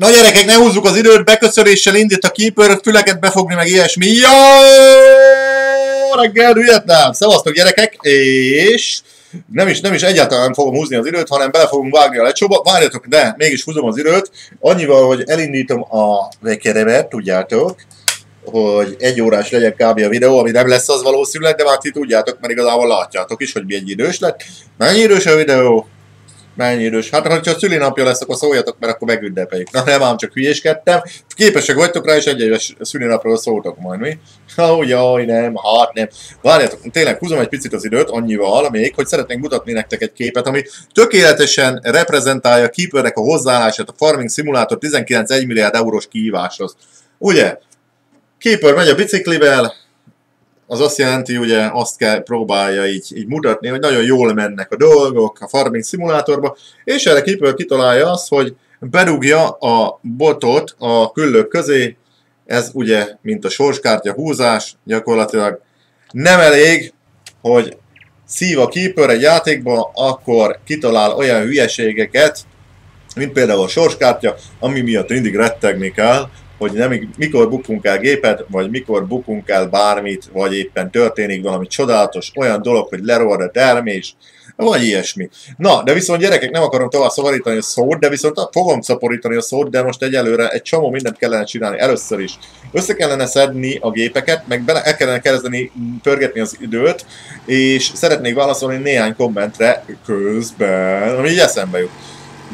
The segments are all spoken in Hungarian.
Na gyerekek, ne húzzuk az időt, beköszönéssel indít a keeper, füleket befogni, meg ilyesmi. Jó reggel, Vietnám! Szevasztok gyerekek, és nem is, nem is egyáltalán nem fogom húzni az időt, hanem bele fogunk vágni a lecsóba. Várjatok, de mégis húzom az időt, annyival, hogy elindítom a vekerevet, tudjátok, hogy egy órás legyen kb. a videó, ami nem lesz az valószínűleg, de már ti tudjátok, mert igazából látjátok is, hogy milyen idős lett. Mennyi idős a videó? Mennyi idős? Hát, ha csak szülinapja lesz, akkor szóljatok, mert akkor megünnepeljük. Na nem ám, csak hülyéskedtem. Képesek vagytok rá, és egy éves szülinapról szóltok majd, mi? Ó, jaj, nem, hát nem. Várjátok, tényleg húzom egy picit az időt, annyival még, hogy szeretnénk mutatni nektek egy képet, ami tökéletesen reprezentálja Keepernek a hozzáállását a Farming Simulator 19 1 milliárd eurós kihíváshoz. Ugye? Keeper megy a biciklivel, az azt jelenti, ugye azt kell próbálja így, így mutatni, hogy nagyon jól mennek a dolgok a farming szimulátorba, és erre Keeper kitalálja azt, hogy berúgja a botot a küllők közé, ez ugye, mint a sorskártya húzás, gyakorlatilag nem elég, hogy szív a Keeper egy játékba, akkor kitalál olyan hülyeségeket, mint például a sorskártya, ami miatt mindig rettegni kell, hogy nem, mikor bukunk el gépet, vagy mikor bukunk el bármit, vagy éppen történik valami csodálatos olyan dolog, hogy lerohad a termés, vagy ilyesmi. Na, de viszont gyerekek, nem akarom tovább szaporítani a szót, de viszont fogom szaporítani a szót, de most egyelőre egy csomó mindent kellene csinálni először is. Össze kellene szedni a gépeket, meg bele, el kellene kezdeni pörgetni az időt, és szeretnék válaszolni néhány kommentre közben, ami így eszembe jut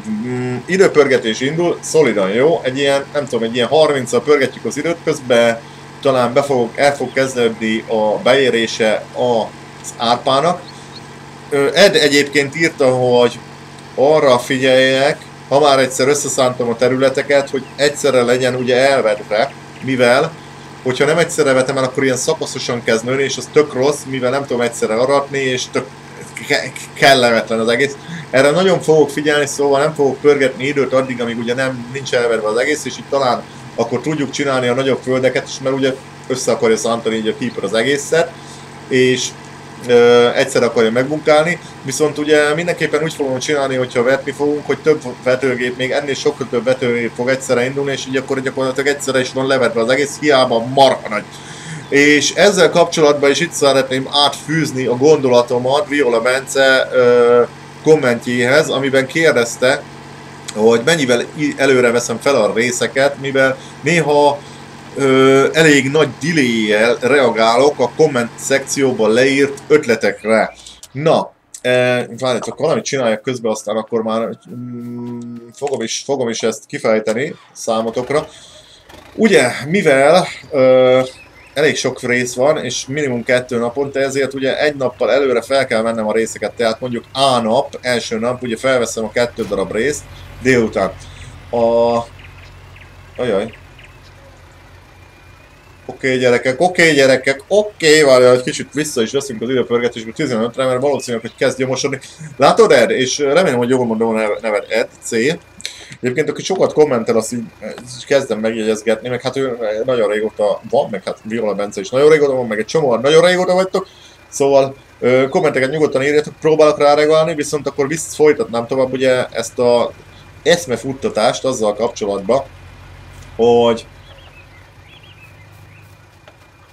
mm, időpörgetés indul, szolidan jó, egy ilyen, nem tudom, egy ilyen 30-al pörgetjük az időt, közben talán be fog, el fog kezdődni a beérése az árpának. Ed egyébként írta, hogy arra figyeljek, ha már egyszer összeszántam a területeket, hogy egyszerre legyen ugye elvedve, mivel hogyha nem egyszerre vetem el, akkor ilyen szakaszosan kezd nőni, és az tök rossz, mivel nem tudom egyszerre aratni, és tök kellemetlen az egész. Erre nagyon fogok figyelni, szóval nem fogok pörgetni időt addig, amíg ugye nem nincs elverve az egész, és itt talán akkor tudjuk csinálni a nagyobb földeket is, mert ugye össze akarja szántani így a keeper az egészet, és ö, egyszer akarja megmunkálni, viszont ugye mindenképpen úgy fogom csinálni, hogyha vetni fogunk, hogy több vetőgép, még ennél sokkal több vetőgép fog egyszerre indulni, és így akkor gyakorlatilag egyszerre is van levetve az egész, hiába marha nagy és ezzel kapcsolatban is itt szeretném átfűzni a gondolatomat Viola Bence ö, kommentjéhez, amiben kérdezte, hogy mennyivel előre veszem fel a részeket, mivel néha ö, elég nagy delay reagálok a komment szekcióban leírt ötletekre. Na, e, várjátok, valamit csináljak közben, aztán akkor már mm, fogom, is, fogom is ezt kifejteni számotokra. Ugye, mivel ö, elég sok rész van, és minimum kettő naponta, ezért ugye egy nappal előre fel kell mennem a részeket, tehát mondjuk A nap, első nap, ugye felveszem a kettő darab részt, délután. A... Ajaj. Oké okay, gyerekek, oké okay, gyerekek, oké, okay, várjál, egy kicsit vissza is veszünk az időpörgetésből 15-re, mert valószínűleg, hogy kezd gyomosodni. Látod Ed? És remélem, hogy jól mondom a neved Ed, C. Egyébként, aki sokat kommentel, azt így kezdem megjegyezgetni, meg hát ő nagyon régóta van, meg hát Viola Bence is nagyon régóta van, meg egy csomó, nagyon régóta vagytok, szóval kommenteket nyugodtan írjatok, próbálok rá reagálni, viszont akkor vissza folytatnám tovább ugye ezt a eszmefuttatást azzal kapcsolatban, hogy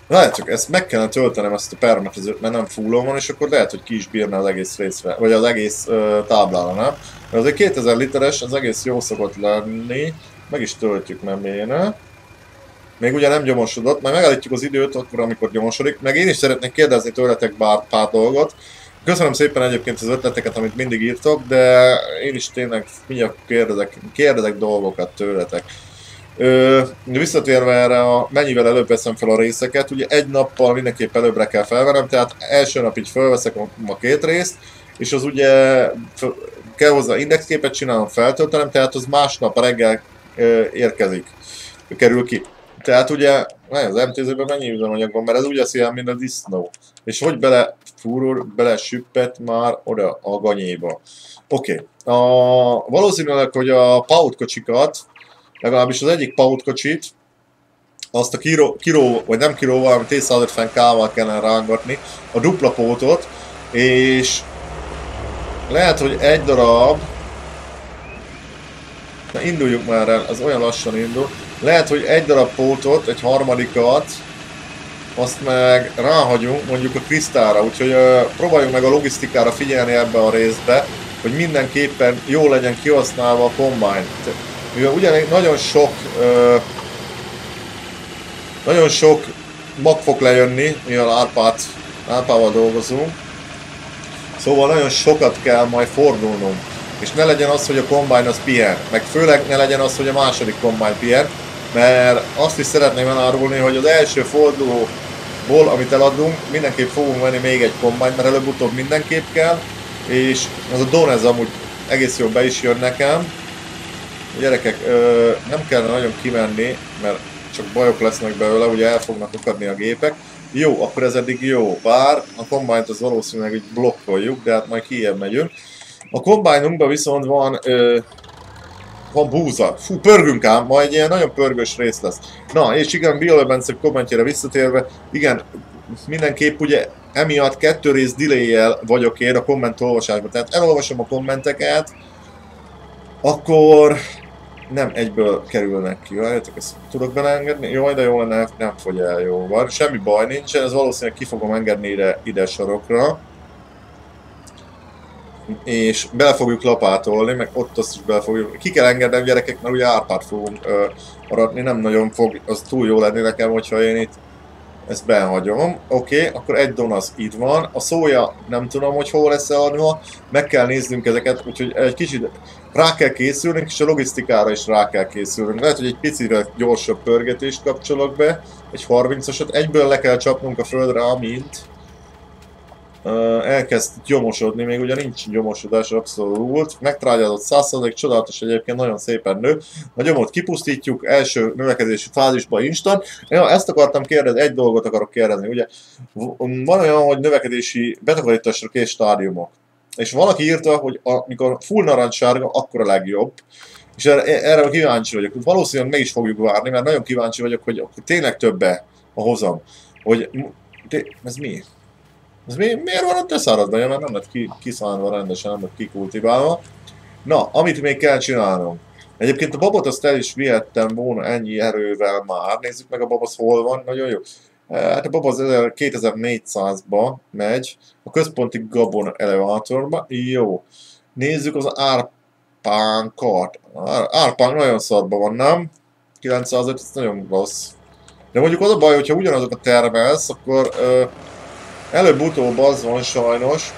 lehet csak ezt meg kellene töltenem ezt a permetezőt, mert nem fullon van, és akkor lehet, hogy ki is bírna az egész részre, vagy az egész uh, táblára, nem? Mert azért 2000 literes, az egész jó szokott lenni. Meg is töltjük, nem méne. Még ugye nem gyomosodott, majd megállítjuk az időt akkor, amikor gyomosodik. Meg én is szeretnék kérdezni tőletek bár pár dolgot. Köszönöm szépen egyébként az ötleteket, amit mindig írtok, de én is tényleg mindjárt kérdezek, kérdezek dolgokat tőletek. Ö, visszatérve erre a mennyivel előbb veszem fel a részeket, ugye egy nappal mindenképp előbbre kell felvennem, tehát első nap így felveszek a, két részt, és az ugye kell hozzá indexképet csinálnom, feltöltenem, tehát az másnap reggel ö, érkezik, kerül ki. Tehát ugye az MTZ-ben mennyi üzemanyag van, mert ez úgy eszi el, mint a disznó. És hogy bele fúrul, bele süppet már oda a ganyéba. Oké. Okay. Valószínűleg, hogy a paut kocsikat, legalábbis az egyik paut kocsit, azt a kiró, kiró vagy nem kiróval, hanem T150K-val kellene rángatni, a dupla pótot, és lehet, hogy egy darab Na induljuk már el, az olyan lassan indul. Lehet, hogy egy darab pótot, egy harmadikat, azt meg ráhagyunk mondjuk a Krisztára, úgyhogy uh, próbáljunk meg a logisztikára figyelni ebbe a részbe, hogy mindenképpen jól legyen kihasználva a Combine. Mivel ugyanígy nagyon sok uh, nagyon sok mag fog lejönni, mivel árpát, árpával dolgozunk. Szóval nagyon sokat kell majd fordulnunk. És ne legyen az, hogy a Combine az pihen. Meg főleg ne legyen az, hogy a második Combine pihen. Mert azt is szeretném elárulni, hogy az első fordulóból, amit eladunk, mindenképp fogunk venni még egy Combine, mert előbb-utóbb mindenképp kell. És az a Donez amúgy egész jól be is jön nekem. Gyerekek, ö, nem kellene nagyon kimenni, mert csak bajok lesznek belőle, ugye el fognak akadni a gépek. Jó, akkor ez eddig jó, bár a combine az valószínűleg így blokkoljuk, de hát majd kijebb megyünk. A combine viszont van, ö, van búza. Fú, pörgünk ám, majd ilyen nagyon pörgős rész lesz. Na, és igen, Bill Bence kommentjére visszatérve, igen, mindenképp ugye emiatt kettő rész delay vagyok én a komment olvasásban. Tehát elolvasom a kommenteket, akkor nem egyből kerülnek ki. Várjátok, ezt tudok beleengedni? Jó, de jó lenne, nem fogy el jó van. Semmi baj nincsen, ez valószínűleg ki fogom engedni ide, ide sorokra. És bele fogjuk lapátolni, meg ott azt is bele fogjuk... Ki kell engednem gyerekek, mert ugye árpát fogunk ö, aratni, nem nagyon fog, az túl jó lenni nekem, hogyha én itt ezt behagyom. Oké, okay, akkor egy donasz itt van. A szója nem tudom, hogy hol lesz eladva. Meg kell néznünk ezeket, úgyhogy egy kicsit rá kell készülnünk, és a logisztikára is rá kell készülnünk. Lehet, hogy egy picire gyorsabb pörgetést kapcsolok be, egy 30-asat, egyből le kell csapnunk a földre, amint uh, elkezd gyomosodni, még ugye nincs gyomosodás abszolút, megtrágyázott 100%, csodálatos egyébként, nagyon szépen nő. A gyomot kipusztítjuk, első növekedési fázisba instant. Ja, ezt akartam kérdezni, egy dolgot akarok kérdezni, ugye van olyan, hogy növekedési betakarításra kész stádiumok és valaki írta, hogy amikor full narancssárga, akkor a legjobb. És erre, erre kíváncsi vagyok. Valószínűleg meg is fogjuk várni, mert nagyon kíváncsi vagyok, hogy akkor tényleg többe a hozam. Hogy, ez mi? Ez mi? Miért van ott száradva? Mert nem lett ki, kiszánva rendesen, nem lett kikultiválva. Na, amit még kell csinálnom. Egyébként a babot azt el is vihettem volna ennyi erővel már. Nézzük meg a babasz hol van, nagyon jó. Hát a Bob az 2400-ba megy, a központi Gabon elevátorba. Jó. Nézzük az árpánkat. Árpánk nagyon szarban van, nem? 905, ez nagyon rossz. De mondjuk az a baj, hogyha ugyanazokat termelsz, akkor előbb-utóbb az van sajnos,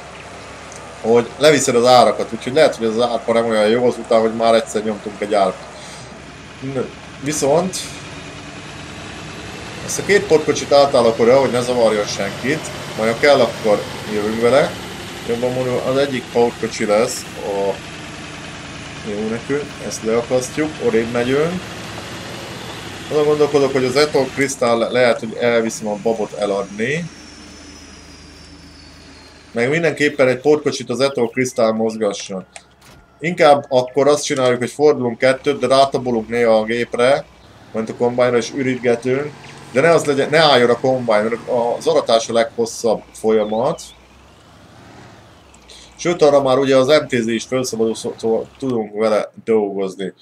hogy leviszed az árakat, úgyhogy lehet, hogy az árpa nem olyan jó azután, hogy már egyszer nyomtunk egy árat. Viszont ezt a két portkocsit átállok oda, hogy ne zavarjon senkit. Majd ha kell, akkor jövünk vele. Jobban mondom, az egyik portkocsi lesz a jó nekünk. Ezt leakasztjuk, odébb megyünk. Azon gondolkodok, hogy az Etol Crystal lehet, hogy elviszem a babot eladni. Meg mindenképpen egy portkocsit az Etol Crystal mozgasson. Inkább akkor azt csináljuk, hogy fordulunk kettőt, de rátabolunk néha a gépre, mint a kombányra, és ürítgetünk. De ne az legyen, ne álljon a kombány, mert az aratás a leghosszabb folyamat. Sőt, arra már ugye az MTZ is felszabadul, szóval tudunk vele dolgozni.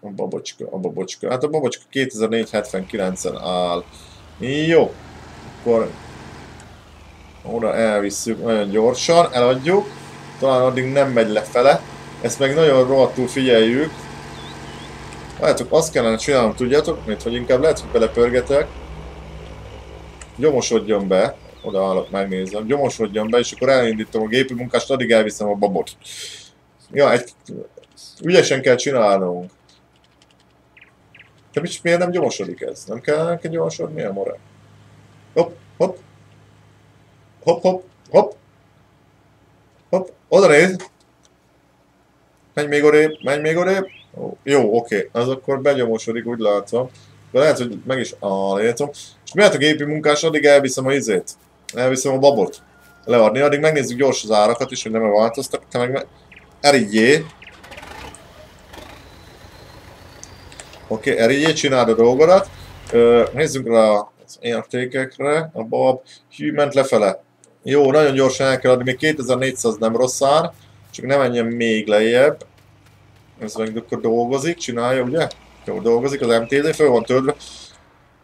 A babocska, a babocska. Hát a babocska 2479-en áll. Jó. Akkor oda elvisszük nagyon gyorsan, eladjuk. Talán addig nem megy lefele. Ezt meg nagyon rohadtul figyeljük. Várjátok, azt kellene csinálnom, tudjátok, mint hogy inkább lehet, hogy belepörgetek. Gyomosodjon be, oda állok, megnézem, gyomosodjon be, és akkor elindítom a gépi munkást, addig elviszem a babot. Ja, egy... Ügyesen kell csinálnunk. De miért nem gyomosodik ez? Nem kell neki gyomosodni a more? Hopp, hopp. Hopp, hopp, hopp. Hopp, oda néz. Menj még odébb, menj még odébb. Jó, oké, az akkor begyomosodik, úgy látom. De lehet, hogy meg is állítom. És miért a gépi munkás, addig elviszem a izét. Elviszem a babot. Leadni, addig megnézzük gyors az árakat is, hogy nem -e változtak. Te meg... Erigyé. Oké, okay, Erigyé, csináld a dolgodat. Ö, nézzünk rá az értékekre. A bab. Human lefele. Jó, nagyon gyorsan el kell adni, még 2400 nem rossz ár. Csak ne menjen még lejjebb. Ez meg akkor dolgozik, csinálja, ugye? Jó, dolgozik az MTD, föl van töltve.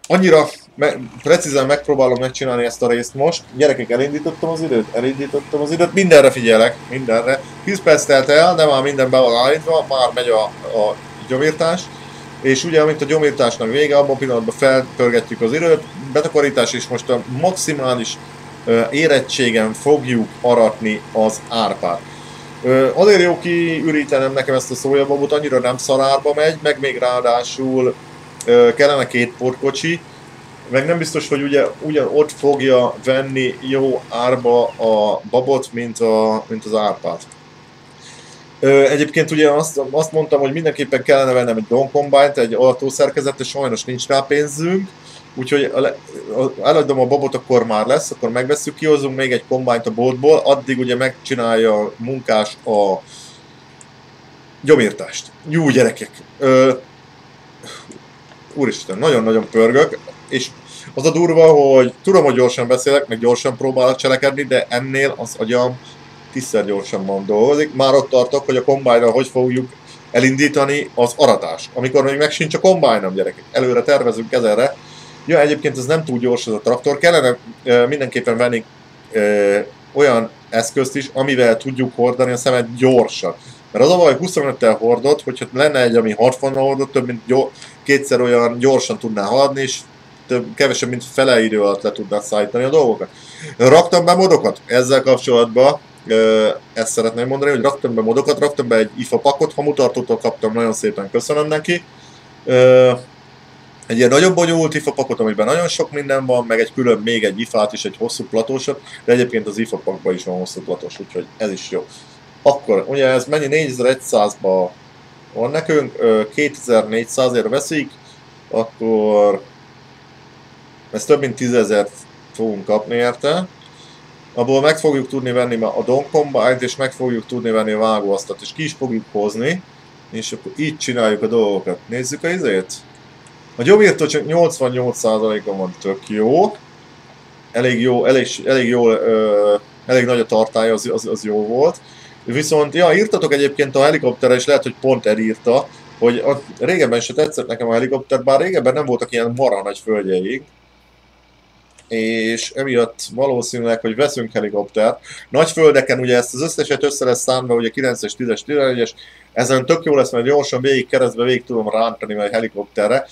Annyira me precízen megpróbálom megcsinálni ezt a részt most. Gyerekek, elindítottam az időt? Elindítottam az időt, mindenre figyelek, mindenre. 10 perc telt el, de már minden be van állítva, már megy a, a gyomírtás. És ugye, amint a gyomírtásnak vége, abban a pillanatban felpörgetjük az időt, betakarítás, és most a maximális érettségen fogjuk aratni az árpát. Azért jó kiürítenem nekem ezt a szójababot, annyira nem szarárba megy, meg még ráadásul kellene két portkocsi, meg nem biztos, hogy ugye ugyan ott fogja venni jó árba a babot, mint, a, mint az árpát. Egyébként ugye azt, azt mondtam, hogy mindenképpen kellene vennem egy Don Combine-t, egy sajnos nincs rá pénzünk, úgyhogy eladom a babot, akkor már lesz, akkor megveszünk, kihozunk még egy kombányt a boltból, addig ugye megcsinálja a munkás a gyomírtást. Jó gyerekek! Ö, úristen, nagyon-nagyon pörgök, és az a durva, hogy tudom, hogy gyorsan beszélek, meg gyorsan próbálok cselekedni, de ennél az agyam tízszer gyorsabban dolgozik. Már ott tartok, hogy a kombájra hogy fogjuk elindítani az aratás. Amikor még meg sincs a kombájnom, gyerekek. Előre tervezünk ezerre. Ja, egyébként ez nem túl gyors ez a traktor. Kellene mindenképpen venni olyan eszközt is, amivel tudjuk hordani a szemet gyorsan. Mert az a baj, 25-tel hordott, hogyha lenne egy, ami 60 hordott, több mint gyó, kétszer olyan gyorsan tudná haladni, és több, kevesebb, mint fele idő alatt le tudná szállítani a dolgokat. Raktam be modokat ezzel kapcsolatban, ezt szeretném mondani, hogy raktam be modokat, raktam be egy IFA pakot, hamutartótól kaptam, nagyon szépen köszönöm neki. Egy ilyen nagyon bonyolult IFA pakot, amiben nagyon sok minden van, meg egy külön még egy IFA-t is, egy hosszú platósat, de egyébként az IFA pakban is van hosszú platós, úgyhogy ez is jó. Akkor, ugye ez mennyi 4100-ba van nekünk, 2400-ért veszik, akkor ez több mint 10.000 fogunk kapni érte abból meg fogjuk tudni venni a Don Combine-t, és meg fogjuk tudni venni a vágóasztat, és ki is fogjuk hozni, és akkor így csináljuk a dolgokat. Nézzük a izét. A gyomírtó csak 88%-on van tök jó. Elég jó, elég, elég jó, ö, elég nagy a tartály, az, az, az jó volt. Viszont, ja, írtatok egyébként a helikopterre, és lehet, hogy pont elírta, hogy a, régebben se tetszett nekem a helikopter, bár régebben nem voltak ilyen mara nagy földjeink, és emiatt valószínűleg, hogy veszünk helikoptert. Nagy földeken ugye ezt az összeset össze lesz számba, ugye 9-es, 10-es, 11-es, ezen tök jó lesz, mert gyorsan végig keresztbe végig tudom rántani majd helikopterre.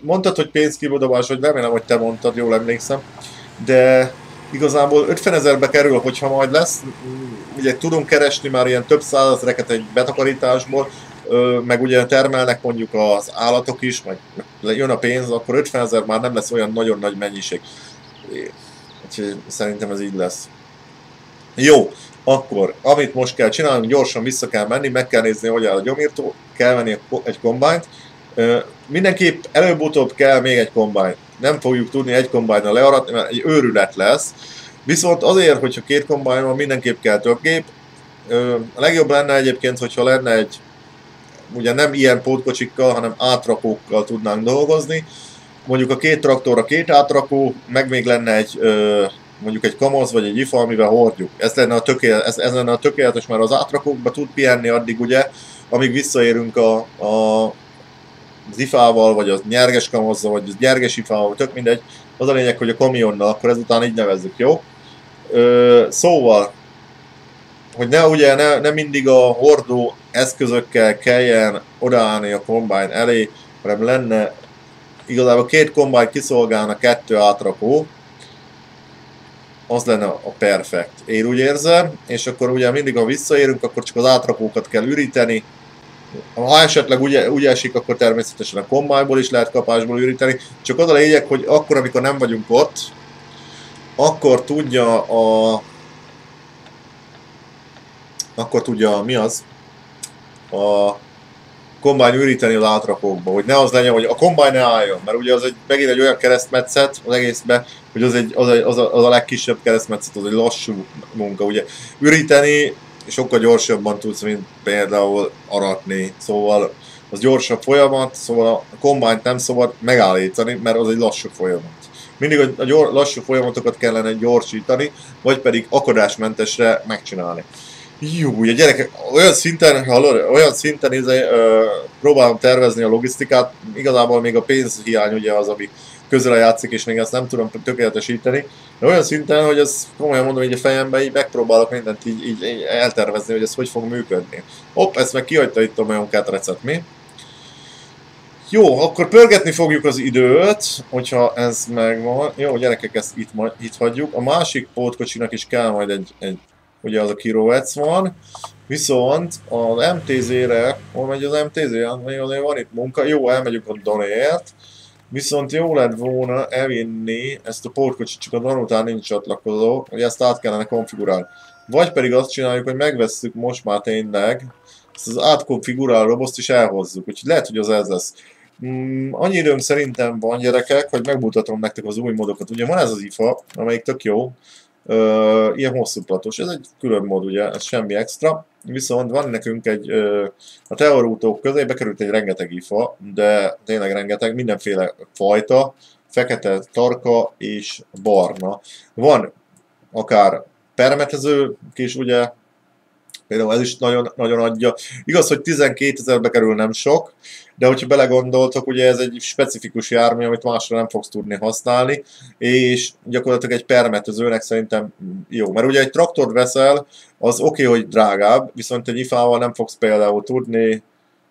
Mondtad, hogy pénzkibodobás, vagy remélem, hogy te mondtad, jól emlékszem, de igazából 50 ezerbe kerül, hogyha majd lesz, ugye tudunk keresni már ilyen több százezreket egy betakarításból, meg ugye termelnek mondjuk az állatok is, meg jön a pénz, akkor 50 ezer már nem lesz olyan nagyon nagy mennyiség. Úgyhogy szerintem ez így lesz. Jó, akkor amit most kell csinálnunk, gyorsan vissza kell menni, meg kell nézni, hogy áll a gyomírtó, kell venni egy kombányt. Mindenképp előbb-utóbb kell még egy kombány. Nem fogjuk tudni egy kombájnal learatni, mert egy őrület lesz. Viszont azért, hogyha két kombány van, mindenképp kell több gép. A legjobb lenne egyébként, hogyha lenne egy ugye nem ilyen pótkocsikkal, hanem átrakókkal tudnánk dolgozni. Mondjuk a két traktorra két átrakó, meg még lenne egy mondjuk egy kamaz vagy egy ifa, amivel hordjuk. Ez lenne a, tökéle, ez, ez lenne a tökéletes, mert az átrakókba tud pihenni addig ugye, amíg visszaérünk a, a az ifával, vagy az nyerges kamazzal, vagy az nyerges ifával, tök mindegy. Az a lényeg, hogy a kamionnal, akkor ezután így nevezzük, jó? Ö, szóval, hogy ne ugye ne, ne mindig a hordó eszközökkel kelljen odaállni a kombány elé, hanem lenne igazából két kombány kiszolgálna kettő átrakó, az lenne a perfekt. Én úgy érzem, és akkor ugye mindig, ha visszaérünk, akkor csak az átrakókat kell üríteni. Ha esetleg ugye, ugye esik, akkor természetesen a kombányból is lehet kapásból üríteni. Csak az a lényeg, hogy akkor, amikor nem vagyunk ott, akkor tudja a akkor tudja, mi az, a kombány üríteni az átrakókba, hogy ne az legyen, hogy a kombány ne álljon, mert ugye az egy, megint egy olyan keresztmetszet az egészbe, hogy az, egy, az, egy, az, a, az a legkisebb keresztmetszet, az egy lassú munka, ugye üríteni sokkal gyorsabban tudsz, mint például aratni, szóval az gyorsabb folyamat, szóval a kombányt nem szabad megállítani, mert az egy lassú folyamat. Mindig a, a gyor, lassú folyamatokat kellene gyorsítani, vagy pedig akadásmentesre megcsinálni. Jó, ugye gyerekek, olyan szinten, hallod, olyan szinten izé, ö, próbálom tervezni a logisztikát, igazából még a pénzhiány ugye az, ami közre játszik, és még ezt nem tudom tökéletesíteni. De olyan szinten, hogy ez komolyan mondom, hogy a fejemben így megpróbálok mindent így, így, így eltervezni, hogy ez hogy fog működni. Hopp, ezt meg kihagyta itt a majom ketrecet, mi? Jó, akkor pörgetni fogjuk az időt, hogyha ez megvan. Jó, gyerekek, ezt itt, itt hagyjuk. A másik pótkocsinak is kell majd egy, egy ugye az a Kirovec van. Viszont az MTZ-re, hol megy az MTZ? Még azért van itt munka. Jó, elmegyünk a Donért. Viszont jó lett volna elvinni ezt a portkocsit, csak a Dan után nincs csatlakozó, hogy ezt át kellene konfigurálni. Vagy pedig azt csináljuk, hogy megvesszük most már tényleg, ezt az átkonfiguráló robozt is elhozzuk, úgyhogy lehet, hogy az ez lesz. Mm, annyi időm szerintem van gyerekek, hogy megmutatom nektek az új modokat. Ugye van ez az IFA, amelyik tök jó, ilyen hosszú platós, ez egy külön mód ugye, ez semmi extra. Viszont van nekünk egy, uh, a teorútók közé bekerült egy rengeteg IFA, de tényleg rengeteg, mindenféle fajta, fekete, tarka és barna. Van akár permetező kis ugye Például ez is nagyon, nagyon adja. Igaz, hogy 12 ezerbe kerül nem sok, de hogyha belegondoltok, ugye ez egy specifikus jármű, amit másra nem fogsz tudni használni, és gyakorlatilag egy permetezőnek szerintem jó. Mert ugye egy traktort veszel, az oké, okay, hogy drágább, viszont egy ifával nem fogsz például tudni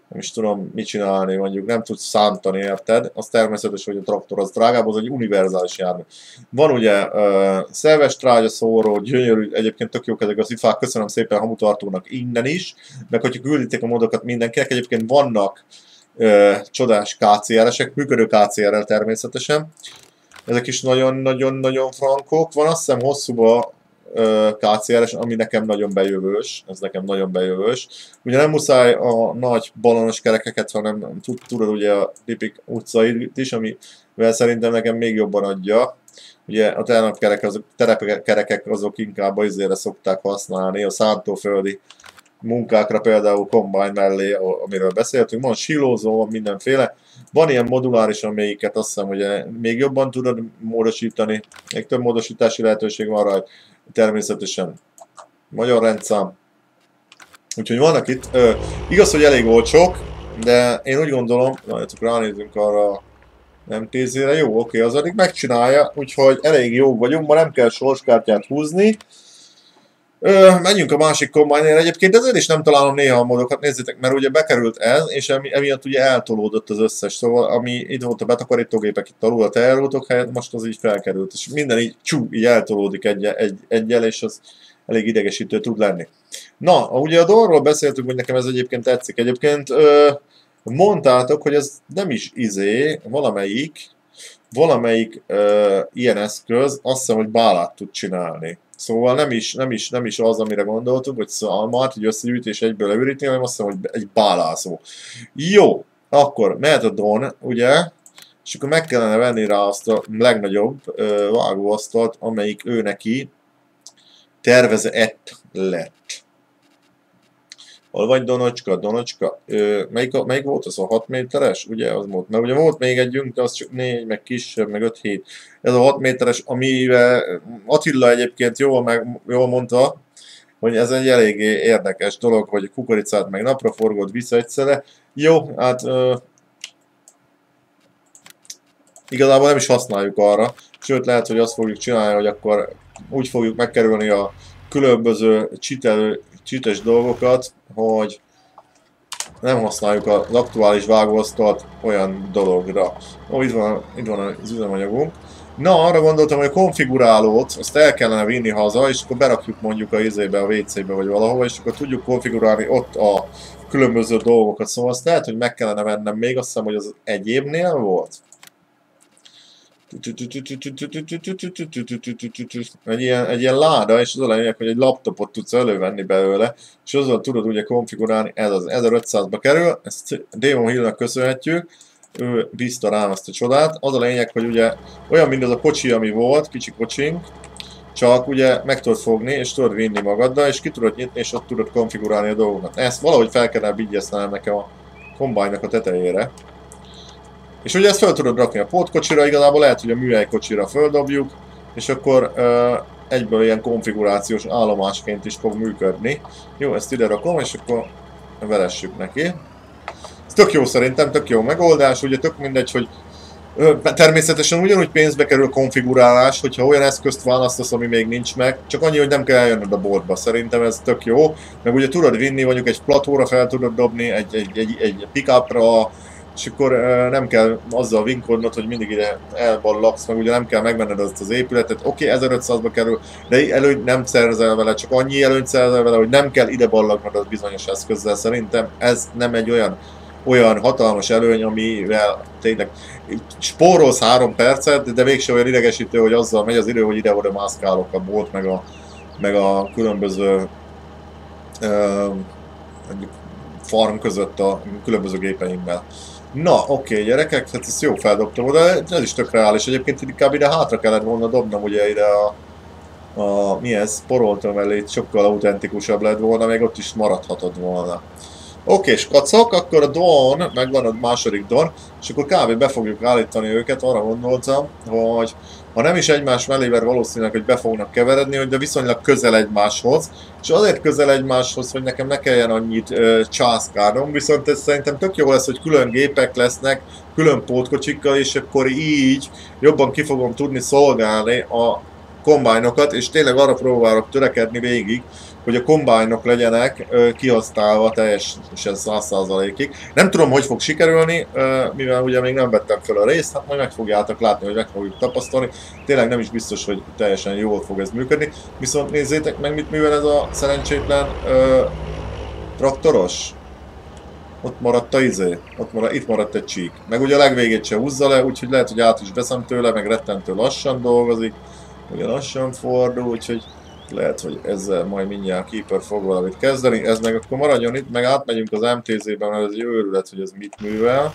nem is tudom mit csinálni, mondjuk nem tudsz szántani, érted? Az természetes, hogy a traktor az drágább, az egy univerzális jármű. Van ugye uh, szerves trágya szóró, gyönyörű, egyébként tök jók ezek az ifák, köszönöm szépen hamutartónak innen is, meg hogyha külditek a modokat mindenkinek, egyébként vannak uh, csodás KCR-esek, működő KCR-rel természetesen, ezek is nagyon-nagyon-nagyon frankok. Van azt hiszem hosszúba KCR-es, ami nekem nagyon bejövős, ez nekem nagyon bejövős. Ugye nem muszáj a nagy balonos kerekeket, hanem tudod ugye a tipik utcait is, amivel szerintem nekem még jobban adja. Ugye a terepkerekek azok, terepkerekek azok inkább azért szokták használni, a szántóföldi munkákra például Combine mellé, amiről beszéltünk, van silózó, van mindenféle. Van ilyen moduláris, amelyiket azt hiszem, hogy még jobban tudod módosítani, még több módosítási lehetőség van rajta természetesen magyar rendszám. Úgyhogy vannak itt, ö, igaz, hogy elég olcsók, de én úgy gondolom, várjátok, ránézünk arra nem tézére, jó, oké, az addig megcsinálja, úgyhogy elég jó vagyunk, ma nem kell sorskártyát húzni, Ö, menjünk a másik kombánynél. Egyébként ezért is nem találom néha a modokat, nézzétek, mert ugye bekerült ez, és emi, emiatt ugye eltolódott az összes. Szóval ami itt volt a betakarítógépek itt alul a teherútok helyett, most az így felkerült. És minden így csú, így eltolódik egy, egy, egyel, és az elég idegesítő tud lenni. Na, ugye a dolgról beszéltünk, hogy nekem ez egyébként tetszik. Egyébként ö, mondtátok, hogy ez nem is izé, valamelyik, valamelyik ö, ilyen eszköz azt hiszem, hogy bálát tud csinálni. Szóval nem is, nem is, nem is az, amire gondoltuk, hogy szalmát, hogy összegyűjt és egyből leürítni, hanem azt hiszem, hogy egy bálászó. Jó, akkor mehet a Don, ugye, és akkor meg kellene venni rá azt a legnagyobb ö, vágóasztalt, amelyik ő neki tervezett lett. Hol vagy Donocska? Donocska? Ö, melyik, melyik volt az a 6 méteres? Ugye az volt. Mert ugye volt még együnk, az csak 4, meg kisebb, meg 5 7. Ez a 6 méteres, amivel Attila egyébként jól, meg, jól mondta, hogy ez egy eléggé érdekes dolog, hogy kukoricát meg napra forgod vissza egyszerre. Jó, hát ö, igazából nem is használjuk arra, sőt lehet, hogy azt fogjuk csinálni, hogy akkor úgy fogjuk megkerülni a különböző csitelő csites dolgokat, hogy nem használjuk az aktuális vágóasztalt olyan dologra. Ó, itt van, itt van az üzemanyagunk. Na, arra gondoltam, hogy a konfigurálót, azt el kellene vinni haza, és akkor berakjuk mondjuk a izébe, a WC-be vagy valahova, és akkor tudjuk konfigurálni ott a különböző dolgokat. Szóval azt lehet, hogy meg kellene vennem még, azt hiszem, hogy az egyébnél volt. Egy ilyen, egy ilyen láda, és az a lényeg, hogy egy laptopot tudsz elővenni belőle, és azzal tudod ugye konfigurálni, ez az 1500-ba kerül, ezt Demon Hillnek köszönhetjük, ő bízta rám ezt a csodát. Az a lényeg, hogy ugye olyan, mint az a kocsi, ami volt, kicsi kocsink, csak ugye meg tudod fogni, és tudod vinni magaddal, és ki tudod nyitni, és ott tudod konfigurálni a dolgokat. Ezt valahogy fel kellene vigyeztenem nekem a kombánynak a tetejére. És ugye ezt fel tudod rakni a pótkocsira, igazából lehet, hogy a műhely kocsira földobjuk, és akkor uh, egyből ilyen konfigurációs állomásként is fog működni. Jó, ezt ide rakom, és akkor veressük neki. Ez tök jó szerintem, tök jó megoldás, ugye tök mindegy, hogy Természetesen ugyanúgy pénzbe kerül konfigurálás, hogyha olyan eszközt választasz, ami még nincs meg, csak annyi, hogy nem kell eljönnöd a boltba. Szerintem ez tök jó, meg ugye tudod vinni, mondjuk egy platóra fel tudod dobni, egy, egy, egy, egy pickupra, és akkor nem kell azzal vinkodnod, hogy mindig ide elballagsz, meg ugye nem kell megvenned azt az épületet. Oké, okay, 1500-ba kerül, de előnyt nem szerzel vele, csak annyi előnyt szerzel vele, hogy nem kell ide ballagnod az bizonyos eszközzel. Szerintem ez nem egy olyan olyan hatalmas előny, amivel tényleg spórolsz három percet, de mégsem olyan idegesítő, hogy azzal megy az idő, hogy ide-oda mászkálok a bolt, meg a, meg a különböző uh, farm között a különböző gépeimmel. Na, oké, gyerekek, hát ezt jó feldobtam oda, ez is tök reális. Egyébként inkább ide hátra kellett volna dobnom, ugye ide a, a mi ez, poroltam elé, sokkal autentikusabb lett volna, még ott is maradhatod volna. Oké, és kacok, akkor a Dawn, megvan a második Dawn, és akkor kb. be fogjuk állítani őket, arra gondoltam, hogy ha nem is egymás mellé, mert valószínűleg, hogy be fognak keveredni, de viszonylag közel egymáshoz, és azért közel egymáshoz, hogy nekem ne kelljen annyit ö, császkálnom, viszont ez szerintem tök jó lesz, hogy külön gépek lesznek, külön pótkocsikkal, és akkor így jobban ki fogom tudni szolgálni a kombájnokat, és tényleg arra próbálok törekedni végig, hogy a kombájnok legyenek kihasználva teljesen 100%-ig. Nem tudom, hogy fog sikerülni, mivel ugye még nem vettem fel a részt, hát majd meg fogjátok látni, hogy meg fogjuk tapasztalni. Tényleg nem is biztos, hogy teljesen jól fog ez működni. Viszont nézzétek meg, mit művel ez a szerencsétlen traktoros. Ott maradt a izé, ott maradt, itt maradt egy csík. Meg ugye a legvégét se húzza le, úgyhogy lehet, hogy át is veszem tőle, meg rettentő lassan dolgozik. Ugye lassan fordul, úgyhogy lehet, hogy ezzel majd mindjárt Keeper fog valamit kezdeni. Ez meg akkor maradjon itt, meg átmegyünk az MTZ-ben, mert ez egy őrület, hogy ez mit művel.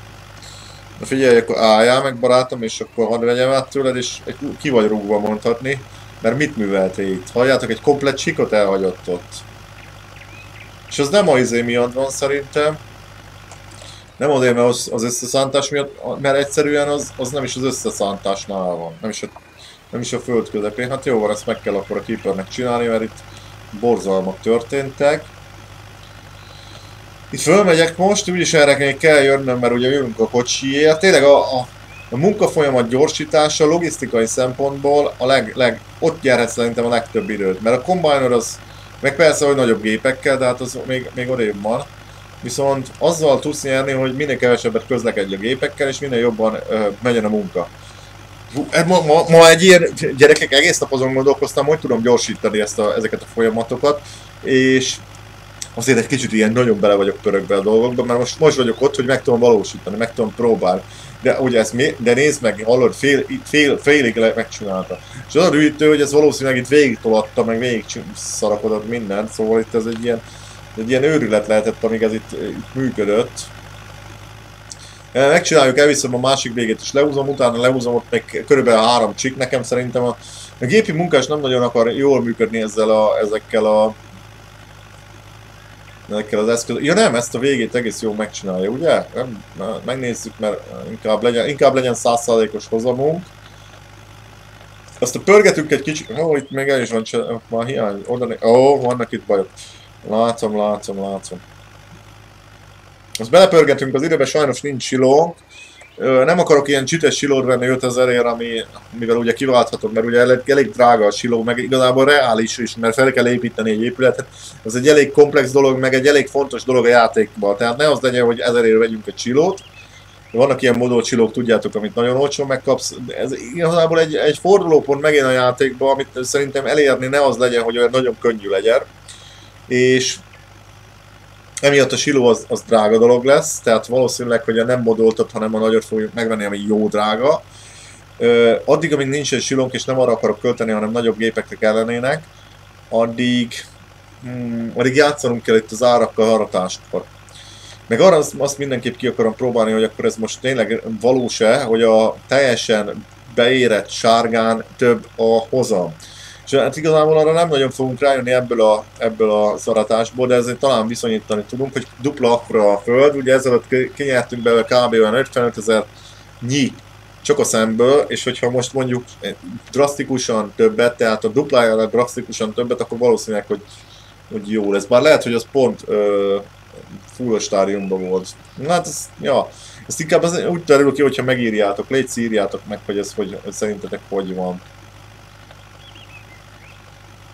Na figyelj, akkor álljál meg barátom, és akkor hadd vegyem át tőled, és ki vagy rúgva mondhatni. Mert mit művelte itt? Halljátok, egy komplet csikot elhagyott ott. És az nem a izé miatt van szerintem. Nem azért, mert az, az összeszántás miatt, mert egyszerűen az, az nem is az összeszántásnál van. Nem is a nem is a föld közepén. Hát jó van, ezt meg kell akkor a keepernek csinálni, mert itt borzalmak történtek. Itt fölmegyek most, úgyis erre még kell jönnöm, mert ugye jövünk a kocsiért. Tényleg a, a, a munkafolyamat gyorsítása logisztikai szempontból a leg, leg, ott járhat szerintem a legtöbb időt. Mert a Combiner az, meg persze, hogy nagyobb gépekkel, de hát az még, még odébb van. Viszont azzal tudsz nyerni, hogy minél kevesebbet közlekedj a gépekkel, és minél jobban ö, megyen a munka. Hát ma, ma, ma egy ilyen gyerekek egész nap azon gondolkoztam, hogy tudom gyorsítani ezt a, ezeket a folyamatokat, és azért egy kicsit ilyen nagyon bele vagyok pörögbe a dolgokba, mert most, most vagyok ott, hogy meg tudom valósítani, meg tudom próbálni. De ugye ez mi, de nézd meg, hallod, fél, fél, félig megcsinálta. És az a rűtő, hogy ez valószínűleg itt végig tolatta, meg végig szarakodott mindent, szóval itt ez egy ilyen, egy ilyen őrület lehetett, amíg ez itt, itt működött. Megcsináljuk, elviszem a másik végét is lehúzom, utána lehúzom ott meg körülbelül három csik. Nekem szerintem a, a gépi munkás nem nagyon akar jól működni ezzel a, ezekkel a ezekkel az eszköz. Ja nem, ezt a végét egész jól megcsinálja, ugye? Nem, megnézzük, mert inkább legyen, inkább legyen 100%-os hozamunk. Azt a pörgetünk egy kicsit, ó, itt még el is van, már hiány, oda, ó, oh, vannak itt bajok. Látom, látom, látom. Azt belepörgetünk az időbe, sajnos nincs silónk. Nem akarok ilyen csites silót venni 5000 ér, ami, mivel ugye kiválthatom, mert ugye elég, elég drága a siló, meg igazából reális is, mert fel kell építeni egy épületet. Ez egy elég komplex dolog, meg egy elég fontos dolog a játékban. Tehát ne az legyen, hogy 1000 ér vegyünk egy silót. Vannak ilyen modolcsilók, tudjátok, amit nagyon olcsón megkapsz. Ez igazából egy, egy fordulópont megint a játékban, amit szerintem elérni ne az legyen, hogy olyan nagyon könnyű legyen. És Emiatt a siló az, az drága dolog lesz, tehát valószínűleg, hogy a nem modoltat, hanem a nagyot fogjuk megvenni, ami jó drága. Ö, addig, amíg nincs egy silónk, és nem arra akarok költeni, hanem nagyobb gépekre kellenének, addig, hmm, addig játszanunk kell itt az árakkal haratáskor. Meg arra azt, azt mindenképp ki akarom próbálni, hogy akkor ez most tényleg valós-e, hogy a teljesen beérett sárgán több a hozam. És hát igazából arra nem nagyon fogunk rájönni ebből a, ebből a szaratásból, de ezért talán viszonyítani tudunk, hogy dupla akkora a föld, ugye ezelőtt kinyertünk belőle kb. olyan 55 ezer nyi csak a szemből, és hogyha most mondjuk drasztikusan többet, tehát a duplájára drasztikusan többet, akkor valószínűleg, hogy, hogy jó lesz. Bár lehet, hogy az pont ö, full stádiumban volt. Na hát ez, ja, ezt inkább az, úgy terül ki, hogyha megírjátok, légy írjátok meg, hogy ez hogy szerintetek hogy van.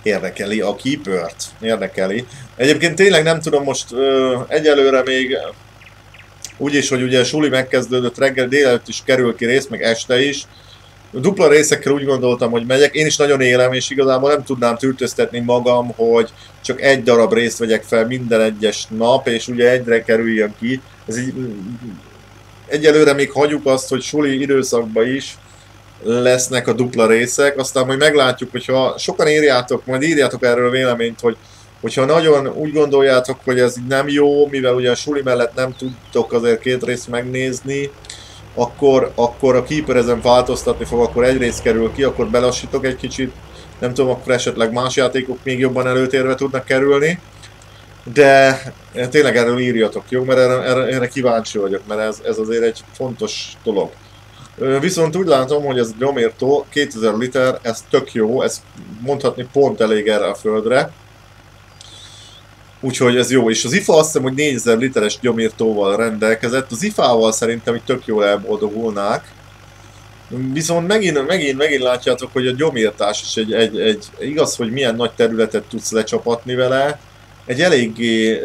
Érdekeli a keepert. Érdekeli. Egyébként tényleg nem tudom most ö, egyelőre még úgyis, hogy ugye Suli megkezdődött reggel, délelőtt is kerül ki rész, meg este is. Dupla részekkel úgy gondoltam, hogy megyek. Én is nagyon élem, és igazából nem tudnám tűrtöztetni magam, hogy csak egy darab részt vegyek fel minden egyes nap, és ugye egyre kerüljön ki. Ez így, egyelőre még hagyjuk azt, hogy Suli időszakban is lesznek a dupla részek, aztán majd meglátjuk, hogyha sokan írjátok, majd írjátok erről véleményt, hogy hogyha nagyon úgy gondoljátok, hogy ez nem jó, mivel ugye a suli mellett nem tudtok azért két részt megnézni, akkor, akkor a Keeper ezen változtatni fog, akkor egy rész kerül ki, akkor belassítok egy kicsit, nem tudom, akkor esetleg más játékok még jobban előtérve tudnak kerülni. De tényleg erről írjatok, jó? Mert erre, erre, erre kíváncsi vagyok, mert ez, ez azért egy fontos dolog. Viszont úgy látom, hogy ez gyomírtó, 2000 liter, ez tök jó, ez mondhatni pont elég erre a földre. Úgyhogy ez jó, és az IFA azt hiszem, hogy 4000 literes gyomírtóval rendelkezett, az IFA-val szerintem hogy tök jól elboldogulnák. Viszont megint, megint, megint látjátok, hogy a gyomírtás is egy, egy, egy, igaz, hogy milyen nagy területet tudsz lecsapatni vele, egy eléggé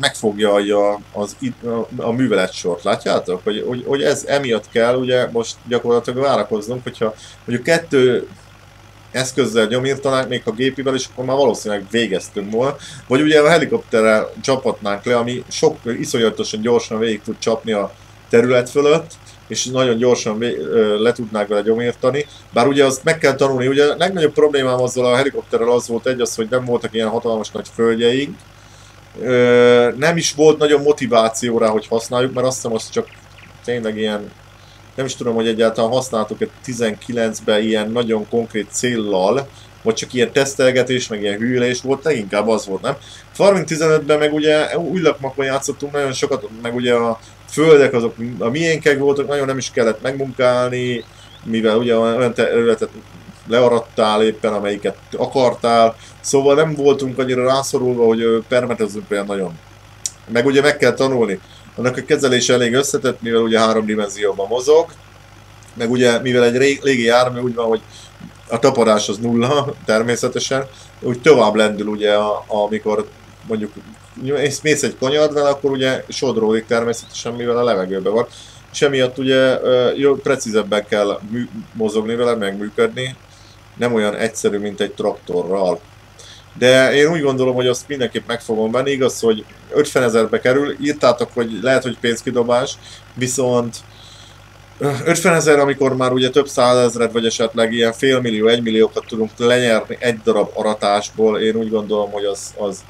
megfogja az, a, a műveletsort, látjátok? Hogy, hogy, hogy ez emiatt kell ugye most gyakorlatilag várakoznunk, hogyha mondjuk kettő eszközzel nyomírtanánk, még a gépivel, és akkor már valószínűleg végeztünk volna. Vagy ugye a helikopterrel csapatnánk le, ami sok iszonyatosan gyorsan végig tud csapni a terület fölött, és nagyon gyorsan le tudnák vele gyomírtani. Bár ugye azt meg kell tanulni, ugye a legnagyobb problémám azzal a helikopterrel az volt egy, az, hogy nem voltak ilyen hatalmas nagy földjeink. Nem is volt nagyon motiváció rá, hogy használjuk, mert azt hiszem, az csak tényleg ilyen nem is tudom, hogy egyáltalán használtuk-e 19-ben ilyen nagyon konkrét céllal, vagy csak ilyen tesztelgetés, meg ilyen hűlés volt, leginkább az volt, nem? Farming 15-ben meg ugye új lakmakban játszottunk nagyon sokat, meg ugye a földek azok a miénkek voltak, nagyon nem is kellett megmunkálni, mivel ugye olyan területet learadtál éppen, amelyiket akartál, szóval nem voltunk annyira rászorulva, hogy permetezünk olyan nagyon. Meg ugye meg kell tanulni. Annak a kezelése elég összetett, mivel ugye három dimenzióban mozog, meg ugye mivel egy légi jármű úgy van, hogy a tapadás az nulla természetesen, úgy tovább lendül ugye, amikor mondjuk mész egy kanyardnál, akkor ugye sodródik természetesen, mivel a levegőben van. És emiatt ugye jó, precízebben kell mozogni vele, megműködni, nem olyan egyszerű, mint egy traktorral. De én úgy gondolom, hogy azt mindenképp meg fogom venni, igaz, hogy 50 ezerbe kerül, írtátok, hogy lehet, hogy pénzkidobás, viszont 50 ezer, amikor már ugye több százezret, vagy esetleg ilyen félmillió, egymilliókat tudunk lenyerni egy darab aratásból, én úgy gondolom, hogy az, az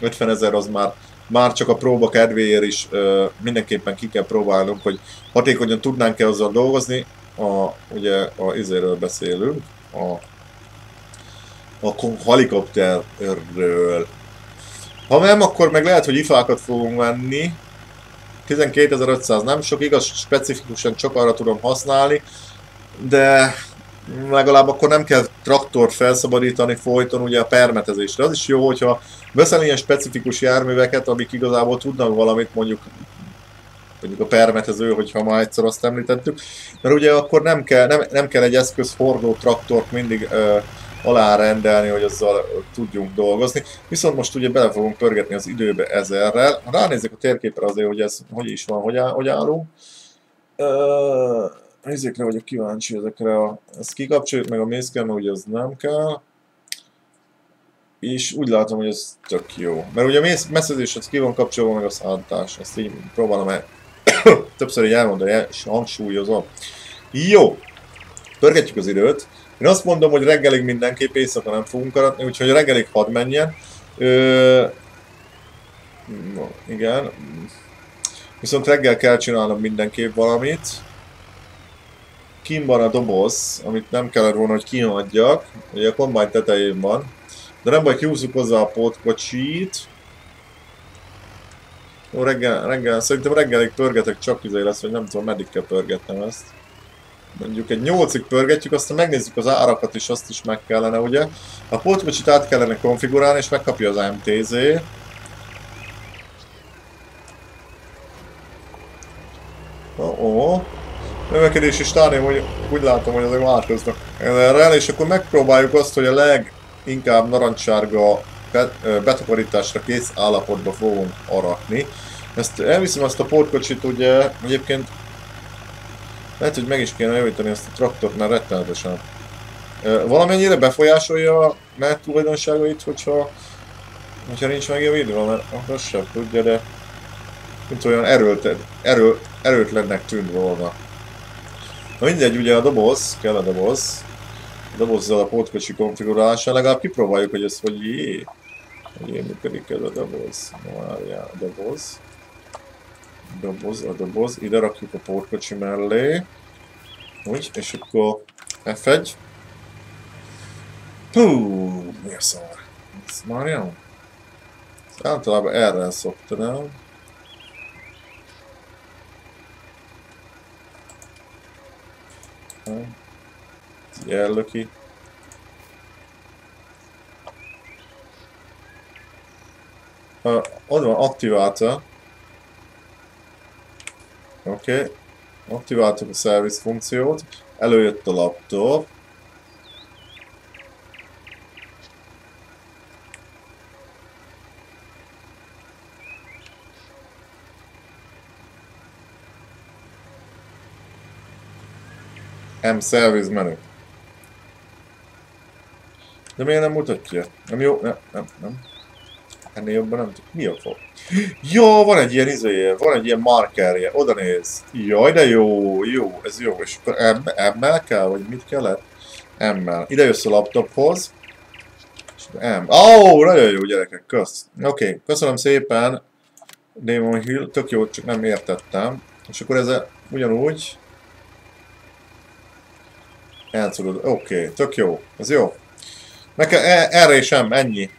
50 ezer az már, már csak a próba kedvéért is ö, mindenképpen ki kell próbálnunk, hogy hatékonyan tudnánk-e azzal dolgozni. A, ugye a izéről beszélünk, a, a helikopterről. Ha nem, akkor meg lehet, hogy ifákat fogunk venni, 12.500 nem sok, igaz, specifikusan csak arra tudom használni, de legalább akkor nem kell traktort felszabadítani folyton ugye a permetezésre. Az is jó, hogyha veszel ilyen specifikus járműveket, amik igazából tudnak valamit, mondjuk mondjuk a permetező, hogyha már egyszer azt említettük, mert ugye akkor nem kell, nem, nem kell egy eszköz hordó traktort mindig ö, alárendelni, hogy azzal tudjunk dolgozni. Viszont most ugye bele fogunk pörgetni az időbe ezerrel. Ha ránézek a térképre azért, hogy ez hogy is van, hogy, áll, hogy állunk. Uh, ezekre vagyok kíváncsi, ezekre a... Ezt kikapcsoljuk meg a mészkel, mert ugye az nem kell. És úgy látom, hogy ez tök jó. Mert ugye a messzezés az ki van kapcsolva, meg a szállítás. Ezt így próbálom el többször így elmondani, és hangsúlyozom. Jó! Pörgetjük az időt. Én azt mondom, hogy reggelig mindenképp éjszaka nem fogunk aratni, úgyhogy reggelig hadd menjen. Ö... No, igen. Viszont reggel kell csinálnom mindenképp valamit. Kim van a doboz, amit nem kellett volna, hogy kihagyjak. Ugye a kombány tetején van. De nem baj, kihúzzuk hozzá a pótkocsit. Jó, reggel, reggel, szerintem reggelig pörgetek csak izé lesz, hogy nem tudom, meddig kell pörgetnem ezt. mondjuk egy 8-ig pörgetjük, aztán megnézzük az árakat is, azt is meg kellene, ugye? A pótkocsit át kellene konfigurálni, és megkapja az MTZ. Oh, -oh. Növekedési stádium, hogy úgy látom, hogy azért változnak erre, és akkor megpróbáljuk azt, hogy a leginkább narancssárga betakarításra kész állapotba fogunk aratni. Ezt elviszem azt a portkocsit, ugye egyébként lehet, hogy meg is kéne javítani ezt a traktort, mert rettenetesen. Valamennyire befolyásolja a mert tulajdonságait, hogyha, hogyha nincs megjavítva, mert az sem tudja, de mint olyan erőlt, erő, erőtlennek tűnt volna. Na mindegy, ugye a doboz, kell a doboz. A dobozzal a pótkocsi konfigurálása, legalább kipróbáljuk, hogy ez hogy jé. Hogy működik ez a doboz. Várjál, a doboz. Doboz, a doboz. Ide rakjuk a pótkocsi mellé. Úgy, és akkor F1. Hú, mi a szar? Ez már jó? Általában erre szoktam. Jelöki. Uh, ott van aktiválta. Oké. Okay. Aktiváltuk a service funkciót. Előjött a laptop. M Service menu. De miért nem mutatja? Nem jó? Nem, nem, nem. Ennél jobban nem tudjuk. Mi a fog? Jó, van egy ilyen izéje, van egy ilyen markerje, oda néz. Jaj, de jó, jó, ez jó. És akkor M-mel kell, vagy mit kellett? M-mel. Ide jössz a laptophoz. M. Ó, oh, nagyon jó gyerekek, kösz. Oké, okay, köszönöm szépen. Demon Hill, tök jó, csak nem értettem. És akkor ez a, ugyanúgy Elszorod. Oké, okay, tök jó. Ez jó. Meg kell, e, erre is sem, ennyi.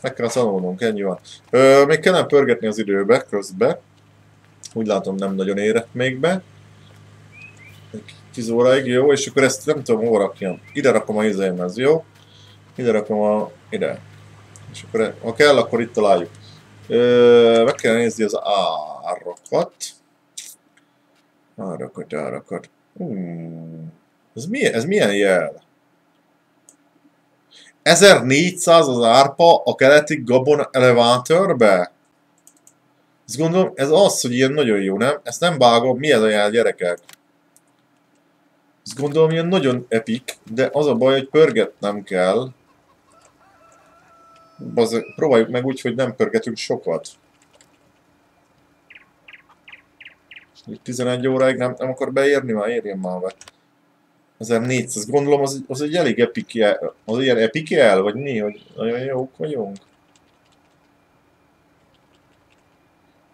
Meg kell tanulnunk, ennyi van. Ö, még kellene pörgetni az időbe, közbe. Úgy látom nem nagyon érett még be. 10 óráig, jó, és akkor ezt nem tudom hol rakjam. Ide rakom a izémhez, jó? Ide rakom a... ide. És akkor e, ha kell, akkor itt találjuk. Ö, meg kell nézni az árakat. Árakat, árakat. Hmm. Ez milyen, ez milyen jel? 1400 az árpa a keleti Gabon elevátorbe? Ezt gondolom, ez az, hogy ilyen nagyon jó, nem? Ezt nem vágom, mi ez a jel, gyerekek? Ezt gondolom, ilyen nagyon epik, de az a baj, hogy pörgetnem kell. Bazd, próbáljuk meg úgy, hogy nem pörgetünk sokat. 11 óráig nem, nem akar beérni, már érjen már be. 1400, gondolom az, az egy elég epic jel, az ilyen epic jel, vagy mi, hogy nagyon jók vagyunk?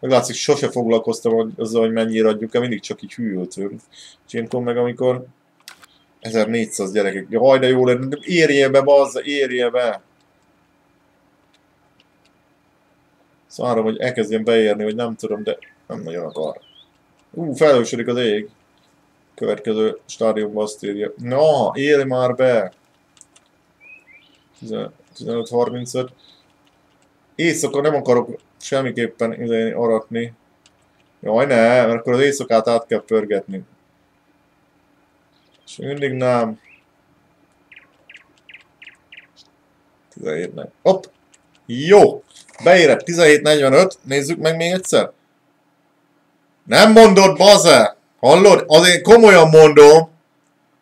Meglátszik, sose foglalkoztam azzal, hogy mennyire adjuk el, mindig csak így hűltünk. És ilyenkor meg amikor 1400 gyerekek, jaj de jó lenne, érje be, bazza, érje be! Szóval hogy elkezdjen beérni, hogy nem tudom, de nem nagyon akar. Ú, felhősödik az ég következő stádiumban azt írja. Na, érj már be! 15-35. Éjszaka nem akarok semmiképpen idején aratni. Jaj, ne, mert akkor az éjszakát át kell pörgetni. És mindig nem. 17 nem. Hopp! Jó! Beérett 17.45, nézzük meg még egyszer. Nem mondod, baze! Hallod? Azért komolyan mondom,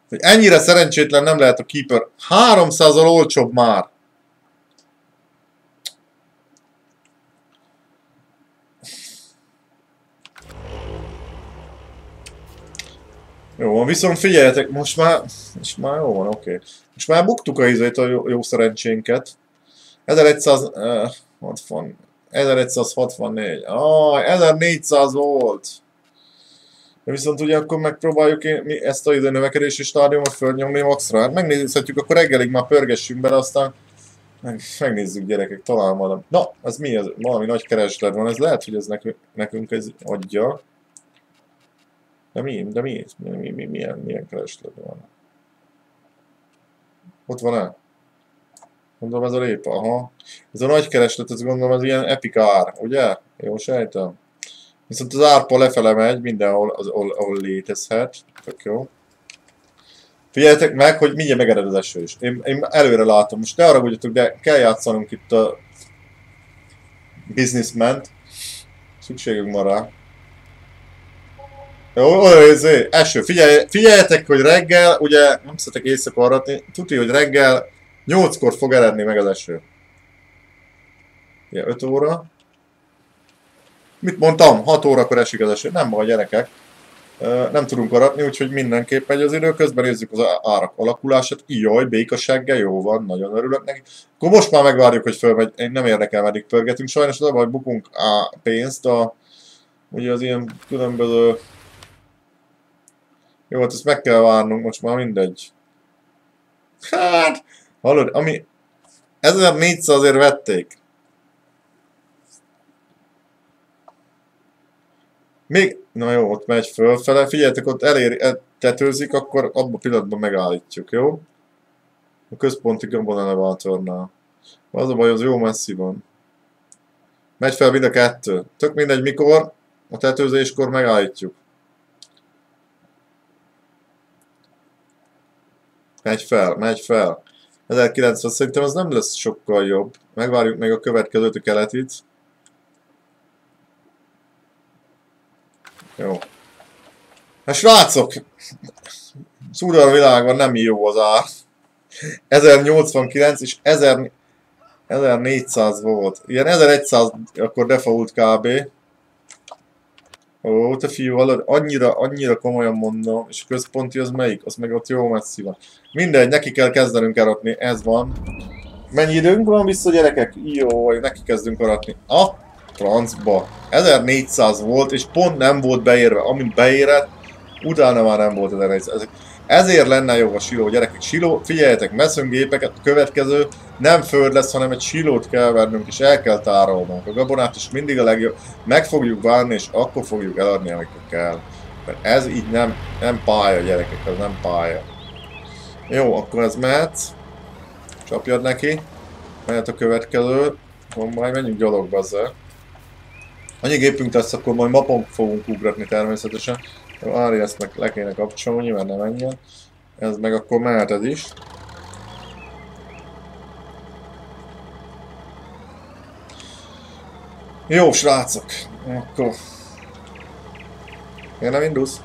hogy ennyire szerencsétlen nem lehet a keeper. 300-al olcsóbb már. Jó van, viszont figyeljetek, most már, most már jó van, oké. Okay. Most már buktuk a izét a jó, jó szerencsénket. 1160, 1164, ah, 1400 volt. Viszont ugye akkor megpróbáljuk mi ezt a ide növekedési stádiumot fölnyomni maxra. Hát megnézhetjük, akkor reggelig már pörgessünk bele, aztán meg, megnézzük gyerekek, talán valami. Na, ez mi ez? Valami nagy kereslet van, ez lehet, hogy ez nekünk, nekünk ez adja. De mi, de mi, mi, mi, mi milyen, milyen kereslet van? Ott van-e? Gondolom ez a lépa, aha. Ez a nagy kereslet, ez gondolom ez ilyen epic ár, ugye? Jó sejtem. Viszont az árpa lefele megy mindenhol, az, ahol, létezhet. Tök jó. Figyeljetek meg, hogy mindjárt megered az eső is. Én, én előre látom. Most ne arra budjatok, de kell játszanunk itt a businessman Szükségünk van rá. Jó, olyan eső. Figyelj, figyeljetek, hogy reggel, ugye nem szeretek éjszaka aratni, tudja, hogy reggel 8-kor fog eredni meg az eső. Ugye 5 óra. Mit mondtam? 6 órakor esik az eső. Nem baj, gyerekek. Nem tudunk aratni, úgyhogy mindenképp megy az idő. Közben nézzük az árak alakulását. Jaj, békaseggel, jó van, nagyon örülök neki. Akkor most már megvárjuk, hogy fölmegy. Én nem érdekel, meddig pörgetünk. Sajnos az a baj, bukunk a pénzt a... Ugye az ilyen különböző... Jó, hát ezt meg kell várnunk, most már mindegy. Hát, hallod, ami... 1400 azért vették. Még, na jó, ott megy fölfele. Figyeljetek, ott eléri, e, tetőzik, akkor abban a pillanatban megállítjuk, jó? A központi gombon elevátornál. Az a baj, az jó messzi van. Megy fel mind a kettő. Tök mindegy mikor, a tetőzéskor megállítjuk. Megy fel, megy fel. 1090 szerintem az nem lesz sokkal jobb. Megvárjuk még a következőt, a keletit. Jó. Hát srácok, szúrva a világban nem jó az ár. 1089 és 1000, 1400 volt. Ilyen 1100 akkor default kb. Ó, te fiú, hallod, annyira, annyira komolyan mondom, és a központi az melyik? Az meg ott jó messzi van. Mindegy, neki kell kezdenünk eratni, ez van. Mennyi időnk van vissza, gyerekek? Jó, neki kezdünk aratni. A francba. 1400 volt, és pont nem volt beérve. Amint beérett, utána már nem volt 1400. Ezért lenne jó a siló, gyerekek. Siló, figyeljetek, meszöngépeket, a következő nem föld lesz, hanem egy silót kell vennünk, és el kell tárolnunk. A gabonát is mindig a legjobb. Meg fogjuk várni, és akkor fogjuk eladni, amikor kell. Mert ez így nem, nem pálya, gyerekek, ez nem pálya. Jó, akkor ez mehet. Csapjad neki. Mehet a következő. Majd menjünk gyalogba ezzel. Annyi gépünk lesz, akkor majd mapon fogunk ugratni természetesen. Várj, ezt meg le kéne kapcsolni, mert nem menjen. Ez meg akkor mehet is. Jó, srácok. Akkor... Miért nem indulsz?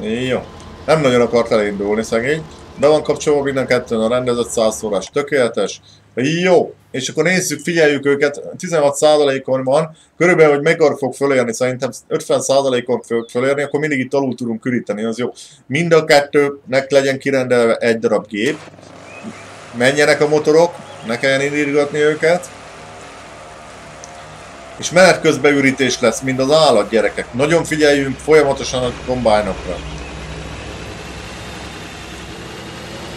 Jó. Nem nagyon akart elindulni szegény. Be van kapcsolva minden kettőn a rendezett százszórás. Tökéletes. Jó. És akkor nézzük, figyeljük őket. 16%-on van. Körülbelül, hogy mikor fog fölérni, szerintem 50%-on fog fölérni, akkor mindig itt alul tudunk küríteni, az jó. Mind a kettőnek legyen kirendelve egy darab gép. Menjenek a motorok, ne kelljen indítgatni őket. És menet közben ürítés lesz, mind az állat gyerekek. Nagyon figyeljünk folyamatosan a kombájnokra.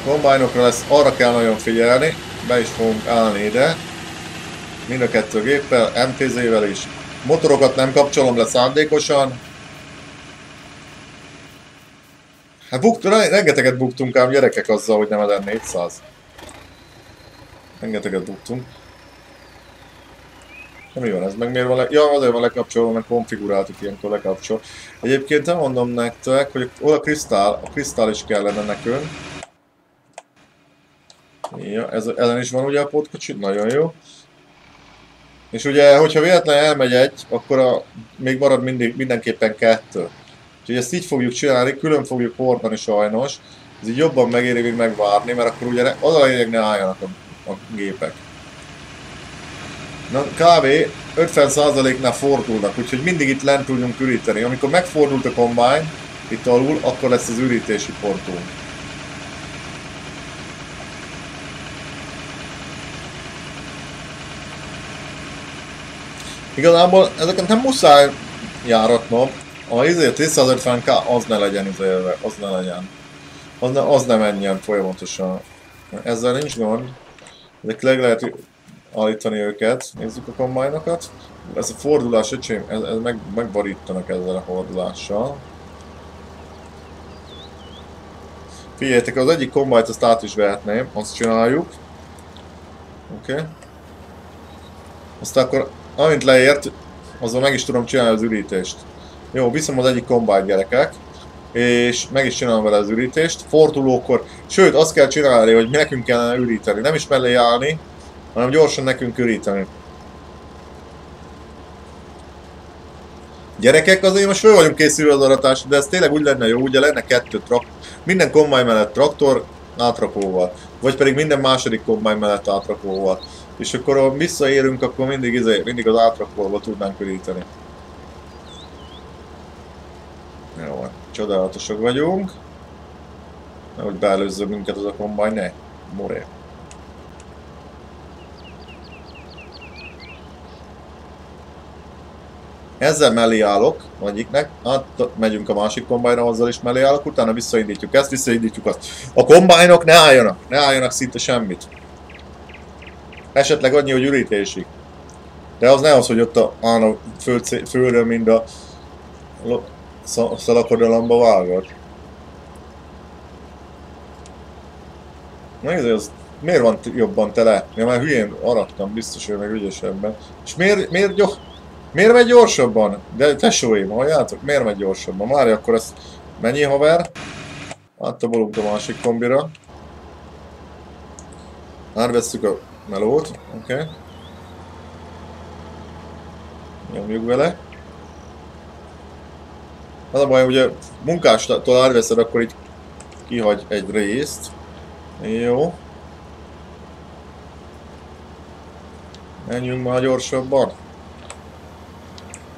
Kombájnokra lesz, arra kell nagyon figyelni, be is fogunk állni ide. Mind a kettő géppel, MTZ-vel is. Motorokat nem kapcsolom le szándékosan. Hát buktunk, rengeteget buktunk ám gyerekek azzal, hogy nem 1400. Rengeteget buktunk. Na mi van ez? Meg miért van le... Ja, azért van lekapcsolva, mert konfiguráltuk ilyenkor lekapcsol. Egyébként mondom nektek, hogy oda krisztál, a krisztál is kellene nekünk. Ja, ez, ezen is van ugye a pótkocsi, nagyon jó. És ugye, hogyha véletlenül elmegy egy, akkor a, még marad mindig, mindenképpen kettő. Úgyhogy ezt így fogjuk csinálni, külön fogjuk hordani sajnos. Ez így jobban megéri még megvárni, mert akkor ugye az a lényeg ne álljanak a, a gépek. Na, kb. 50%-nál fordulnak, úgyhogy mindig itt lent tudjunk üríteni. Amikor megfordult a combine, itt alul, akkor lesz az ürítési portunk. Igazából ezeket nem muszáj járatnom. A izé 1050k az ne legyen izélve, az ne legyen. Az ne, az ne menjen folyamatosan. Ezzel nincs gond. Ezek le lehet állítani őket. Nézzük a kombájnokat. Ez a fordulás, öcsém, ez, ez meg, megbarítanak ezzel a fordulással. Figyeljetek, az egyik kombájt azt át is vehetném, azt csináljuk. Oké. Okay. Aztán akkor, amint leért, azzal meg is tudom csinálni az ürítést. Jó, viszem az egyik kombájt gyerekek, és meg is csinálom vele az ürítést. Fordulókor, sőt azt kell csinálni, hogy nekünk kellene üríteni, nem is mellé állni, hanem gyorsan nekünk üríteni. Gyerekek, azért most fel vagyunk készülve az aratásra, de ez tényleg úgy lenne jó, ugye lenne kettő trak, minden kombáj mellett traktor átrakóval, vagy pedig minden második kombáj mellett átrakóval. És akkor ha visszaérünk, akkor mindig, izé, mindig az átrakóval tudnánk üríteni. Jó, csodálatosak vagyunk. Nehogy beelőzzön minket az a kombáj, ne. Moré. Ezzel mellé állok, egyiknek, hát megyünk a másik kombájra, azzal is mellé állok, utána visszaindítjuk ezt, visszaindítjuk azt. A kombájnok ne álljanak, ne álljanak szinte semmit. Esetleg annyi, hogy ürítésig. De az ne az, hogy ott a, a föl, fölről mind a szalakodalomba vágod. Nézd, az miért van jobban tele? Ja, már hülyén arattam, biztos, hogy meg ügyesebben. És miért, miért gyors... Miért megy gyorsabban? De tesóim, halljátok, miért megy gyorsabban? Már akkor ezt mennyi haver? Áttabolunk a másik kombira. Árvesszük a melót, oké. Okay. Nyomjuk vele. Az a baj, ugye munkástól árveszed, akkor itt kihagy egy részt. Jó. Menjünk már gyorsabban.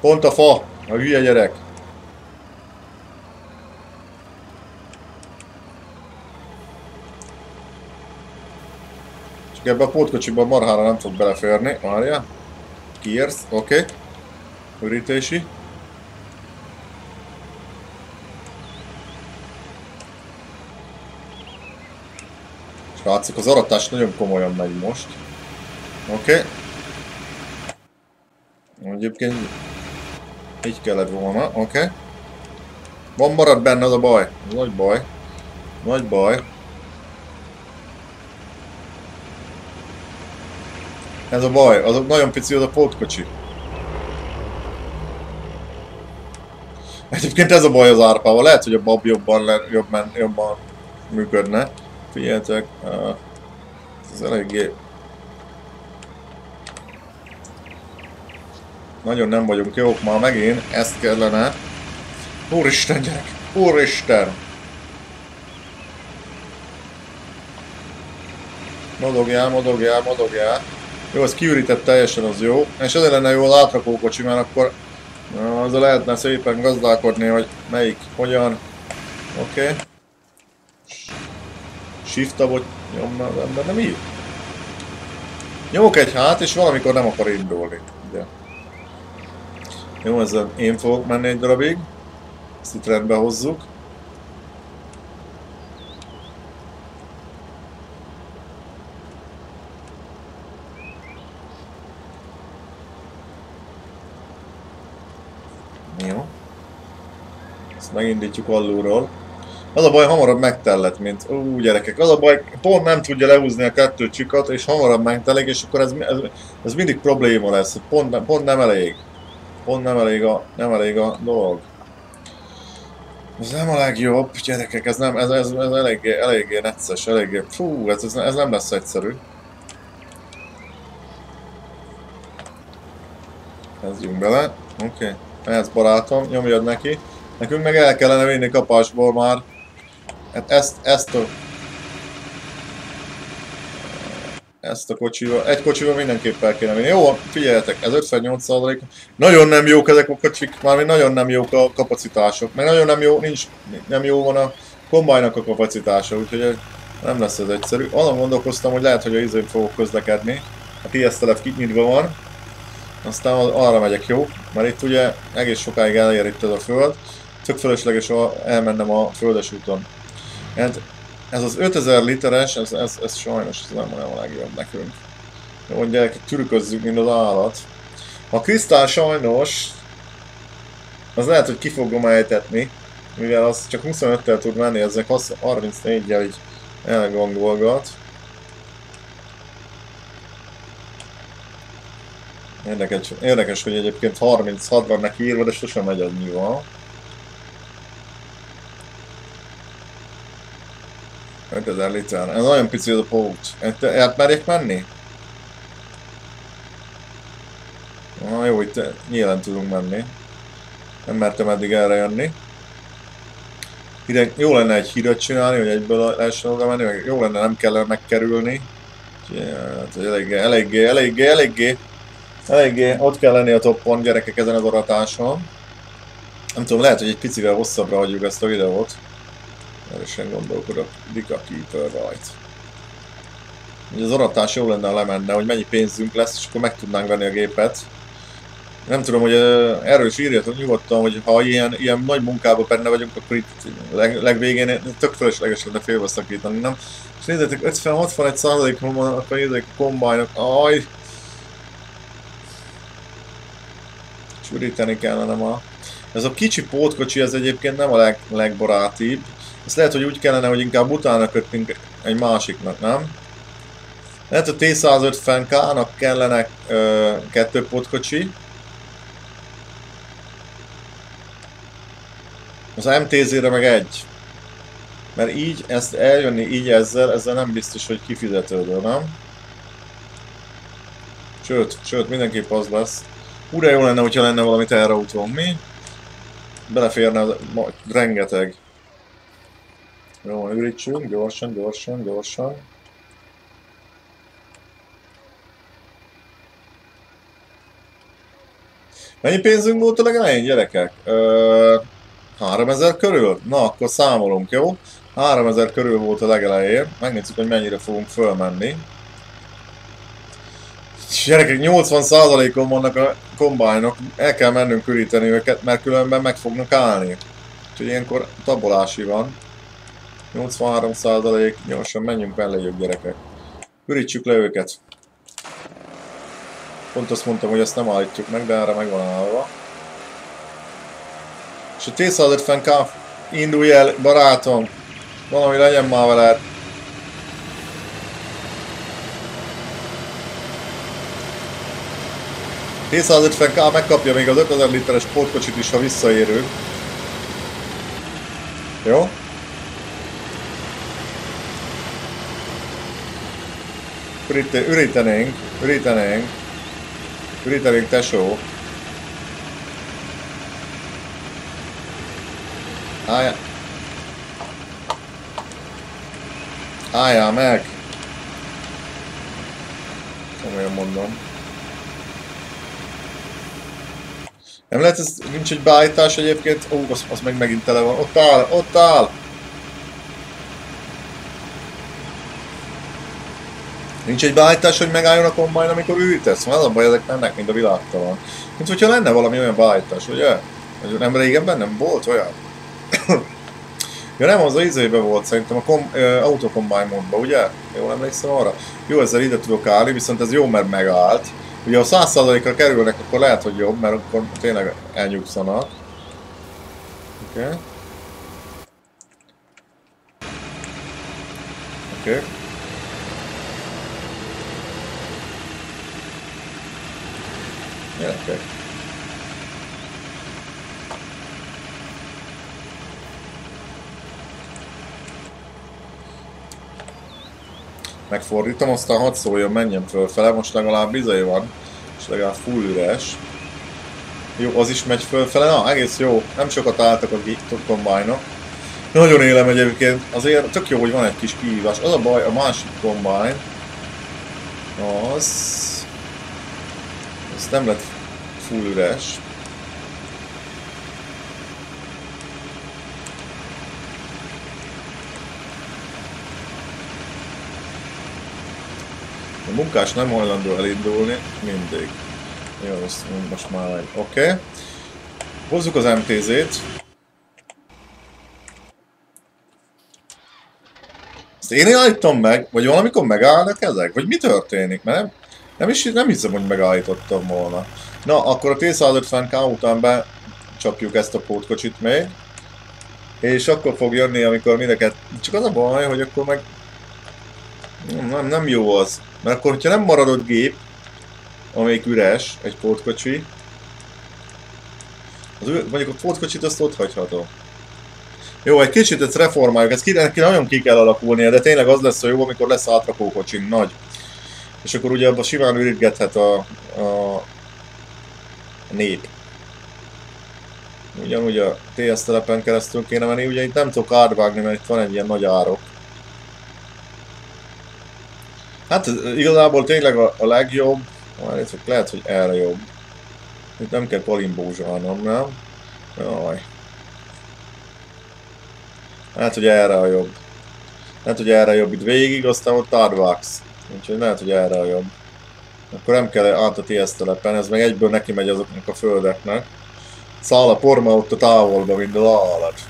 Pont a fa, a hülye gyerek. Csak ebbe a pótkocsiban marhára nem fog beleférni. Várja. Kiérsz, oké. Okay. Ürítési. Látszik, az aratás nagyon komolyan megy most. Oké. Okay. Egyébként így kellett volna, oké. Okay. Van marad benne az a baj. Nagy baj. Nagy baj. Ez a baj, az nagyon pici az a pótkocsi. Egyébként ez a baj az árpával, lehet, hogy a bab jobban, le, jobban, jobban működne. Figyeljetek, uh, ez eléggé Nagyon nem vagyunk jók már megint, ezt kellene. Úristen gyerek, úristen! Modogjál, modogjál, modogjál. Jó, ez kiürített teljesen, az jó. És azért lenne jó az átrakókocsi, mert akkor azzal lehetne szépen gazdálkodni, hogy melyik, hogyan. Oké. Okay. Shift-tabot nyomna az ember, nem így? Nyomok egy hát, és valamikor nem akar indulni. Ugye? Jó, ezzel én fogok menni egy darabig. Ezt itt rendbe hozzuk. Jó. Ezt megindítjuk alulról. Az a baj, hamarabb megtellett, mint ú, gyerekek. Az a baj, pont nem tudja lehúzni a kettő csikat, és hamarabb megtelik, és akkor ez, ez, ez mindig probléma lesz. Pont, pont nem elég. Pont nem elég a, nem elég a dolog. Ez nem a legjobb, gyerekek, ez, nem, ez, ez, ez eléggé, eléggé necces, eléggé, fú, ez, ez, ez nem lesz egyszerű. Kezdjünk bele, oké, okay. ez barátom, nyomjad neki. Nekünk meg el kellene vinni kapásból már. Hát ezt, ezt a ezt a kocsival, egy kocsival mindenképp el kéne vinni. Jó, figyeljetek, ez 58% Nagyon nem jók ezek a kocsik, már nagyon nem jók a kapacitások, meg nagyon nem jó, nincs, nem jó van a kombájnak a kapacitása, úgyhogy nem lesz ez egyszerű. Azon gondolkoztam, hogy lehet, hogy a izén fogok közlekedni. A PS telep nyitva van. Aztán arra megyek, jó? Mert itt ugye egész sokáig elér itt ez a föld. Tök fölösleges elmennem a földes úton. Hát ez az 5000 literes, ez, ez, ez sajnos ez nem olyan legjobb nekünk. Jó, gyerekek, türközzük, mint az állat. A krisztál sajnos, az lehet, hogy ki fogom ejtetni, mivel az csak 25-tel tud menni, ezek 34-jel így elgondolgat. Érdekes, érdekes, hogy egyébként 36 van neki írva, de sosem megy annyival. 5000 liter. Ez nagyon pici az a pót. Át merjek menni? Na jó, itt nyílen tudunk menni. Nem mertem eddig erre jönni. Ide jó lenne egy hídot csinálni, hogy egyből lehessen oda menni, meg jó lenne nem kellene megkerülni. Hát, eléggé, eléggé, eléggé, eléggé, eléggé, ott kell lenni a toppon gyerekek ezen az aratáson. Nem tudom, lehet, hogy egy picivel hosszabbra hagyjuk ezt a videót. Erősen gondolkodok. Dika Keeper right. Ugye az aratás jó lenne, ha lemenne, hogy mennyi pénzünk lesz, és akkor meg tudnánk venni a gépet. Nem tudom, hogy erről is írjatok nyugodtan, hogy ha ilyen, ilyen nagy munkába benne vagyunk, akkor itt leg, legvégén tök felesleges lenne félbeszakítani, nem? És nézzétek, 50-61 százalékon van, akkor nézzétek a kombájnak, aj! És üríteni kellene ma. Ez a kicsi pótkocsi, ez egyébként nem a leg, legbarátibb. Ezt lehet, hogy úgy kellene, hogy inkább utána kötünk egy másiknak, nem? Lehet, a T-150K-nak kellene ö, kettő pótkocsi. Az MTZ-re meg egy. Mert így ezt eljönni így ezzel, ezzel nem biztos, hogy kifizetődő, nem? Sőt, sőt, mindenképp az lesz. Ura jó lenne, hogyha lenne valami terrautón, mi? Beleférne az, rengeteg. Jó, ürítsünk, gyorsan, gyorsan, gyorsan. Mennyi pénzünk volt a legelején, gyerekek? Ö, 3000 körül? Na, akkor számolunk, jó? 3000 körül volt a legelején. Megnézzük, hogy mennyire fogunk fölmenni. Gyerekek, 80%-on vannak a kombájnok. El kell mennünk köríteni őket, mert különben meg fognak állni. Úgyhogy ilyenkor tabolási van. 83%, gyorsan menjünk melléjük gyerekek. Ürítsük le őket. Pont azt mondtam, hogy ezt nem állítjuk meg, de erre meg van állva. És a T-150K indulj el, barátom! Valami legyen már veled! T-150K megkapja még az 5000 literes pótkocsit is, ha visszaérünk. Jó? Ürítenénk, ürítenénk, ürítenénk tesó. Álljál. Álljál meg! Komolyan mondom. Nem lehet ez, nincs egy beállítás egyébként? Ó, az, az meg megint tele van. Ott áll, ott áll! Nincs egy beállítás, hogy megálljon a kombány, amikor ülítesz? Van az a baj, ezek mennek, mint a világtalan. Mint hogyha lenne valami olyan beállítás, ugye? Vagy nem régebben nem volt olyan? ja nem, az az izébe volt szerintem a kom, autokombány módban, ugye? Jól emlékszem arra? Jó, ezzel ide tudok állni, viszont ez jó, mert megállt. Ugye ha 100%-ra kerülnek, akkor lehet, hogy jobb, mert akkor tényleg elnyugszanak. Oké. Okay. Oké. Okay. Gyerekek. Megfordítom, aztán hadd szóljon, menjen fölfele, most legalább bizony van, és legalább full üres. Jó, az is megy fölfele, na egész jó, nem sokat álltak a kombájnok. Nagyon élem egyébként, azért tök jó, hogy van egy kis kihívás. Az a baj, a másik kombány, az... Ez nem lett full üres. A munkás nem hajlandó elindulni, mindig. Jó, ezt most már meg. Oké. Okay. Hozzuk az MTZ-t. Ezt én állítom meg, vagy valamikor megállnak ezek? Vagy mi történik? Mert nem, is, nem hiszem, hogy megállítottam volna. Na, akkor a T-150K után becsapjuk ezt a pótkocsit még. És akkor fog jönni, amikor mindeket... Csak az a baj, hogy akkor meg... Nem, nem jó az. Mert akkor, hogyha nem maradott gép, amelyik üres, egy pótkocsi, az, mondjuk a pótkocsit azt ott hagyhatom. Jó, egy kicsit ezt reformáljuk, ez ki, neki nagyon ki kell alakulnia, de tényleg az lesz a jó, amikor lesz átrakókocsin, nagy. És akkor ugye abban simán ürítgethet a, a, nép. Ugyanúgy a TS telepen keresztül kéne menni, ugye itt nem tudok átvágni, mert itt van egy ilyen nagy árok. Hát igazából tényleg a, a legjobb, lehet, hogy erre jobb. Itt nem kell palimbózsolnom, nem? Jaj. Lehet, hogy erre a jobb. Lehet, hogy erre a jobb itt végig, aztán ott Advax. Úgyhogy lehet, hogy erre a jobb. Akkor nem kell át a TS telepen, ez meg egyből neki megy azoknak a földeknek. Száll a porma ott a távolba, mint az állat.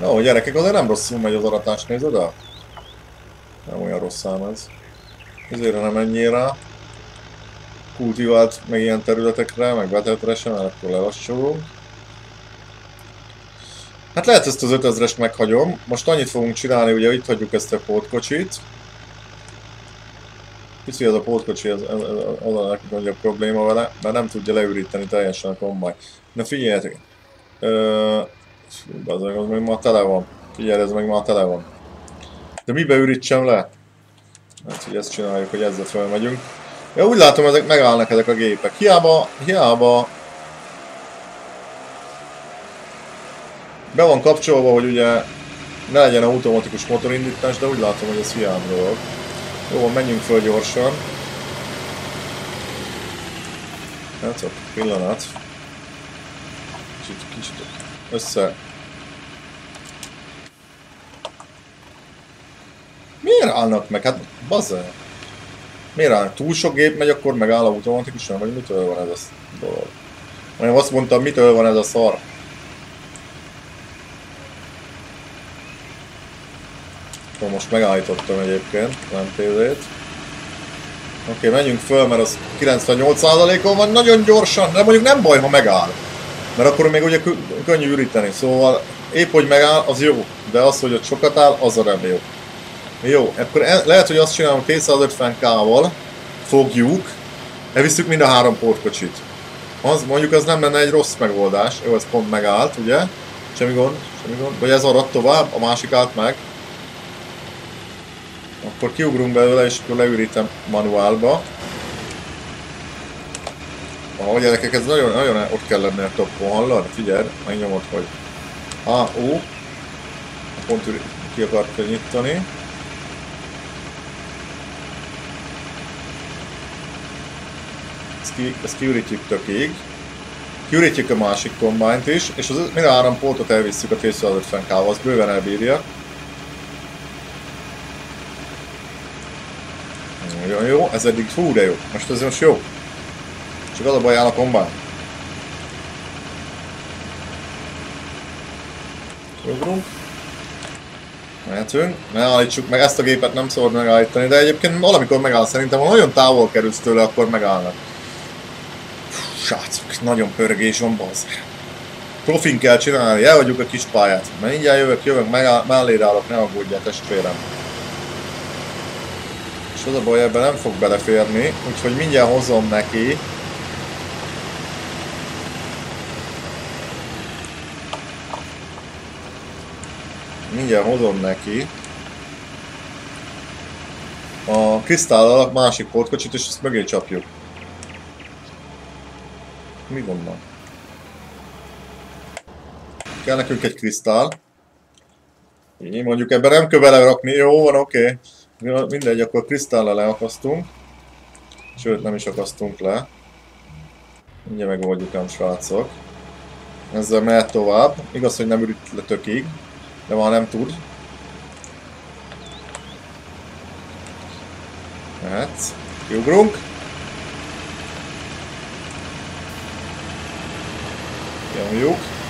Jó, gyerekek, azért nem rosszul megy az aratás, nézd oda? Nem olyan rossz szám ez. Ezért nem ennyire kultivált meg ilyen területekre, meg vetetre sem, mert akkor lelassulunk. Hát lehet ezt az 5000-est meghagyom. Most annyit fogunk csinálni, ugye itt hagyjuk ezt a pótkocsit. Pici az a pótkocsi, az, az, az a legnagyobb probléma vele, mert nem tudja leüríteni teljesen a kombány. Na figyeljetek! Ö, az meg ma tele van. Figyelj, ez meg ma tele van. De mibe ürítsem le? Hát, hogy ezt csináljuk, hogy ezzel felmegyünk. Ja, úgy látom, ezek megállnak ezek a gépek. Hiába, hiába be van kapcsolva, hogy ugye ne legyen automatikus motorindítás, de úgy látom, hogy ez hiába dolog. Jó, menjünk föl gyorsan. Hát, csak pillanat. Kicsit, kicsit össze... Miért állnak meg? Hát, bazzel. Miért áll? Túl sok gép megy, akkor megáll automatikusan, vagy mitől van ez a dolog? Majd azt mondtam, mitől van ez a szar? Akkor most megállítottam egyébként, nem tévét. Oké, okay, menjünk föl, mert az 98%-on van, nagyon gyorsan, de mondjuk nem baj, ha megáll. Mert akkor még ugye könnyű üríteni, szóval épp hogy megáll, az jó, de az, hogy ott sokat áll, az a nem jó. Jó, akkor el, lehet, hogy azt csinálom 250k-val, fogjuk, elviszük mind a három portkocsit. Az, mondjuk az nem lenne egy rossz megoldás. Jó, ez pont megállt, ugye? Semmi gond, semmi gond. Vagy ez arad tovább, a másik állt meg. Akkor kiugrunk belőle, és akkor leürítem manuálba. Ahogy gyerekek, ez nagyon, nagyon ott kell lenni a toppon, hallod? Figyeld, megnyomod, hogy A, U. Pont ki akart nyitani. ezt, ki, kiürítjük tökig. Kiürítjük a másik kombányt is, és az mind a három pótot elvisszük a T-150K-val, az bőven elbírja. Jó, jó, ez eddig fú, de jó. Most ez most jó. Csak az a baj áll a kombány. Ugrunk. Mehetünk. Ne állítsuk meg, ezt a gépet nem szabad megállítani, de egyébként valamikor megáll. Szerintem, ha nagyon távol kerülsz tőle, akkor megállnak. Srácok, nagyon pörgés van, bazd. Profin kell csinálni, elhagyjuk a kis pályát. Mert mindjárt jövök, jövök, mellé állok, ne aggódjál, testvérem. És az a baj, ebben nem fog beleférni, úgyhogy mindjárt hozom neki. Mindjárt hozom neki. A kristállal másik portkocsit, és ezt mögé csapjuk. Mi van? Kell nekünk egy krisztál. Így mondjuk ebben nem kell belerakni, jó van, oké. Okay. Mindegy, akkor krisztállal leakasztunk. Sőt, nem is akasztunk le. Mindjárt megoldjuk ám, srácok. Ezzel mehet tovább. Igaz, hogy nem ürít le tökig, de már nem tud. Mehetsz. Kiugrunk. Nyomjuk.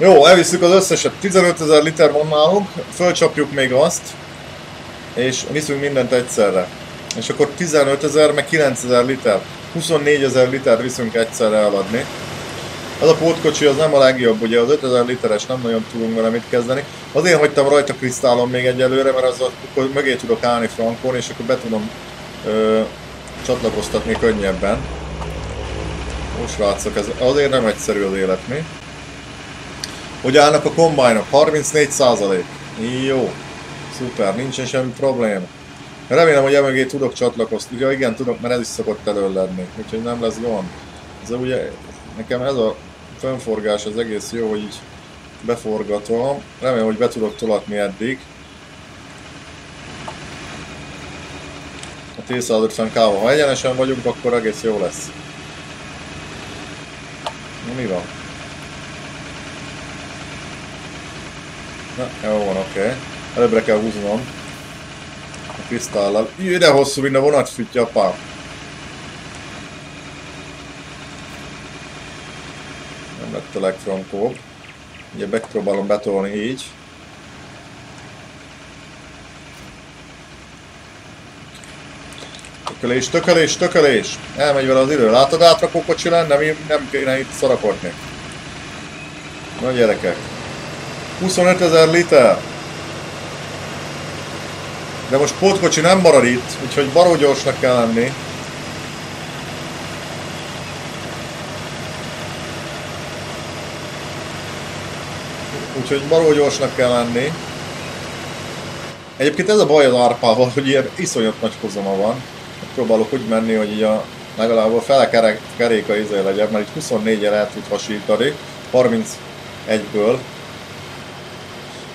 Jó, elviszük az összeset. 15 ezer liter van nálunk, fölcsapjuk még azt, és viszünk mindent egyszerre. És akkor 15 ezer, meg 9 ezer liter. 24 ezer liter viszünk egyszerre eladni. Ez a pótkocsi az nem a legjobb, ugye az 5000 literes nem nagyon tudunk vele mit kezdeni. Azért hagytam rajta krisztálon még egyelőre, mert az akkor mögé tudok állni frankon, és akkor be tudom ö, csatlakoztatni könnyebben. Ó, srácok, ez azért nem egyszerű az élet, mi? Hogy állnak a kombájnok? 34 százalék. Jó. Szuper, nincsen semmi probléma. Remélem, hogy emögé tudok csatlakozni. Ja igen, tudok, mert ez is szokott elől lenni. Úgyhogy nem lesz gond. Ez ugye, nekem ez a fönforgás az egész jó, hogy így beforgatom. Remélem, hogy be tudok tolatni eddig. A T-150 káva. Ha egyenesen vagyunk, akkor egész jó lesz. Na mi van? Na, jó van, oké. Okay. Előbbre kell húznom. A krisztállal. Ide hosszú, mint a vonatfütty, apám. Nem lett a legfrankóbb. Ugye megpróbálom betolni így. Tökölés, tökölés, tökölés! Elmegy vele az idő. Látod átrakó kocsi lenne? Mi nem kéne itt szarakodni. Na gyerekek. 25 ezer liter. De most pótkocsi nem marad itt, úgyhogy baró gyorsnak kell lenni. Úgyhogy baró gyorsnak kell lenni. Egyébként ez a baj az árpával, hogy ilyen iszonyat nagy hozama van. Próbálok úgy menni, hogy így a legalább a fele kerek, keréka izé legyen, mert itt 24-el el tud hasítani, 31-ből.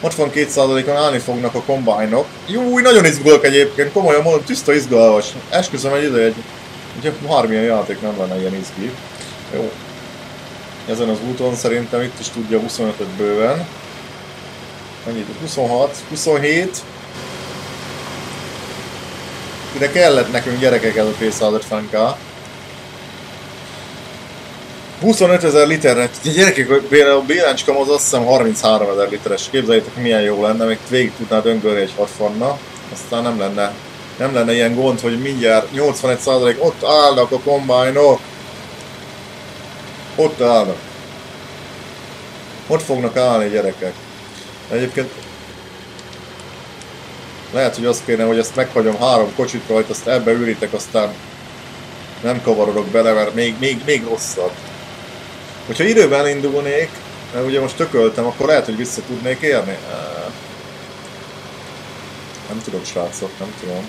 62%-on állni fognak a kombájnok. Jó, nagyon izgulok egyébként, komolyan mondom, tiszta izgalmas. Esküszöm egy ide egy... Ugye bármilyen játék nem lenne ilyen izgi. Jó. Ezen az úton szerintem itt is tudja 25-öt bőven. Mennyit? 26, 27. Ide kellett nekünk gyerekek ez a P150K. 25 ezer literre, gyerekek, a béláncskam az azt hiszem 33 ezer literes, képzeljétek milyen jó lenne, még végig tudná döngölni egy 60 aztán nem lenne, nem lenne ilyen gond, hogy mindjárt 81% ott állnak a kombájnok, ott állnak. Ott fognak állni gyerekek. Egyébként lehet, hogy azt kéne, hogy ezt meghagyom három kocsit rajta, azt ebbe ürítek, aztán nem kavarodok bele, mert még, még, még rosszabb. Hogyha időben indulnék, mert ugye most tököltem, akkor lehet, hogy vissza tudnék érni. Nem tudom, srácok, nem tudom.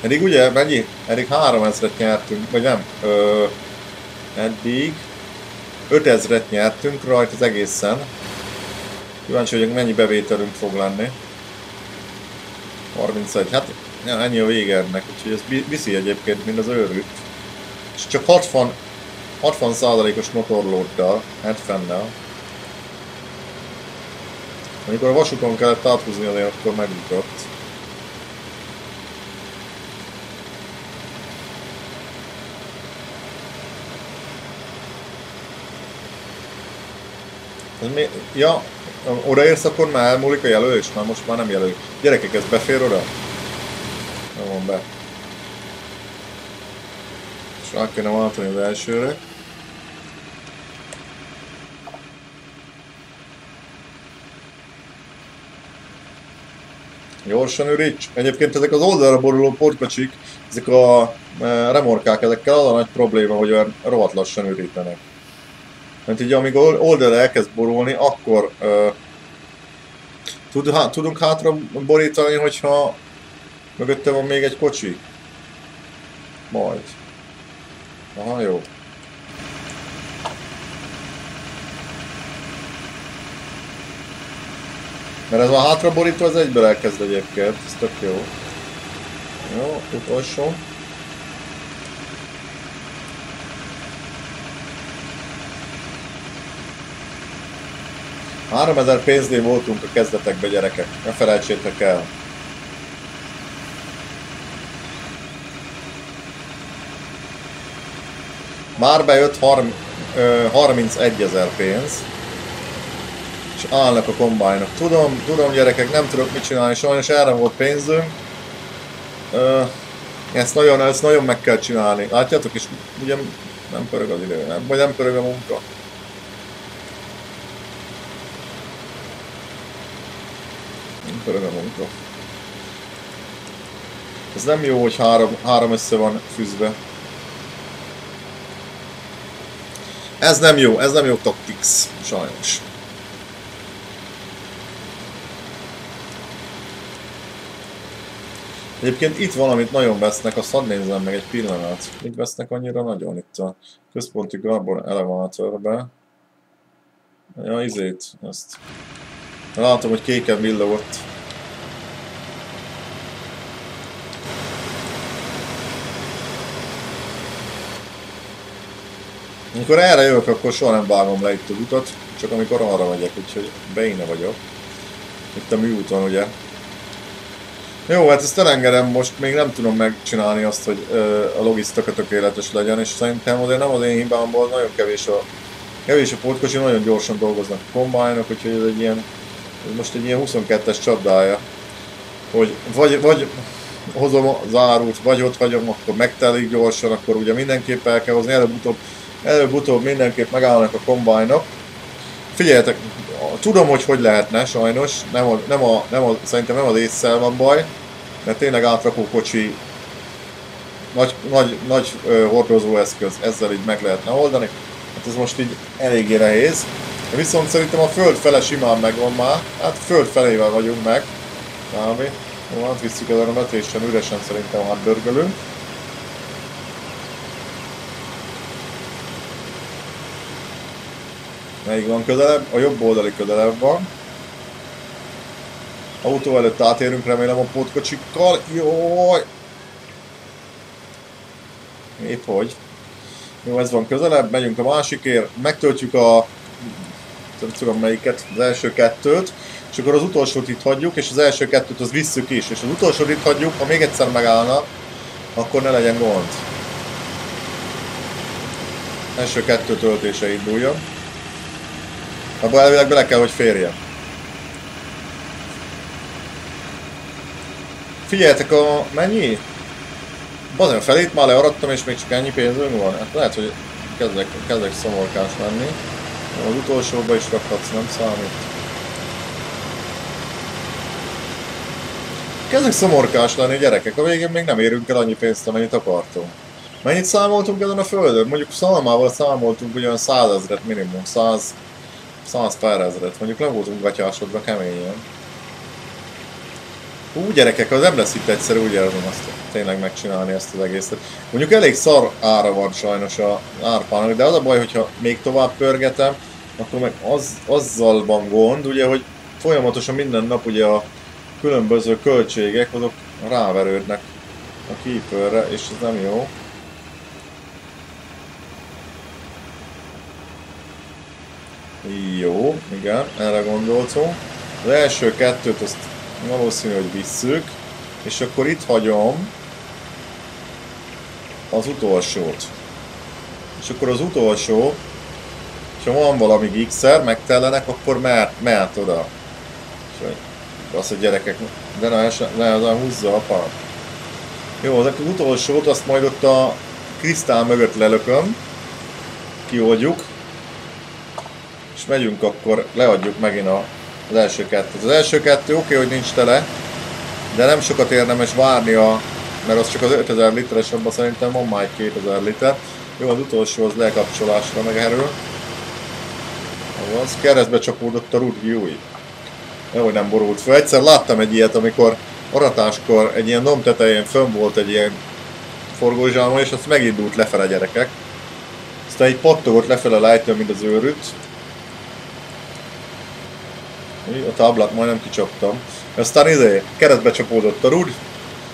Eddig ugye mennyi? Eddig 3000-et nyertünk, vagy nem? Ö, eddig 5000-et nyertünk rajta az egészen. Kíváncsi vagyok, mennyi bevételünk fog lenni. 31, hát ja, ennyi a vége ennek, úgyhogy ez viszi egyébként, mint az őrült. És csak 60 60%-os motorlóddal, 70-nel. Amikor a vasúton kellett áthúzni azért, akkor megugrott. Mi? Ja, odaérsz, akkor már elmúlik a jelölés? Már most már nem jelöl. Gyerekek, ez befér oda? Nem van be. És rá kéne váltani az elsőre. Gyorsan üríts. Egyébként ezek az oldalra boruló portkocsik, ezek a e, remorkák, ezekkel az a nagy probléma, hogy olyan rohadt lassan ürítenek. Mert ugye amíg oldalra elkezd borulni, akkor uh, tud, há, tudunk hátra borítani, hogyha mögötte van még egy kocsi? Majd. Aha, jó. Mert ez a hátraborító az egyből elkezd egyébként, ez tök jó. Jó, utolsó. ezer pénznél voltunk a kezdetekbe gyerekek, ne felejtsétek el. Már bejött 31 ezer pénz. És állnak a kombájnok. Tudom, tudom gyerekek, nem tudok mit csinálni, sajnos erre volt pénzünk. Ö, ezt nagyon, ezt nagyon meg kell csinálni. Látjátok, és ugye nem pörög az idő, nem, vagy nem pörög a munka. Nem pörög a munka. Ez nem jó, hogy három, három össze van fűzve. Ez nem jó, ez nem jó tactics, sajnos. Egyébként itt valamit nagyon vesznek, azt hadd nézzem meg egy pillanat. Mit vesznek annyira nagyon itt a központi Garbon elevátorbe? Ja, izét, ezt. Látom, hogy kéken villogott. Amikor erre jövök, akkor soha nem vágom le itt az utat, csak amikor arra megyek, úgyhogy beine vagyok. Itt a műúton, ugye. Jó, hát ezt elengedem most, még nem tudom megcsinálni azt, hogy ö, a logisztika tökéletes legyen, és szerintem azért nem az én hibámból, nagyon kevés a, kevés a pótkocsi, nagyon gyorsan dolgoznak a kombájnok, úgyhogy ez egy ilyen, ez most egy ilyen 22-es csapdája, hogy vagy, vagy hozom az árut, vagy ott hagyom, akkor megtelik gyorsan, akkor ugye mindenképp el kell hozni, előbb-utóbb előbb-utóbb mindenképp megállnak a kombájnok. Figyeljetek, tudom, hogy hogy lehetne, sajnos, nem a, nem a, nem a, szerintem nem az észszel van baj, mert tényleg átrakó kocsi, nagy, nagy, nagy hordozó eszköz, ezzel így meg lehetne oldani. Hát ez most így eléggé nehéz. Viszont szerintem a föld fele simán megvan már, hát föld felével vagyunk meg, kb. Jó, hát visszük ezen a metésen, üresen szerintem hát dörgölünk. Melyik van közelebb? A jobb oldali közelebb van. Autó előtt átérünk, remélem a pótkocsikkal. Jaj! Épp hogy. Jó, ez van közelebb, megyünk a másikért, megtöltjük a... Nem tudom melyiket, az első kettőt, és akkor az utolsót itt hagyjuk, és az első kettőt az visszük is, és az utolsót itt hagyjuk, ha még egyszer megállna, akkor ne legyen gond. Első kettő töltése induljon. Abba elvileg bele kell, hogy férjen. Figyeljetek a... mennyi? Bazen felét már learadtam és még csak ennyi pénzünk van. Hát lehet, hogy kezdek, kezdek szomorkás lenni. Az utolsóba is rakhatsz, nem számít. Kezdek szomorkás lenni, gyerekek, a végén még nem érünk el annyi pénzt, amennyit akartunk. Mennyit számoltunk ezen a földön? Mondjuk szalmával számoltunk olyan 100 ezeret minimum, 100 100 pár ezeret, mondjuk le voltunk gatyásodva keményen. Hú, gyerekek, az nem lesz itt egyszerű, úgy érzem azt tényleg megcsinálni ezt az egészet. Mondjuk elég szar ára van sajnos a árpának, de az a baj, hogyha még tovább pörgetem, akkor meg az, azzal van gond, ugye, hogy folyamatosan minden nap ugye a különböző költségek, azok ráverődnek a keeperre, és ez nem jó. Jó, igen, erre gondoltunk. Az első kettőt azt valószínű, hogy visszük, és akkor itt hagyom az utolsót. És akkor az utolsó, ha van valami x-szer, megtellenek, akkor mehet, mehet oda. És az, hogy gyerekek, de ne, ne az húzza apa. Jó, az utolsót azt majd ott a krisztál mögött lelököm, kioldjuk, és megyünk, akkor leadjuk megint a, az első kettőt. Az első kettő oké, okay, hogy nincs tele, de nem sokat érdemes várnia, mert az csak az 5000 literes, abban szerintem van már egy 2000 liter. Jó, az utolsó az lekapcsolásra megerül. Az keresztbe csapódott a Rudi új. Jó, hogy nem borult fel. Egyszer láttam egy ilyet, amikor aratáskor egy ilyen dom tetején fönn volt egy ilyen forgózsálma, és azt megindult lefele gyerekek. Aztán egy pattogott lefele a lejtő, mint az őrült, a táblát majdnem kicsaptam. Aztán izé, keresztbe csapódott a rud,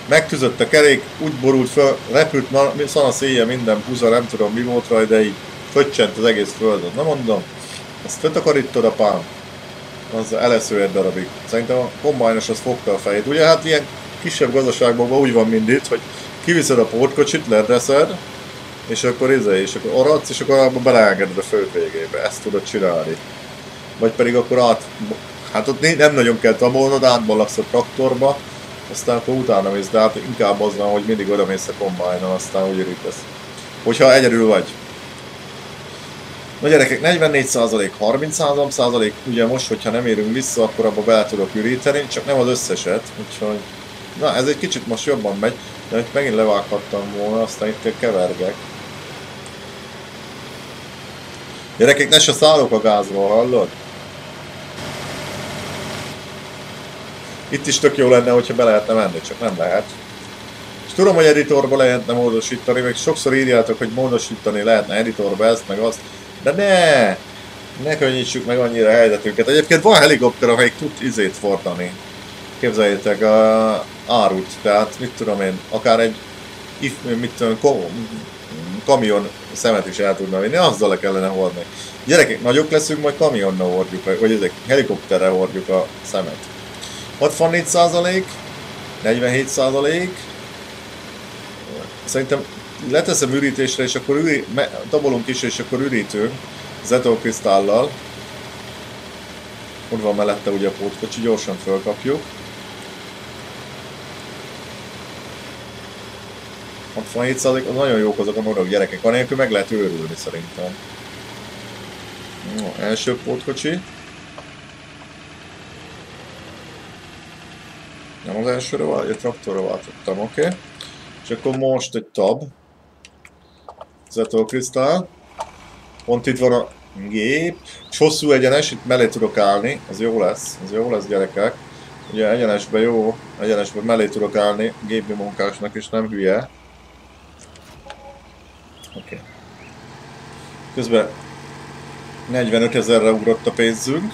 megtűzött a kerék, úgy borult föl, repült szana széje minden puza, nem tudom mi volt rajta, de így föccsent az egész földön. Na mondom, ezt föltakarítod a pán, az elesző egy darabig. Szerintem a kombájnos az fogta a fejét. Ugye hát ilyen kisebb gazdaságban úgy van mindig, hogy kiviszed a pótkocsit, ledreszed, és akkor izé, és akkor aradsz, és akkor abba beleengeded a fő végébe. Ezt tudod csinálni. vagy pedig akkor át, hát ott nem nagyon kell tabolnod, átbalagsz a traktorba, aztán akkor utána mész, de hát inkább az van, hogy mindig oda mész a kombájnal, aztán úgy ürítesz. Hogyha egyedül vagy. Na gyerekek, 44%, 33%, ugye most, hogyha nem érünk vissza, akkor abba bele tudok üríteni, csak nem az összeset, úgyhogy... Na, ez egy kicsit most jobban megy, de itt megint levághattam volna, aztán itt kevergek. Gyerekek, ne se szállok a gázról, hallod? Itt is tök jó lenne, hogyha be lehetne menni, csak nem lehet. És tudom, hogy editorba lehetne módosítani, meg sokszor írjátok, hogy módosítani lehetne editorba ezt, meg azt. De ne! Ne könnyítsük meg annyira a helyzetünket. Egyébként van helikopter, amelyik tud izét fordani. Képzeljétek, a árut, tehát mit tudom én, akár egy if, mit tudom, kamion szemet is el tudna vinni, azzal le kellene hordni. Gyerekek, nagyok leszünk, majd kamionnal hordjuk, vagy ezek helikopterre hordjuk a szemet. 64 százalék, 47 százalék, szerintem leteszem ürítésre, és akkor üri, me, dabolunk is, és akkor ürítünk Zeto kristállal. Ott van mellette ugye a pótkocsi, gyorsan fölkapjuk. 67% az nagyon jók azok a morog gyerekek, anélkül meg lehet őrülni szerintem. No, első pótkocsi. Nem az elsőre vagy, a traktorra váltottam, oké. Okay. És akkor most egy tab. Zetol Crystal. Pont itt van a gép. És hosszú egyenes, itt mellé tudok állni, az jó lesz, az jó lesz gyerekek. Ugye egyenesben jó, egyenesben mellé tudok állni, gépi munkásnak is nem hülye. Oké. Okay. Közben 45 ezerre ugrott a pénzünk.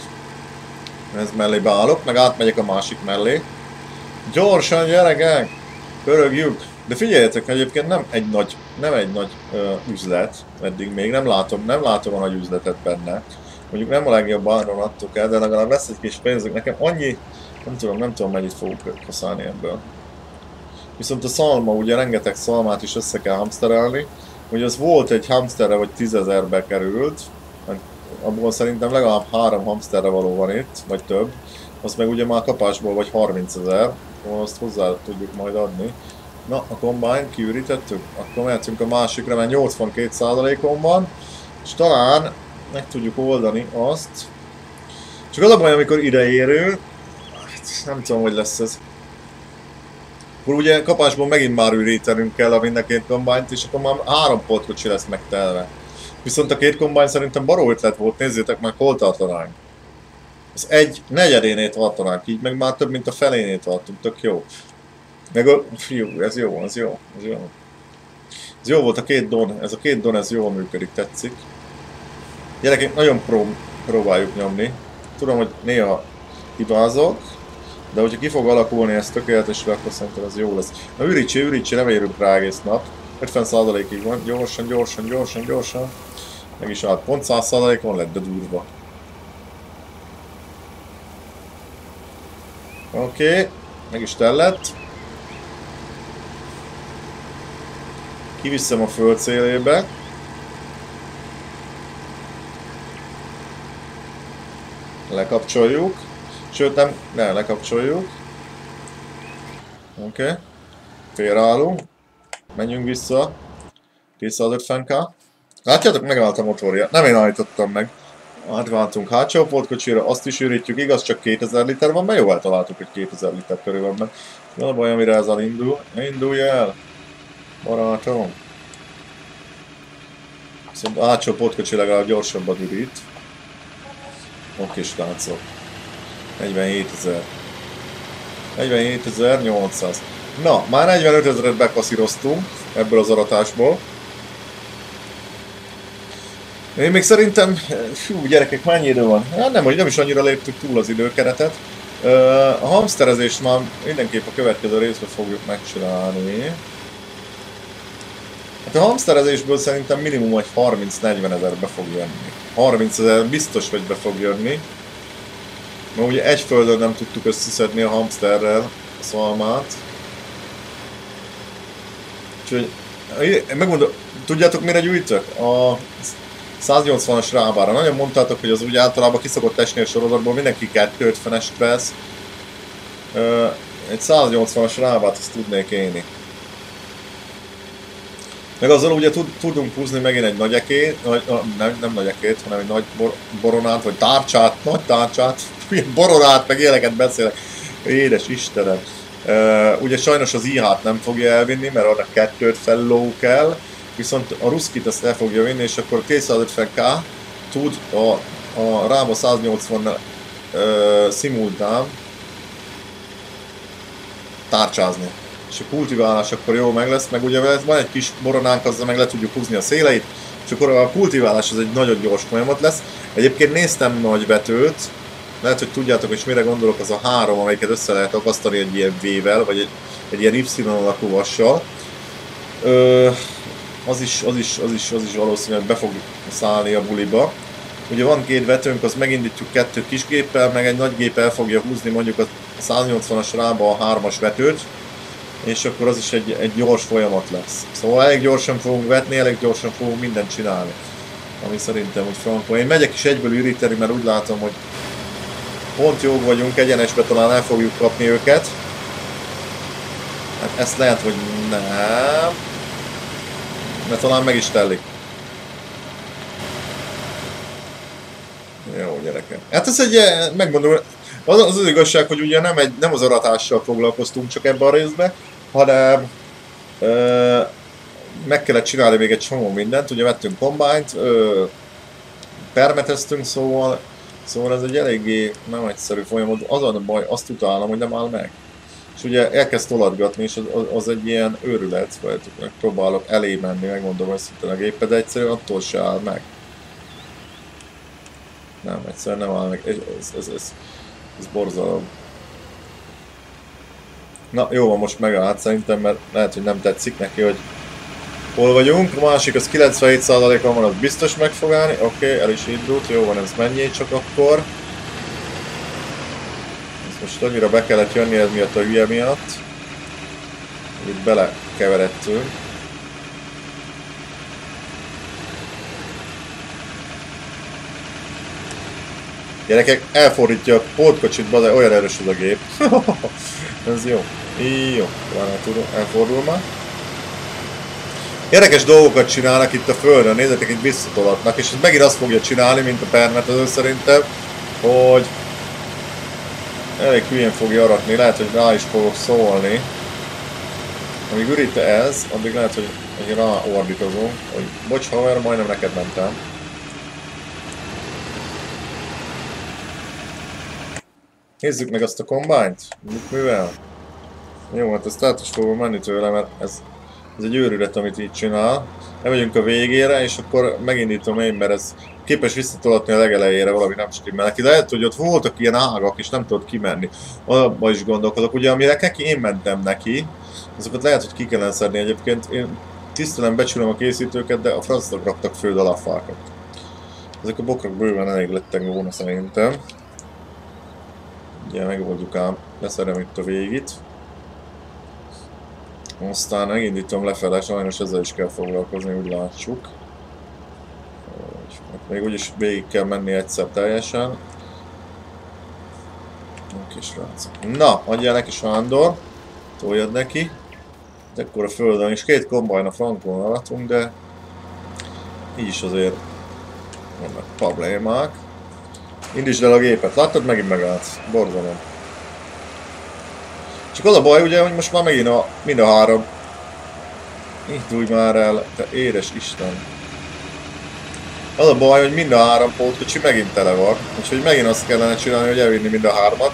Ez mellé beállok, meg átmegyek a másik mellé. Gyorsan gyerekek! Pörögjük! De figyeljetek, egyébként nem egy nagy, nem egy nagy ö, üzlet, eddig még nem látom, nem látom a nagy üzletet benne. Mondjuk nem a legjobb áron adtuk el, de legalább lesz egy kis pénzük. Nekem annyi, nem tudom, nem tudom mennyit fogok kaszálni ebből. Viszont a szalma, ugye rengeteg szalmát is össze kell hamsterelni, hogy az volt egy hamsterre, vagy tízezerbe került, abból szerintem legalább három hamsterre való van itt, vagy több, az meg ugye már kapásból vagy 30 ezer, azt hozzá tudjuk majd adni. Na, a combine kiürítettük, akkor mehetünk a másikra, mert 82%-on van, és talán meg tudjuk oldani azt. Csak az a baj, amikor ideérő, hát nem tudom, hogy lesz ez. Akkor ugye kapásból megint már ürítenünk kell a mindenként combine és akkor már három pótkocsi lesz megtelve. Viszont a két combine szerintem baró ötlet volt, nézzétek meg, hol tartanánk. Az egy negyedénél tartanánk, így meg már több mint a felénél tartunk, tök jó. Meg a... Fiú, ez jó, ez jó, ez jó. Ez jó volt a két don, ez a két don, ez jól működik, tetszik. Gyerekek, nagyon pró próbáljuk nyomni. Tudom, hogy néha hibázok, de hogyha ki fog alakulni ez tökéletesre, akkor szerintem ez jó lesz. Na ürítsi, ürítsi, nem érünk rá egész nap. 50%-ig van, gyorsan, gyorsan, gyorsan, gyorsan. Meg is állt, pont 100%-on lett, de durva. Oké, okay. meg is tellett. Kiviszem a föld szélébe. Lekapcsoljuk. Sőt, nem, ne, lekapcsoljuk. Oké. Okay. Félreállunk. Menjünk vissza. 250k. Látjátok, megállt a motorja. Nem én állítottam meg. Átváltunk hátsó pótkocsira, azt is ürítjük, igaz, csak 2000 liter van, mert jó eltaláltuk, hogy 2000 liter körül van a baj, amire ezzel indul? Indulj el! Barátom! A hátsó pótkocsi legalább gyorsabban ürít. Oké, srácok. 47 ezer. 47 800. Na, már 45 ezeret bekaszíroztunk ebből az aratásból. Én még szerintem, fú, gyerekek, mennyi idő van? Hát nem, hogy nem is annyira léptük túl az időkeretet. A hamsterezést már mindenképp a következő részben fogjuk megcsinálni. Hát a hamsterezésből szerintem minimum egy 30-40 ezer be fog jönni. 30 ezer biztos, hogy be fog jönni. Mert ugye egy földön nem tudtuk összeszedni a hamsterrel a szalmát. Úgyhogy megmondom, tudjátok mire gyűjtök? A 180-as rábára. Nagyon mondtátok, hogy az úgy általában kiszokott esni a sorozatból, mindenki kettőt fenest vesz. Ö, egy 180-as rábát azt tudnék élni. Meg azzal ugye tud, tudunk húzni megint egy nagy ekét, nagy, nem, nem nagy ekét, hanem egy nagy bor, boronát, vagy tárcsát, nagy tárcsát, boronát, meg éleket beszélek. Édes Istenem. Uh, ugye sajnos az IH-t nem fogja elvinni, mert arra kettőt felló kell, viszont a Ruskit azt el fogja vinni, és akkor 250k tud a, a Rába 180 uh, szimultán tárcsázni. És a kultiválás akkor jó meg lesz, meg ugye van egy kis boronánk, azzal meg le tudjuk húzni a széleit, és akkor a kultiválás az egy nagyon gyors folyamat lesz. Egyébként néztem nagy betőt, lehet, hogy tudjátok, hogy mire gondolok, az a három, amelyiket össze lehet akasztani egy ilyen V-vel, vagy egy, egy ilyen Y alakú vassal. Ö, az is, az, is, az, is, az is valószínűleg be fog szállni a buliba. Ugye van két vetőnk, az megindítjuk kettő kis géppel, meg egy nagy gép el fogja húzni mondjuk a 180-as rába a hármas vetőt, és akkor az is egy, egy gyors folyamat lesz. Szóval elég gyorsan fogunk vetni, elég gyorsan fogunk mindent csinálni. Ami szerintem úgy frankó. Én megyek is egyből üríteni, mert úgy látom, hogy pont jók vagyunk, egyenesbe talán el fogjuk kapni őket. Hát ezt lehet, hogy nem. Mert talán meg is telik. Jó, gyerekek. Hát ez egy, megmondom, az, az az igazság, hogy ugye nem, egy, nem az aratással foglalkoztunk csak ebben a részben, hanem ö, meg kellett csinálni még egy csomó mindent. Ugye vettünk kombányt, permeteztünk, szóval Szóval ez egy eléggé nem egyszerű folyamat. Az a baj, azt utálom, hogy nem áll meg. És ugye elkezd tolatgatni, és az, az egy ilyen őrület, vagy próbálok elé menni, megmondom őszintén a gépet, de egyszerűen attól se áll meg. Nem, egyszerűen nem áll meg. Ez, ez, ez, ez, ez borzalom. Na jó, van most megállt szerintem, mert lehet, hogy nem tetszik neki, hogy hol vagyunk. A másik az 97%-on van, az biztos meg fog állni. Oké, okay, el is indult, jó van, ez mennyi csak akkor. Most annyira be kellett jönni ez miatt a hülye miatt. Itt belekeveredtünk. Gyerekek, elfordítja a pótkocsit, de olyan erős az a gép. ez jó. Jó, talán elfordul már. Érdekes dolgokat csinálnak itt a földön, nézzétek, itt visszatolatnak, és ez megint azt fogja csinálni, mint a permetező szerintem, hogy elég hülyén fogja aratni, lehet, hogy rá is fogok szólni. Amíg ürít ez, addig lehet, hogy, hogy ráordítozunk, hogy bocs haver, majdnem neked mentem. Nézzük meg azt a kombányt, mit művel. Jó, hát ezt át is fogom menni tőle, mert ez ez egy őrület, amit így csinál. Elmegyünk a végére, és akkor megindítom én, mert ez képes visszatolatni a legelejére, valami nem stimmel neki. De lehet, hogy ott voltak ilyen ágak, és nem tudod kimenni. Abba is gondolkodok. Ugye, amire neki én mentem neki, azokat lehet, hogy ki kellene szedni egyébként. Én tisztelem, becsülöm a készítőket, de a francok raktak föld alá fákat. Ezek a bokrak bőven elég lettek volna szerintem. Ugye megoldjuk ám, leszerem itt a végit. Aztán megindítom lefele, sajnos ezzel is kell foglalkozni, úgy látsuk. Még úgyis végig kell menni egyszer teljesen. Kis Na, adja neki Sándor. Toljad neki. Ekkor a földön is két kombajn a frankon alattunk, de így is azért vannak problémák. Indítsd el a gépet. Láttad? Megint megállt. Borzalom. Csak az a baj ugye, hogy most már megint a, mind a három. Indulj már el, te édes Isten. Az a baj, hogy mind a három pótkocsi megint tele van, úgyhogy megint azt kellene csinálni, hogy elvinni mind a hármat.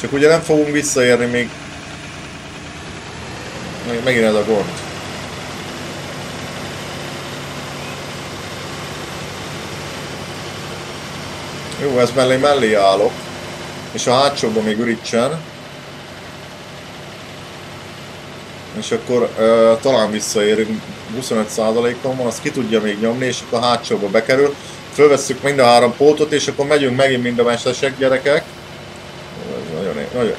Csak ugye nem fogunk visszaérni még... Megint ez a gond. Jó, ez mellé mellé állok. És a hátsóban még ürítsen. És akkor uh, talán visszaérünk 25%-on van, azt ki tudja még nyomni, és akkor a hátsóba bekerül. Fölvesszük mind a három pótot, és akkor megyünk megint mind a mesterek gyerekek. Ez nagyon, nagyon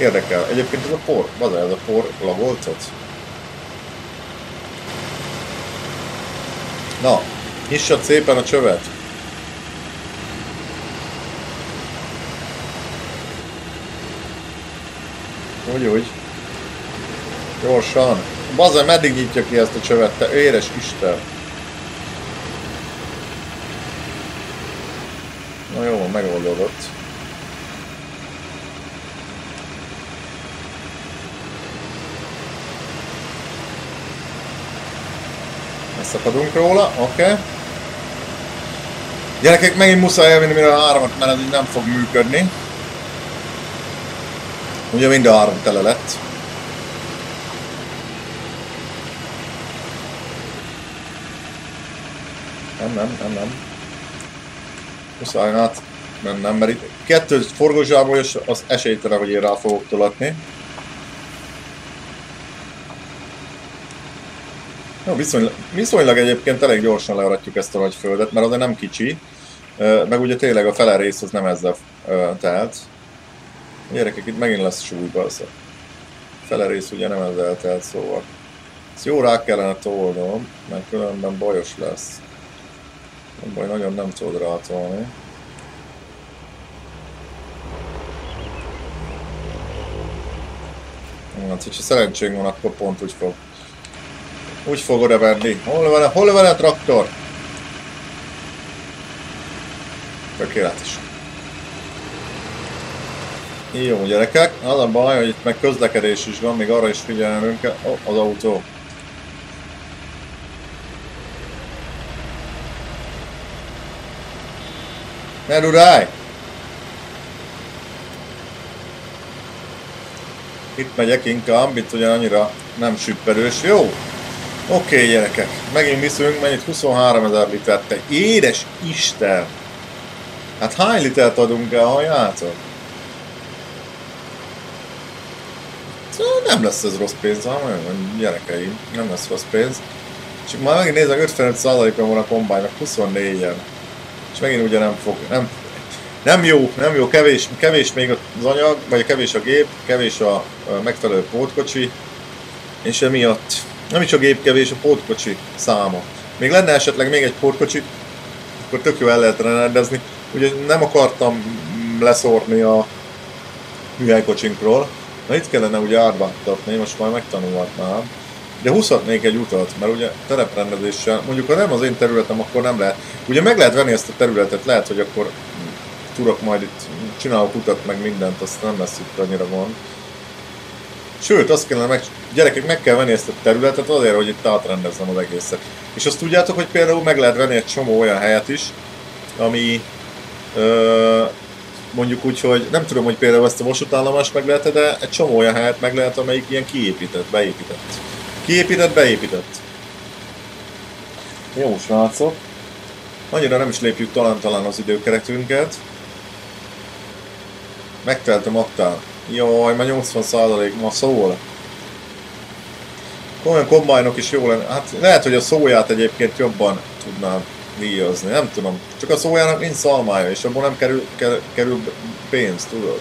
érdekel. Egyébként ez a por, az ez a por lagolcot? Na, Nyissad szépen a csövet. Úgy, úgy. Gyorsan. Bazen, meddig nyitja ki ezt a csövet, te éres Isten. Na jó, megoldódott. Leszakadunk róla, oké. Okay. Gyerekek, megint muszáj elvinni mire a háromat, mert ez így nem fog működni. Ugye mind a három tele lett. Nem, nem, nem, nem. Muszáj át mennem, mert itt kettő forgózsából, és az esélytelen, hogy én rá fogok tolatni. Jó, viszonylag, viszonylag egyébként elég gyorsan learatjuk ezt a nagy földet, mert azért nem kicsi. Meg ugye tényleg a fele rész az nem ezzel telt. Gyerekek, itt megint lesz súly, persze. Fele rész ugye nem ezzel telt, szóval. Ezt jó rá kellene tolnom, mert különben bajos lesz. Baj, nagyon nem tudod rátolni. Hát, hogyha szerencsénk van, akkor pont úgy fog. Úgy fog oda venni. Hol van hol van a traktor? Tökéletes. Jó gyerekek, az a baj, hogy itt meg közlekedés is van, még arra is figyelnünk kell. Oh, az autó. Ne rudálj! Itt megyek inkább, itt ugyan annyira nem süpperős. Jó! Oké okay, gyerekek, megint viszünk, mennyit 23 ezer litert, te édes Isten! Hát hány litert adunk el, halljátok? Szóval nem lesz ez rossz pénz, hanem gyerekeim, nem lesz rossz pénz. Csak már megint nézek, 55%-on van a kombánynak, 24-en. És megint ugye nem fog, nem, nem jó, nem jó, kevés, kevés még az anyag, vagy kevés a gép, kevés a, a megfelelő pótkocsi, és emiatt nem is a gép kevés, a pótkocsi száma. Még lenne esetleg még egy pótkocsi, akkor tök jó el lehet rendezni. Ugye nem akartam leszórni a műhelykocsinkról, na itt kellene ugye átváltatni, most már megtanulhatnám. De húzhatnék egy utat, mert ugye tereprendezéssel, mondjuk ha nem az én területem, akkor nem lehet. Ugye meg lehet venni ezt a területet, lehet, hogy akkor tudok majd itt, csinálok utat, meg mindent, azt nem lesz itt annyira gond. Sőt, azt kellene meg, gyerekek, meg kell venni ezt a területet azért, hogy itt átrendezzem az egészet. És azt tudjátok, hogy például meg lehet venni egy csomó olyan helyet is, ami ö, mondjuk úgy, hogy nem tudom, hogy például ezt a vasútállomást meg lehet de egy csomó olyan helyet meg lehet, amelyik ilyen kiépített, beépített. Kiépített, beépített. Jó, srácok. Annyira nem is lépjük talán-talán az időkeretünket. Megteltem aktán. Jaj, már 80% ma szól. Olyan kombájnok is jó lenne. Hát lehet, hogy a szóját egyébként jobban tudnám díjazni. Nem tudom. Csak a szójának nincs szalmája, és abból nem kerül, kerül, kerül pénz, tudod?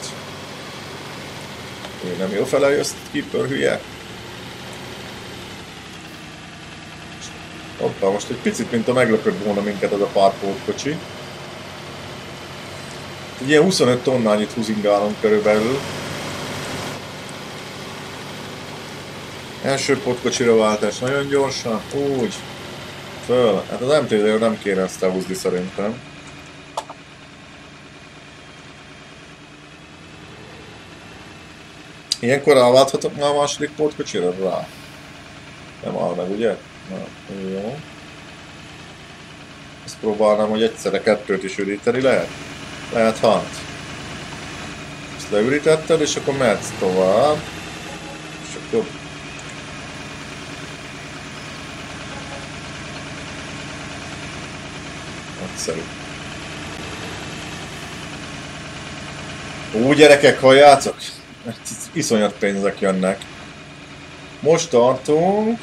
Ő nem jó fele jössz, hülye. Hoppá, most egy picit, mint a meglepött volna minket ez a pár pótkocsi. Egy ilyen 25 tonnányit húzingálunk körülbelül. Első pótkocsira váltás nagyon gyorsan, úgy. Föl. Hát az mtz nem kéne ezt elhúzni szerintem. Ilyenkor elválthatok már a második pótkocsira? Rá. Nem áll meg, ugye? Na, jó. Ezt próbálnám, hogy egyszerre kettőt is üríteni lehet? Lehet hat. Ezt leürítetted, és akkor mehetsz tovább. És akkor... Egyszerű. Úgy gyerekek, halljátok? Iszonyat pénzek jönnek. Most tartunk...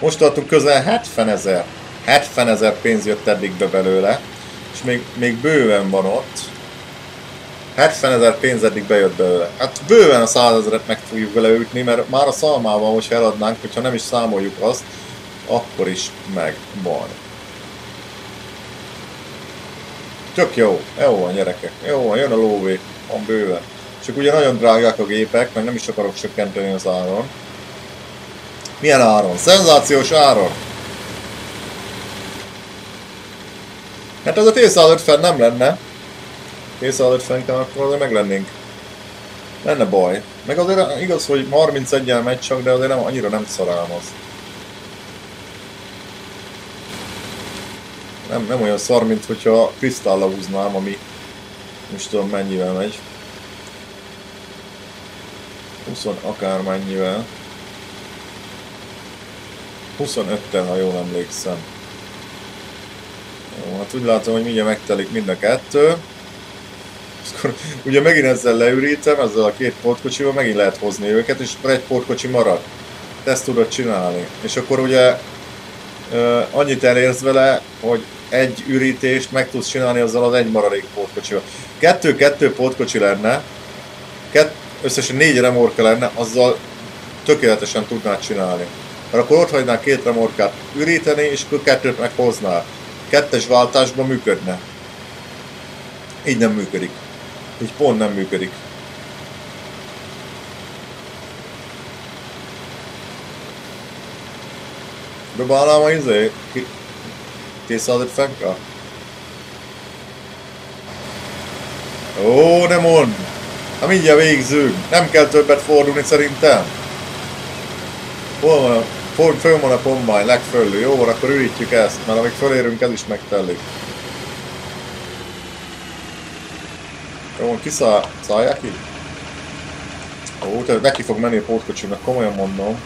Most tartunk közel 70 ezer. 70 ezer pénz jött eddig be belőle. És még, még bőven van ott. 70 ezer pénz eddig bejött belőle. Hát bőven a 100 ezeret meg fogjuk vele ütni, mert már a szalmával most eladnánk, hogyha nem is számoljuk azt, akkor is meg van. Tök jó, jó van gyerekek, jó van, jön a lóvé, van bőven. Csak ugye nagyon drágák a gépek, meg nem is akarok csökkenteni az áron. Milyen áron? Szenzációs áron! Hát az a T-150 nem lenne. T-150 akkor azért meg lennénk. Lenne baj. Meg azért igaz, hogy 31-el megy csak, de azért nem, annyira nem szarám. Nem, nem olyan szar, mint hogyha krisztállal húznám, ami most tudom mennyivel megy. 20 akármennyivel. 25-tel, ha jól emlékszem. Jó, hát úgy látom, hogy mindjárt megtelik mind a kettő. És akkor ugye megint ezzel leürítem, ezzel a két portkocsival megint lehet hozni őket, és akkor egy portkocsi marad. Ezt tudod csinálni. És akkor ugye annyit elérsz vele, hogy egy ürítést meg tudsz csinálni azzal az egy maradék portkocsival. Kettő-kettő portkocsi lenne, kett, összesen négy remorka lenne, azzal tökéletesen tudnád csinálni. Mert akkor ott hagynál két remorkát üríteni, és akkor kettőt meghoznál. Kettes váltásban működne. Így nem működik. Így pont nem működik. Dobálnám a izé? T-150 fenka? Ó, nem mond! Ha mindjárt végzünk. Nem kell többet fordulni szerintem. Hol van a... Ford, föl van a kombány, legfölül. Jó akkor ürítjük ezt, mert amíg fölérünk, ez is megtellik. Jó kiszállják így? Ó, tehát neki fog menni a pótkocsinak, komolyan mondom.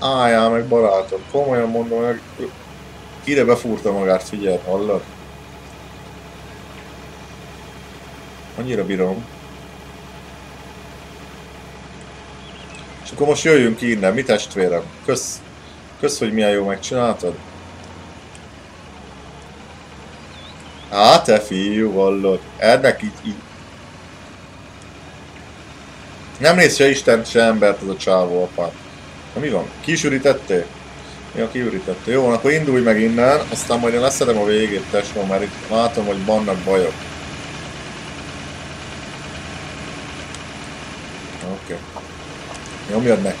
Álljál meg barátom, komolyan mondom, meg ide befúrta magát, figyeld, hallod? Annyira bírom. És akkor most jöjjünk ki innen, mi testvérem? Kösz, kösz, hogy milyen jó megcsináltad. Á, te fiú, hallod. Ennek így, így. Nem néz se Isten, se embert ez a csávó apát. Na mi van? Kisürítettél? Ja, kiürítettél. Jó, akkor indulj meg innen, aztán majd én leszedem a végét, tesóm, mert itt látom, hogy vannak bajok. Oké. Okay. Nyomjad neki.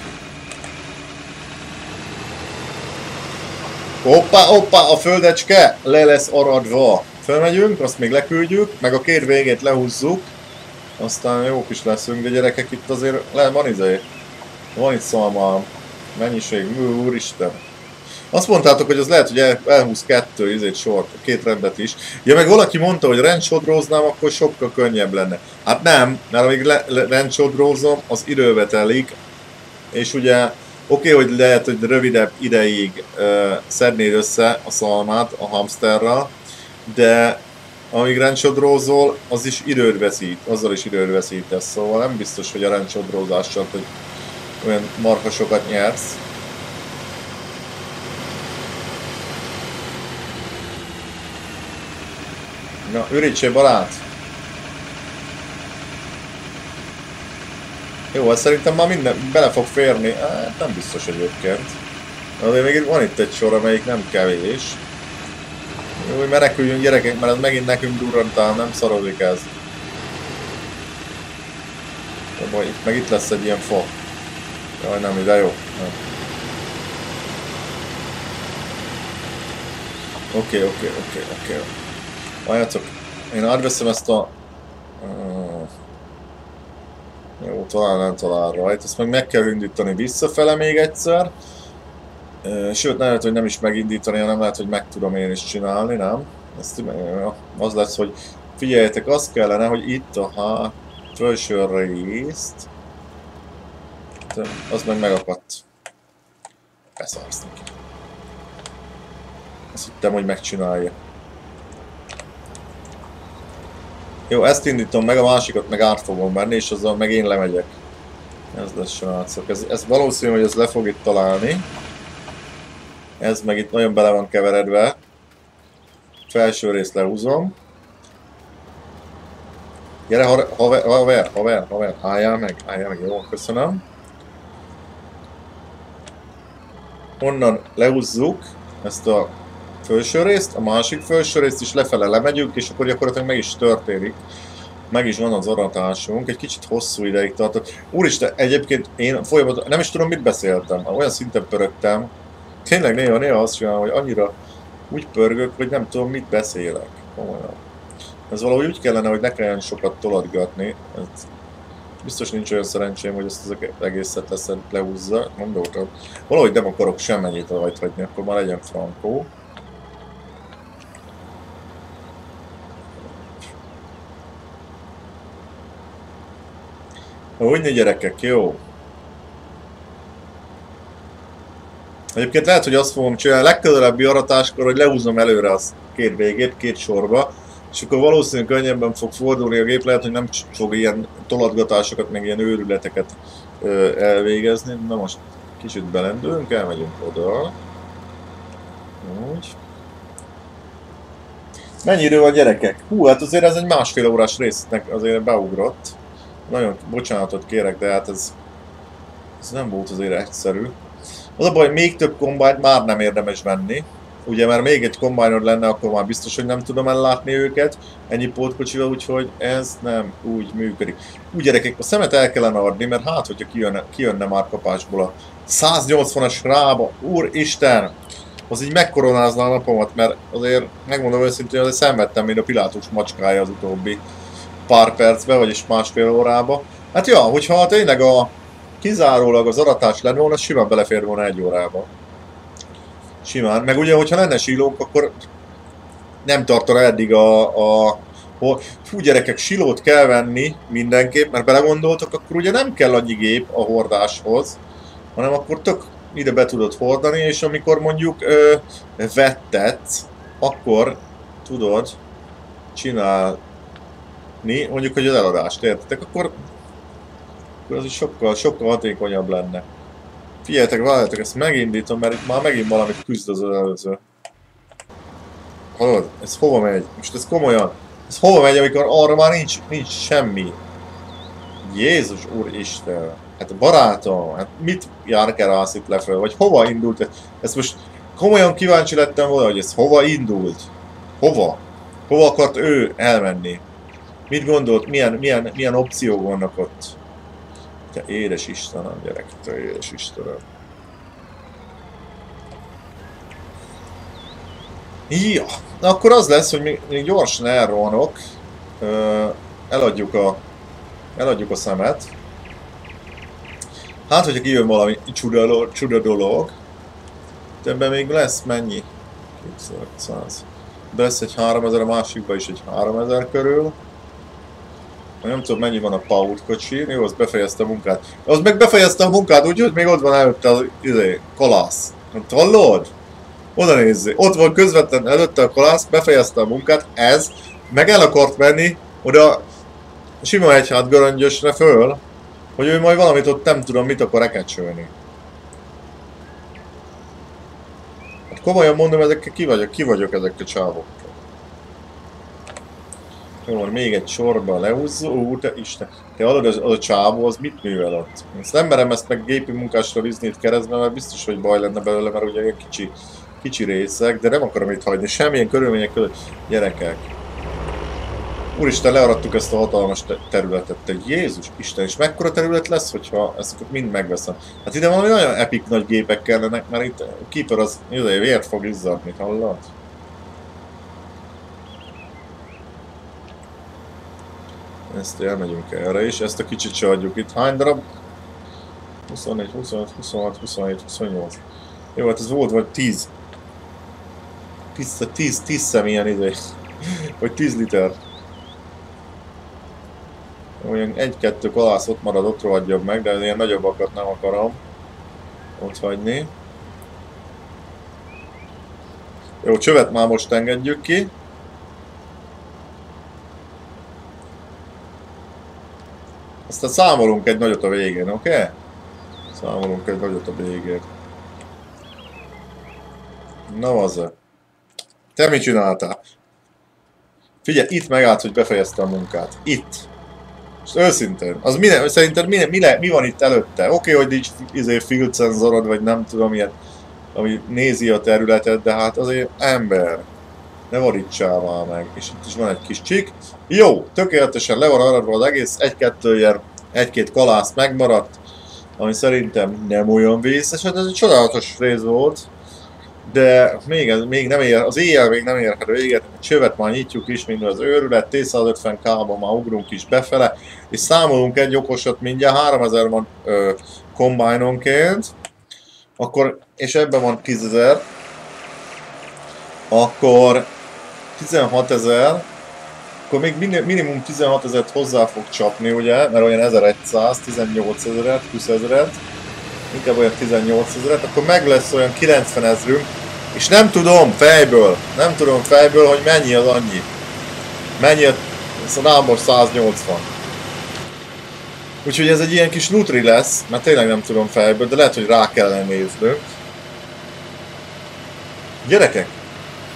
Hoppá, hoppá, a földecske le lesz aradva. Fölmegyünk, azt még leküldjük, meg a két végét lehúzzuk. Aztán jók is leszünk, de gyerekek itt azért le, van izé. Van itt szalma mennyiség, úristen. Azt mondtátok, hogy az lehet, hogy el, elhúz kettő izét sort, két rendet is. Ja, meg valaki mondta, hogy rendsodróznám, akkor sokkal könnyebb lenne. Hát nem, mert amíg le, le, rendsodrózom, az időbe telik, és ugye oké, okay, hogy lehet, hogy rövidebb ideig uh, szednéd össze a szalmát a hamsterral, de amíg rendsodrózol, az is időt veszít, azzal is időt veszítesz, szóval nem biztos, hogy a rendsodrózással, hogy olyan marhasokat nyersz. Na, ürítsél barát! Jó, hát szerintem már minden bele fog férni. Hát nem biztos egyébként. Azért még van itt egy sor, amelyik nem kevés. Jó, hogy meneküljünk gyerekek, mert ez megint nekünk durrantál, nem szarodik ez. De itt meg itt lesz egy ilyen fa. Jaj, nem, ide jó. Oké, oké, oké, oké. Várjátok, én átveszem ezt a... Uh, jó, talán nem talál rajt. Ezt meg meg kell indítani visszafele még egyszer. Sőt, nem lehet, hogy nem is megindítani, hanem lehet, hogy meg tudom én is csinálni, nem? Ezt, az lesz, hogy figyeljetek, az kellene, hogy itt a hát, felső részt, az meg megakadt. Beszarsz neki. Azt hittem, hogy megcsinálja. Jó, ezt indítom meg, a másikat meg át fogom menni, és azzal meg én lemegyek. Ez lesz srácok. Ez, ez valószínű, hogy ez le fog itt találni. Ez meg itt nagyon bele van keveredve. Felső részt lehúzom. Gyere, haver, haver, haver, haver, álljál meg, álljál meg, jó, köszönöm. Onnan lehúzzuk ezt a felső részt, a másik felső részt is lefele lemegyünk, és akkor gyakorlatilag meg is történik. Meg is van az aratásunk, egy kicsit hosszú ideig tartott. Úristen, egyébként én folyamatosan nem is tudom mit beszéltem, olyan szinten pörögtem. Tényleg néha, néha azt csinálom, hogy annyira úgy pörgök, hogy nem tudom mit beszélek. Komolyan. Ez valahogy úgy kellene, hogy ne kelljen sokat tolatgatni. Ez biztos nincs olyan szerencsém, hogy ezt az egészet lesz lehúzza. Dolgok. Valahogy nem akarok semmennyit rajt hagyni, akkor már legyen frankó. Hogyne gyerekek, jó? Egyébként lehet, hogy azt fogom csinálni, legközelebbi aratáskor, hogy lehúzom előre az két végét, két sorba, és akkor valószínűleg könnyebben fog fordulni a gép, lehet, hogy nem fog ilyen tolatgatásokat, meg ilyen őrületeket ö, elvégezni. Na most kicsit belendülünk, elmegyünk oda. Úgy. Mennyi idő van gyerekek? Hú, hát azért ez egy másfél órás résznek azért beugrott. Nagyon bocsánatot kérek, de hát ez, ez nem volt azért egyszerű. Az a baj, még több kombányt már nem érdemes venni. Ugye, mert még egy kombájnod lenne, akkor már biztos, hogy nem tudom ellátni őket ennyi pótkocsival, úgyhogy ez nem úgy működik. Úgy gyerekek, a szemet el kellene adni, mert hát, hogyha kijönne, kijönne már kapásból a 180-as rába, úristen! Az így megkoronázná a napomat, mert azért megmondom őszintén, hogy szenvedtem, mint a Pilátus macskája az utóbbi pár percbe, vagyis másfél órába. Hát ja, hogyha tényleg a kizárólag az aratás lenne volna, simán belefér volna egy órába. Simán. Meg ugye, hogyha lenne silók, akkor nem tartana eddig a, a fú gyerekek, silót kell venni mindenképp, mert belegondoltok, akkor ugye nem kell annyi gép a hordáshoz, hanem akkor tök ide be tudod hordani, és amikor mondjuk ö, vettetsz, akkor tudod csinálni, mondjuk, hogy az eladást értetek, akkor akkor az is sokkal, sokkal hatékonyabb lenne. Figyeljetek, várjátok, ezt megindítom, mert itt már megint valamit küzd az előző. Hallod? Ez hova megy? Most ez komolyan. Ez hova megy, amikor arra már nincs, nincs semmi? Jézus úristen. Hát barátom, hát mit jár kell itt lefele? Vagy hova indult? Ez most komolyan kíváncsi lettem volna, hogy ez hova indult? Hova? Hova akart ő elmenni? Mit gondolt? Milyen, milyen, milyen opciók vannak ott? Te édes Istenem, gyerek, te édes Istenem. Ja, na akkor az lesz, hogy még, még gyorsan elronok, eladjuk a, eladjuk a szemet. Hát, hogyha kijön valami csuda, csuda dolog, ebben még lesz mennyi? 2500. De lesz egy 3000, a másikban is egy 3000 körül nem tudom mennyi van a Paul kocsi, jó, az befejezte a munkát. Az meg befejezte a munkát, úgyhogy még ott van előtte az izé, kalász. Hát hallod? Oda nézzé. Ott van közvetlen előtte a kalász, befejezte a munkát, ez meg el akart menni oda sima egyhát göröngyösre föl, hogy ő majd valamit ott nem tudom mit akar ekecsölni. Hát komolyan mondom, ezekkel ki vagyok, ki vagyok ezekkel a Jó, még egy sorba lehúzzó, ó, te Isten. Te hallod, az, az a csávó, az mit művel ott? Ezt nem merem ezt meg gépi munkásra vizni itt keresztben, mert biztos, hogy baj lenne belőle, mert ugye ilyen kicsi, kicsi részek, de nem akarom itt hagyni, semmilyen körülmények között. Gyerekek. Úristen, learadtuk ezt a hatalmas területet, te Jézus Isten, és mekkora terület lesz, hogyha ezeket mind megveszem? Hát ide valami nagyon epik nagy gépek kellenek, mert itt a Keeper az, ide vért fog izzadni, hallod? Ezt elmegyünk erre is, ezt a kicsit se adjuk itt. Hány darab? 24, 25, 26, 27, 28. Jó, hát ez volt vagy 10. 10, 10, 10 szem ilyen idő. vagy 10 liter. Olyan egy-kettő kalász ott marad, ott rohadjam meg, de ilyen nagyobbakat nem akarom ott hagyni. Jó, csövet már most engedjük ki. Aztán számolunk egy nagyot a végén, oké? Okay? Számolunk egy nagyot a végén. Na az -e. Te mit csináltál? Figyelj, itt megállt, hogy befejezte a munkát. Itt. Most őszintén, az mi, szerinted mi, mi, mi, van itt előtte? Oké, okay, hogy nincs izé, field szenzorod, vagy nem tudom, ilyen, ami nézi a területet, de hát azért ember. Ne varítsál már meg. És itt is van egy kis csik. Jó, tökéletesen le van aradva az egész, egy-kettő ilyen, egy-két kalász megmaradt, ami szerintem nem olyan vészes, hát ez egy csodálatos rész volt de még, ez, még nem ér, az éjjel még nem érhet véget, a csövet már nyitjuk is, mint az őrület, T150 k már ugrunk is befele, és számolunk egy okosat mindjárt, 3000 van ö, kombinonként, akkor, és ebben van 10.000, akkor 16 ezer, akkor még minimum 16 ezeret hozzá fog csapni, ugye, mert olyan 1100, 18 ezeret, 20 ezeret, inkább olyan 18 ezeret, akkor meg lesz olyan 90 ezrünk, és nem tudom fejből, nem tudom fejből, hogy mennyi az annyi. Mennyi a rámos 180. Úgyhogy ez egy ilyen kis nutri lesz, mert tényleg nem tudom fejből, de lehet, hogy rá kellene néznünk. Gyerekek,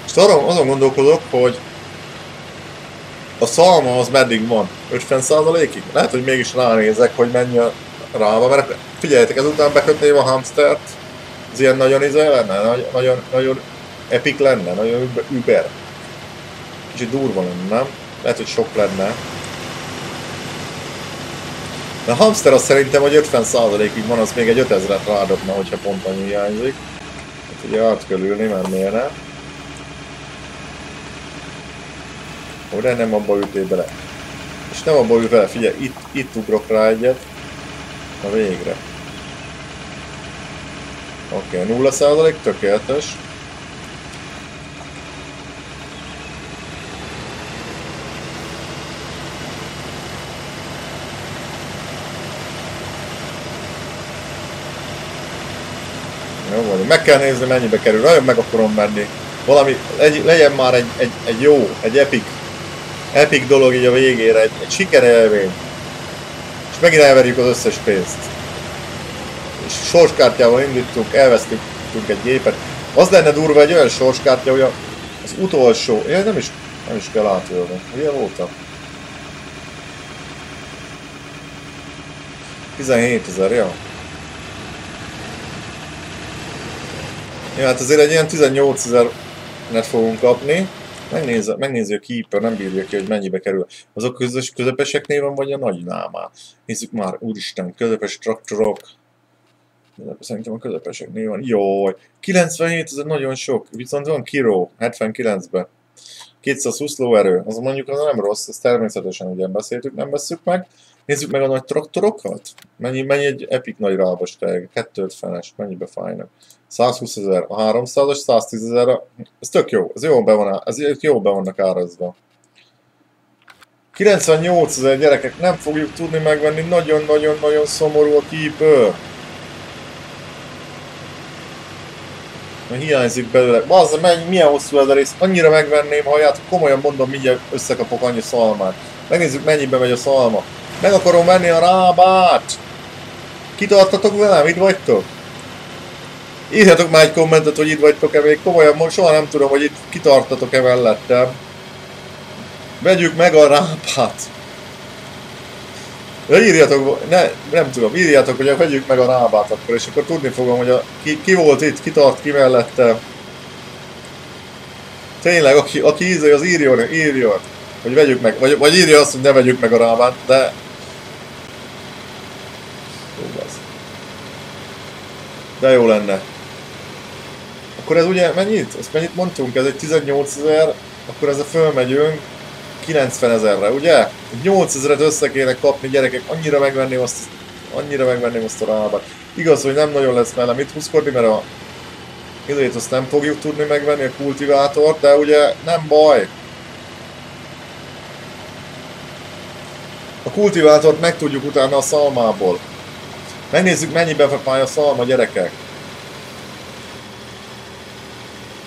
és arra azon gondolkodok, hogy a szalma az meddig van? 50%-ig? Lehet, hogy mégis ránézek, hogy mennyi a rába, mert figyeljetek, ezután bekötném a hamstert, ez ilyen nagyon izé lenne, nagyon, nagyon, epic lenne, nagyon über. Kicsit durva lenne, nem? Lehet, hogy sok lenne. De a hamster az szerintem, hogy 50%-ig van, az még egy 5000-et rádobna, hogyha pont annyi hiányzik. Hát ugye át kell ülni, mert miért ne? Ugye nem abba ültél bele. És nem abba ül bele, figyelj, itt, itt ugrok rá egyet. Na végre. Oké, okay, 0% tökéletes. Jó van, meg kell nézni mennyibe kerül, nagyon meg akarom menni. Valami, egy, legyen már egy, egy, egy jó, egy epic, epic dolog így a végére, egy, egy sikerelvény. És megint elverjük az összes pénzt sorskártyával indítunk, elvesztünk egy gépet. Az lenne durva egy olyan sorskártya, hogy az utolsó, én nem is, nem is kell átölni. Milyen voltam? 17 ezer, ja. Ja, hát azért egy ilyen 18 ezer net fogunk kapni. Megnézze, megnézi a keeper, nem bírja ki, hogy mennyibe kerül. Azok közös közepeseknél van, vagy a nagy námá? Nézzük már, úristen, közepes traktorok. Szerintem a közepeseknél van. Jó, 97 ez nagyon sok, viszont van Kiro 79-ben. 220 lóerő, az mondjuk az nem rossz, ezt természetesen ugye beszéltük, nem veszük meg. Nézzük meg a nagy traktorokat. Mennyi, mennyi egy epic nagy rábas teg, 250-es, mennyibe fájnak. 120 ezer, a 300-as, 110 ezer, ez tök jó, ez jó be van, ez jó be vannak árazva. 98 ezer gyerekek, nem fogjuk tudni megvenni, nagyon-nagyon-nagyon szomorú a keeper. hiányzik belőle. Bazza, mennyi, milyen hosszú ez a rész, annyira megvenném, halljátok, komolyan mondom, mindjárt összekapok annyi szalmát. Megnézzük mennyibe megy a szalma. Meg akarom venni a rábát! Kitartatok velem, itt vagytok? Írjatok már egy kommentet, hogy itt vagytok-e még komolyan, most soha nem tudom, hogy itt kitartatok-e mellettem. Vegyük meg a rábát! Ja, írjatok, ne, nem tudom, írjátok, hogy vegyük meg a rábát akkor, és akkor tudni fogom, hogy a, ki, ki volt itt, ki tart ki mellette. Tényleg, aki, aki ízé, az írjon, írjon, hogy vegyük meg, vagy, vagy írja azt, hogy ne vegyük meg a rábát, de... De jó lenne. Akkor ez ugye mennyit? Ezt mennyit mondtunk? Ez egy 18 ezer, akkor ezzel fölmegyünk, 90 ezerre, ugye? 8 ezeret össze kéne kapni gyerekek, annyira megvenném azt, annyira megvenném azt a rábát. Igaz, hogy nem nagyon lesz mellem mit húzkodni, mert a Idét azt nem fogjuk tudni megvenni, a kultivátort, de ugye nem baj. A kultivátort meg tudjuk utána a szalmából. Megnézzük mennyibe fáj a szalma gyerekek.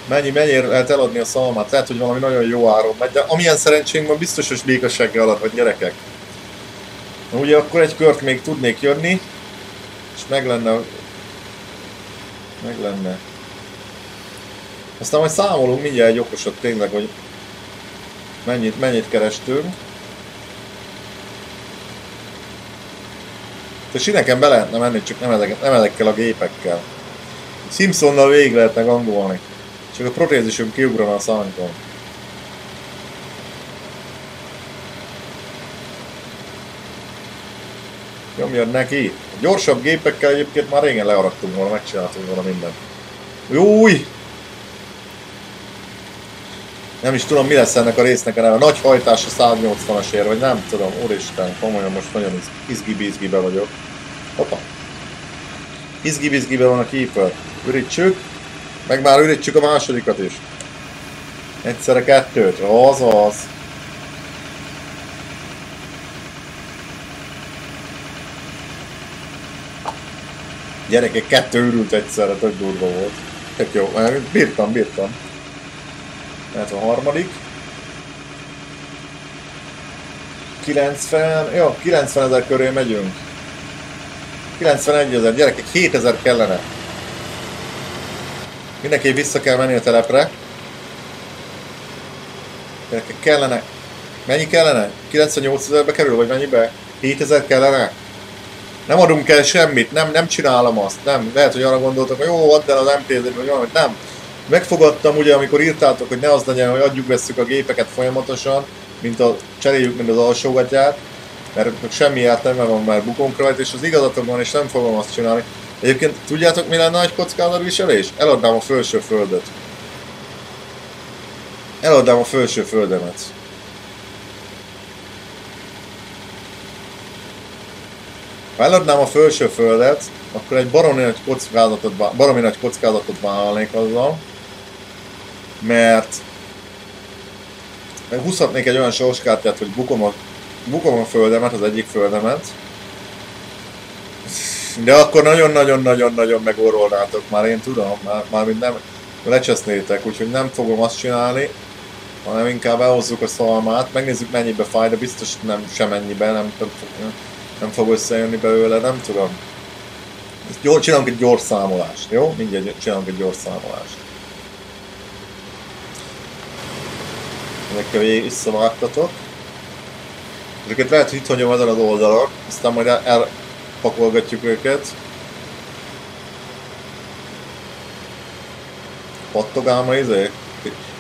Mennyi, mennyire lehet eladni a szalmát. Lehet, hogy valami nagyon jó áron megy, de amilyen szerencsénk van, biztos, hogy békassági alatt vagy gyerekek. Na ugye akkor egy kört még tudnék jönni, és meg lenne... Meg lenne. Aztán majd számolunk mindjárt egy okosat tényleg, hogy mennyit, mennyit kerestünk. És nekem be lehetne menni, csak nem, ezek, nem ezekkel a gépekkel. Simpsonnal végig lehetne gangolni. Csak a protézisünk kiugrana a szanykon. Nyomjad neki! A gyorsabb gépekkel egyébként már régen learadtunk volna, megcsináltunk volna mindent. Júj! Nem is tudom mi lesz ennek a résznek a neve. Nagy hajtás a 180-as ér, vagy nem tudom. Úristen, komolyan most nagyon izgi-bizgibe vagyok. Hoppá. Izgi-bizgibe van a keeper. Ürítsük. Meg már ürítsük a másodikat is. Egyszerre kettőt. Az az. Gyerekek, kettő ürült egyszerre, tök durva volt. Tök jó, bírtam, bírtam. Lehet a harmadik. 90, jó, 90 ezer köré megyünk. 91 ezer, gyerekek, 7 ezer kellene. Mindenki vissza kell menni a telepre. Gyerekek, kellene. Mennyi kellene? 98 ezerbe kerül, vagy mennyibe? 7 ezer kellene? Nem adunk el semmit, nem, nem csinálom azt, nem. Lehet, hogy arra gondoltak, hogy jó, add el az MT-t, vagy valamit, nem. Megfogadtam ugye, amikor írtátok, hogy ne az legyen, hogy adjuk veszük a gépeket folyamatosan, mint a cseréljük, mint az alsógatját, mert semmi értelme van már bukonkra és az igazatok van, és nem fogom azt csinálni. Egyébként tudjátok mi lenne nagy kockázatviselés? Eladnám a felső földet. Eladnám a felső földemet. Ha eladnám a felső földet, akkor egy baromi nagy kockázatot, baromi nagy kockázatot vállalnék azzal, mert húzhatnék egy olyan sorskártyát, hogy bukom a, bukom a földemet, az egyik földemet, de akkor nagyon-nagyon-nagyon-nagyon megorolnátok már, én tudom, már, már mint nem lecsesznétek, úgyhogy nem fogom azt csinálni, hanem inkább elhozzuk a szalmát, megnézzük mennyibe fáj, de biztos nem semennyibe, nem, nem, fog, nem fog összejönni belőle, nem tudom. Gyors, csinálunk egy gyors számolást, jó? Mindjárt csinálunk egy gyors számolást. Ezekkel visszavágtatok. Ezeket lehet, hogy itt hagyom ezen az oldalon, aztán majd elpakolgatjuk őket. Pattogálma izé?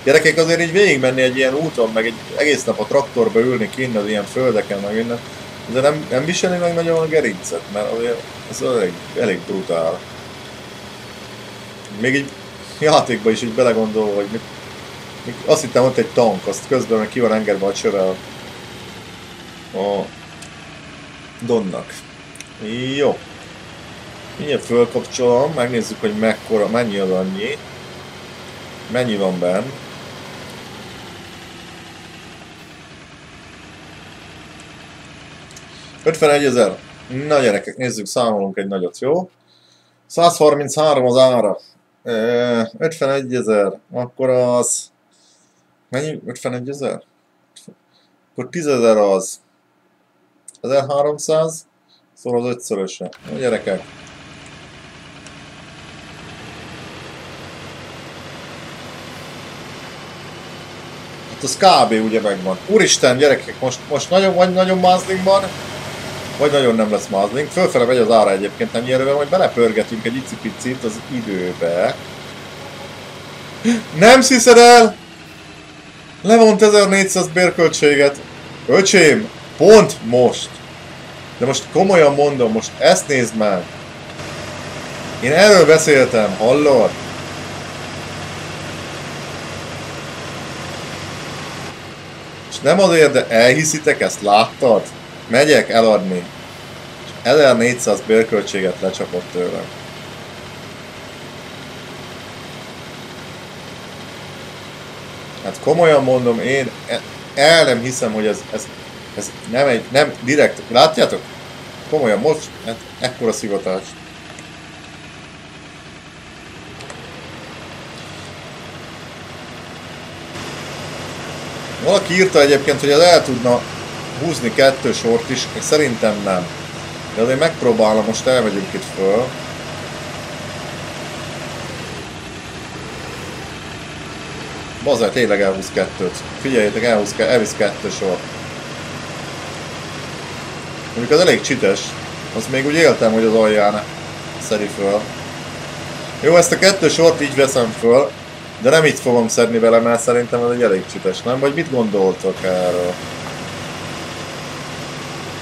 Gyerekek azért így végigmenni egy ilyen úton, meg egy egész nap a traktorba ülni kint az ilyen földeken, meg minden. De nem, nem viseli meg nagyon a gerincet, mert azért ez elég, elég brutál. Még egy játékban is így belegondolva, hogy mit, mit, azt hittem ott egy tank, azt közben meg ki van engedve a csöve a Donnak. Jó. Mindjárt fölkapcsolom, megnézzük, hogy mekkora, mennyi az annyi. Mennyi van benn. 51 ezer. Na gyerekek, nézzük, számolunk egy nagyot, jó? 133 az ára. 51 ezer. Akkor az... Mennyi? 51 ezer? Akkor 10 ezer az. 1300. Szóval az ötszöröse. Na gyerekek. Hát az kb. ugye megvan. Úristen, gyerekek, most, most nagyon, vagy nagyon mázling van. Vagy nagyon nem lesz mazlink. Fölfele megy az ára egyébként nem nyerővel, majd belepörgetünk egy icipicit az időbe. Nem sziszed el! Levont 1400 bérköltséget. Öcsém, pont most. De most komolyan mondom, most ezt nézd meg. Én erről beszéltem, hallod? És nem azért, de elhiszitek, ezt láttad? Megyek eladni. 1400 bérköltséget lecsapott tőlem. Hát komolyan mondom, én el nem hiszem, hogy ez, ez, ez nem egy, nem direkt, látjátok? Komolyan, most, hát ekkora szivatás. Valaki írta egyébként, hogy ez el tudna húzni kettő sort is, szerintem nem. De azért megpróbálom, most elmegyünk itt föl. Bazzá, tényleg elhúz kettőt. Figyeljétek, elhúz, elvisz kettő sor. Mondjuk az elég csites. Azt még úgy éltem, hogy az alján szedi föl. Jó, ezt a kettő sort így veszem föl, de nem itt fogom szedni vele, mert szerintem ez egy elég csütes, nem? Vagy mit gondoltok erről?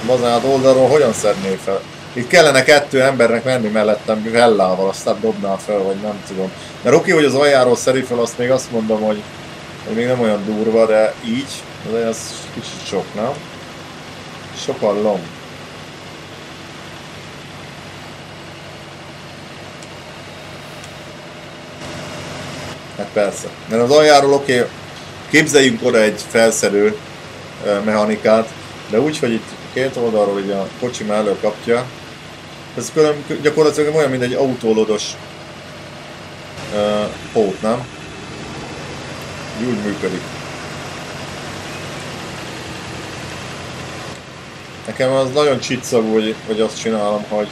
Bazánat oldalról hogyan szedné fel? Itt kellene kettő embernek menni mellettem vellával, aztán dobnál fel, vagy nem tudom. Mert oké, hogy az aljáról szedi fel, azt még azt mondom, hogy, hogy még nem olyan durva, de így, de ez kicsit sok, nem? Sokan lomb. Hát persze. Mert az aljáról oké, okay, képzeljünk oda egy felszerő mechanikát, de úgy, hogy itt két oldalról ugye a kocsi mellől kapja, ez külön, gyakorlatilag olyan, mint egy autólodos uh, pót, nem? Úgy működik. Nekem az nagyon csicszagú, hogy, hogy azt csinálom, hogy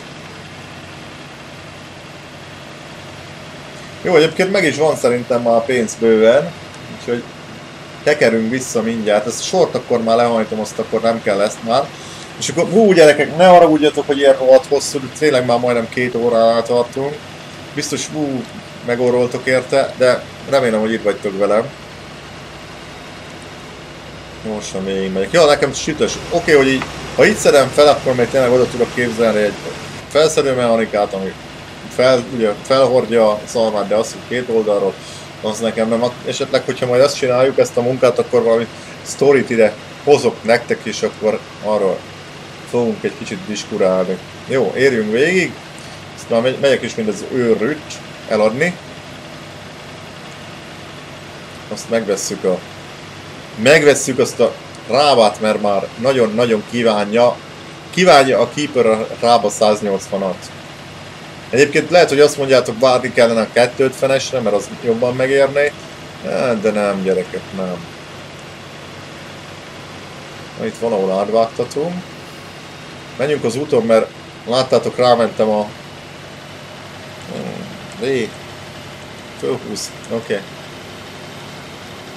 Jó, egyébként meg is van szerintem már a pénz bőven, úgyhogy tekerünk vissza mindjárt. Ezt sort akkor már lehajtom, azt akkor nem kell ezt már. És akkor, hú gyerekek, ne haragudjatok, hogy ilyen rohadt hosszú, de tényleg már majdnem két órát tartunk. Biztos, hú, megoroltok érte, de remélem, hogy itt vagytok velem. Gyorsan még megyek. Ja, nekem sütös. Oké, okay, hogy így, ha itt szedem fel, akkor még tényleg oda tudok képzelni egy felszerű mechanikát, ami fel, ugye, felhordja a szalmát, de az, hogy két oldalról, az nekem nem. Esetleg, hogyha majd azt csináljuk, ezt a munkát, akkor valami sztorit ide hozok nektek, és akkor arról fogunk egy kicsit diskurálni. Jó, érjünk végig. Ezt már megyek is, mint az őrrücs eladni. Azt megvesszük a... Megvesszük azt a rábát, mert már nagyon-nagyon kívánja. Kívánja a Keeper a rába 180-at. Egyébként lehet, hogy azt mondjátok, várni kellene a 250-esre, mert az jobban megérné. De nem, gyerekek, nem. Na, itt valahol átvágtatunk. Menjünk az úton, mert láttátok, rámentem a... Ré. Fölhúz. Oké. Okay.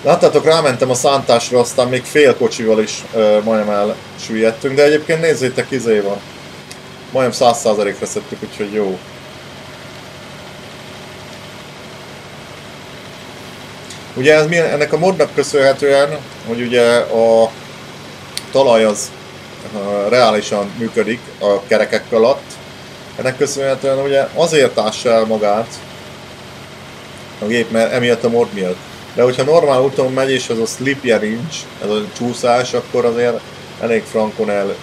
Láttátok, rámentem a szántásra, aztán még fél kocsival is ö, majdnem elsüllyedtünk, de egyébként nézzétek, izé van. Majdnem 100%-ra szedtük, úgyhogy jó. Ugye ez ennek a modnak köszönhetően, hogy ugye a talaj az uh, reálisan működik a kerekek alatt, ennek köszönhetően ugye azért ássa el magát a gép, mert emiatt a mod miatt. De hogyha normál úton megy és ez a slipje nincs, ez a csúszás, akkor azért elég frankon el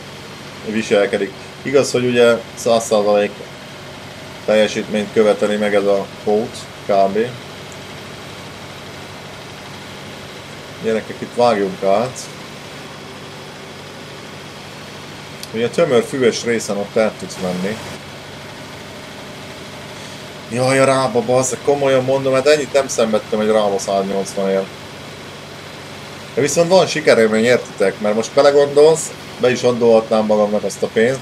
viselkedik. Igaz, hogy ugye 100% teljesítményt követeli meg ez a kód, kb. Gyerekek, itt vágjunk át. Ugye tömör füves részen ott el tudsz menni. Jaj, a rába bazd, komolyan mondom, hát ennyit nem szenvedtem egy rába 180 él. De viszont van sikerélmény, értitek? Mert most belegondolsz, be is adolhatnám magamnak azt a pénzt,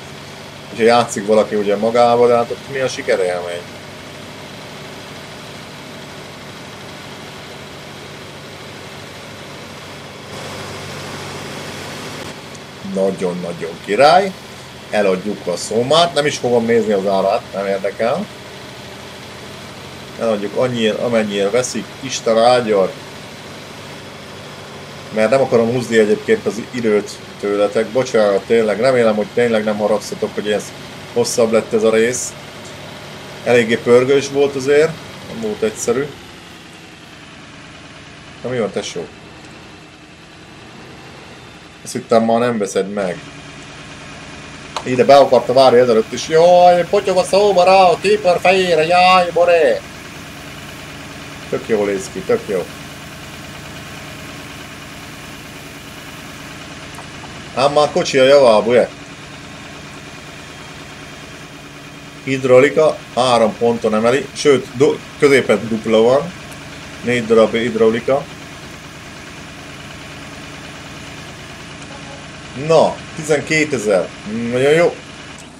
hogyha játszik valaki ugye magával, de hát ott mi a sikerélmény? Nagyon-nagyon király. Eladjuk a szomát, nem is fogom nézni az árát, nem érdekel. Eladjuk annyira, amennyire veszik, Isten áldjon. Mert nem akarom húzni egyébként az időt tőletek. Bocsánat, tényleg, remélem, hogy tényleg nem haragszatok, hogy ez hosszabb lett ez a rész. Eléggé pörgős volt azért, nem volt egyszerű. Na mi van tesó? Azt hittem már nem veszed meg. Ide be akarta várni ezelőtt is. Jaj, potyog a szóba rá a képer fejére, jaj, boré! Tök jó néz ki, tök jó. Ám már kocsi a javába, ugye? Hidrolika, három ponton emeli, sőt, középen dupla van. Négy darab hidrolika. Na, 12 ezer. Nagyon jó.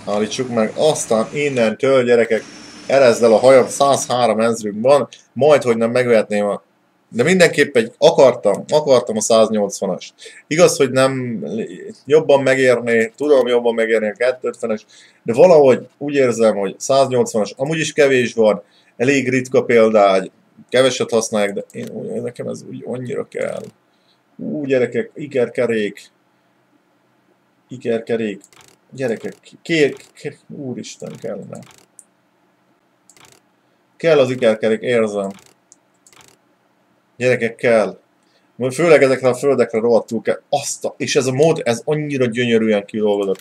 Állítsuk meg. Aztán innentől, gyerekek, erezd el a hajam, 103 ezrünk van, majd, hogy nem megvehetném a De mindenképp egy, akartam, akartam a 180-as. Igaz, hogy nem jobban megérné, tudom jobban megérni a 250-es, de valahogy úgy érzem, hogy 180-as amúgy is kevés van, elég ritka példány, keveset használják, de én, nekem ez úgy annyira kell. Ú, gyerekek, ikerkerék, ikerkerék, gyerekek, kér, kér, úristen kellene. Kell az ikerkerék, érzem. Gyerekek, kell. Főleg ezekre a földekre rohadtul kell. Azt a, és ez a mód, ez annyira gyönyörűen kidolgozott,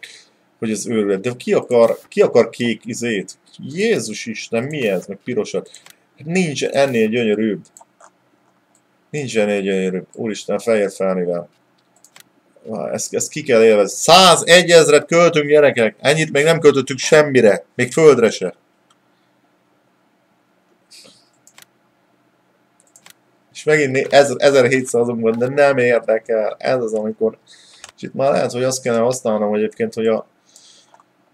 hogy ez őrület. De ki akar, ki akar kék izét? Jézus Isten, mi ez? Meg pirosat. Nincs ennél gyönyörűbb. Nincs ennél gyönyörűbb. Úristen, fehér felnivel. Ezt, ezt ki kell élvezni. 101 ezret költünk gyerekek. Ennyit még nem költöttük semmire. Még földre se. És megint 1700 van, de nem érdekel. Ez az, amikor... És itt már lehet, hogy azt kellene használnom egyébként, hogy a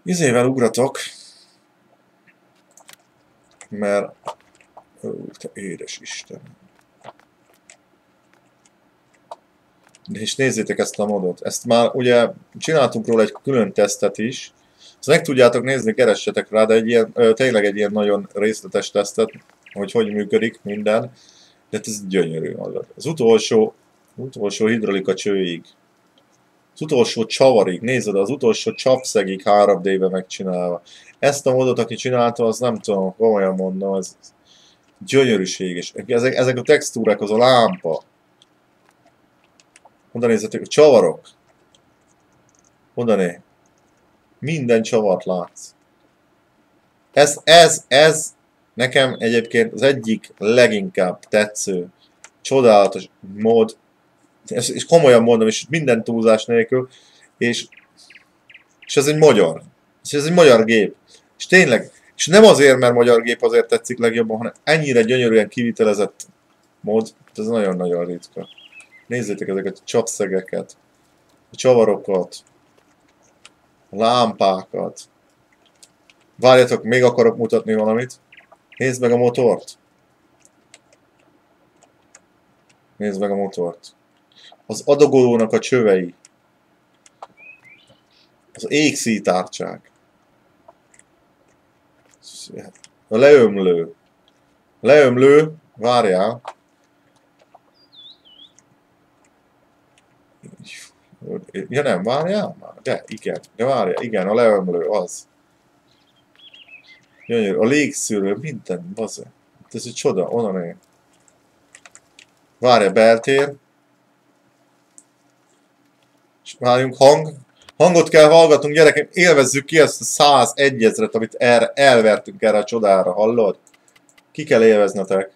izével ugratok, mert Ó, te édes Isten. De és nézzétek ezt a modot. Ezt már ugye csináltunk róla egy külön tesztet is. Ezt meg tudjátok nézni, keressetek rá, de egy ilyen, tényleg egy ilyen nagyon részletes tesztet, hogy hogy működik minden. De hát ez gyönyörű Az utolsó, utolsó hidrolika csőig. Az utolsó csavarig, nézed, az utolsó csapszegig 3D-be megcsinálva. Ezt a modot, aki csinálta, az nem tudom, komolyan mondom, ez, gyönyörűség, és ezek, ezek a textúrák, az a lámpa. Oda nézzetek, a csavarok. Oda né. Minden csavart látsz. Ez, ez, ez nekem egyébként az egyik leginkább tetsző, csodálatos mód, és, és komolyan mondom, és minden túlzás nélkül, és, és ez egy magyar. És ez egy magyar gép. És tényleg, és nem azért, mert magyar gép azért tetszik legjobban, hanem ennyire gyönyörűen kivitelezett mód, ez nagyon-nagyon ritka. Nézzétek ezeket a csapszegeket, a csavarokat, a lámpákat. Várjatok, még akarok mutatni valamit. Nézd meg a motort. Nézd meg a motort. Az adagolónak a csövei. Az égszítárcsák. A leömlő. Leömlő, várjál. Ja nem, várjál már? De, igen, de várjál, igen, a leömlő, az. Gyönyörű, a légszűrő, minden, baze. Ez egy csoda, onnan én. Várja, beltér. És várjunk hang, Hangot kell hallgatnunk, gyerekek, élvezzük ki ezt a 101 ezret, amit erre, elvertünk erre a csodára, hallod? Ki kell élveznetek.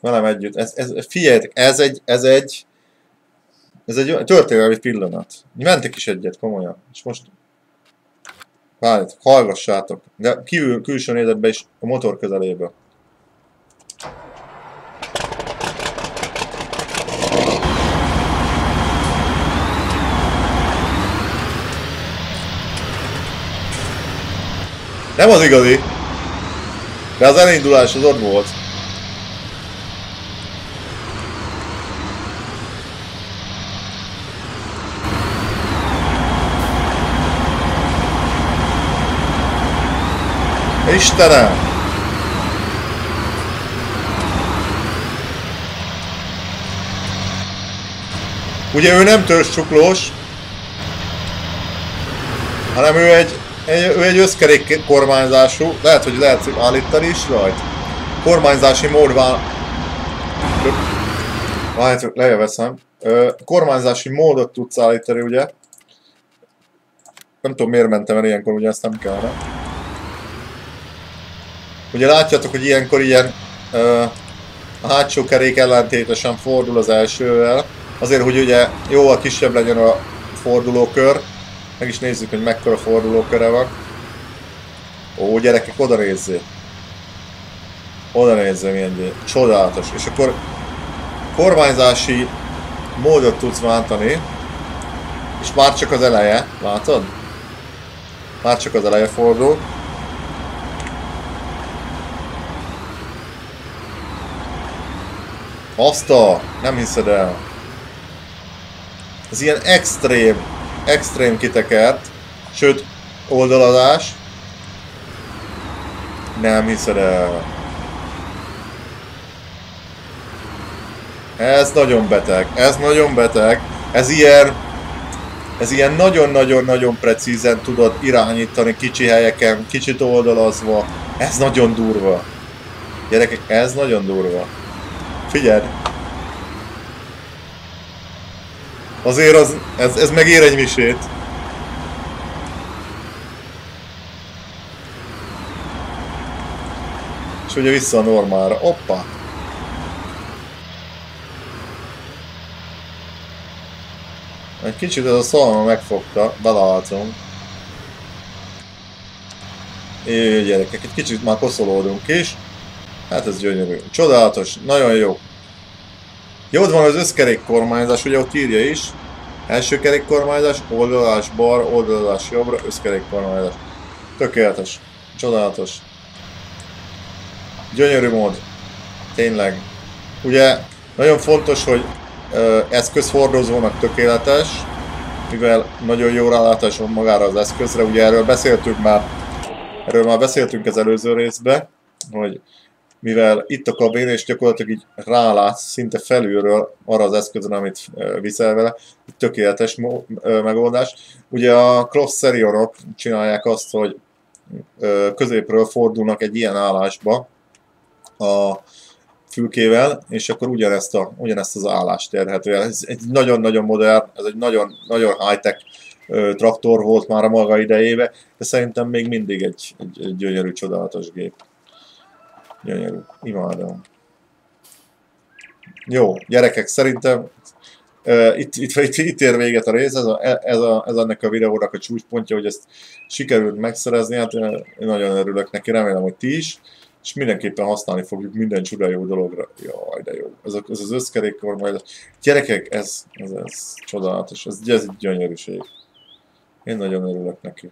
Velem együtt. Ez, ez, figyeljetek, ez egy, ez egy, ez egy történelmi pillanat. Mentek is egyet, komolyan. És most Várjátok, hallgassátok. De kívül, külső nézetbe is a motor közelébe. Nem az igazi. De az elindulás az ott volt. Istenem! Ugye ő nem törzscsuklós, hanem ő egy ő egy összkerék kormányzású, lehet, hogy lehet állítani is rajt. Kormányzási módban... Várjátok, lejöveszem. Kormányzási módot tudsz állítani, ugye? Nem tudom miért mentem el ilyenkor, ugye ezt nem kellene. Ugye látjátok, hogy ilyenkor ilyen ö, a hátsó kerék ellentétesen fordul az elsővel. Azért, hogy ugye jóval kisebb legyen a fordulókör. Meg is nézzük, hogy mekkora fordulóköre van. Ó, gyerekek, oda nézzél! Oda nézzél, milyen csodálatos. És akkor kormányzási módot tudsz váltani. És már csak az eleje, látod? Már csak az eleje fordul. Azt a... Nem hiszed el. Ez ilyen extrém, extrém kitekert. Sőt, oldalazás. Nem hiszed el. Ez nagyon beteg, ez nagyon beteg. Ez ilyen, ez ilyen nagyon-nagyon-nagyon precízen tudod irányítani kicsi helyeken, kicsit oldalazva. Ez nagyon durva. Gyerekek, ez nagyon durva. Figyeld! Azért az, ez, ez megér egy misét. És ugye vissza a normára. Oppa! Egy kicsit ez a szalma megfogta, belátom. Jó, gyerekek, egy kicsit már koszolódunk is. Hát ez gyönyörű. Csodálatos, nagyon jó. Jó, van az összkerék kormányzás, ugye ott írja is. Első kerék kormányzás, oldalás bar, oldalás jobbra, összkerék kormányzás. Tökéletes. Csodálatos. Gyönyörű mód. Tényleg. Ugye nagyon fontos, hogy eszközhordozónak tökéletes, mivel nagyon jó rálátás van magára az eszközre, ugye erről beszéltünk már, erről már beszéltünk az előző részben, hogy mivel itt a kabin, és gyakorlatilag így rálátsz szinte felülről arra az eszközre, amit viszel vele, tökéletes megoldás. Ugye a Cross Serionok csinálják azt, hogy középről fordulnak egy ilyen állásba a fülkével, és akkor ugyanezt, a, ugyanezt az állást érhető el. Ez egy nagyon-nagyon modern, ez egy nagyon, nagyon high-tech traktor volt már a maga idejébe, de szerintem még mindig egy, egy, egy gyönyörű, csodálatos gép. Gyönyörű, imádom. Jó, gyerekek, szerintem uh, itt, itt, itt, itt ér véget a rész, ez, a, ez, a, ez ennek a videónak a csúcspontja, hogy ezt sikerült megszerezni, hát én nagyon örülök neki, remélem, hogy ti is és mindenképpen használni fogjuk minden csuda jó dologra. Jaj, de jó. Ez, a, ez az összkerékkor majd... Gyerekek, ez, ez, ez csodálatos, ez, ez egy gyönyörűség. Én nagyon örülök neki.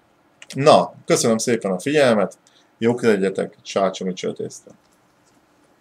Na, köszönöm szépen a figyelmet, jók legyetek, Sácsomi csőtésztem.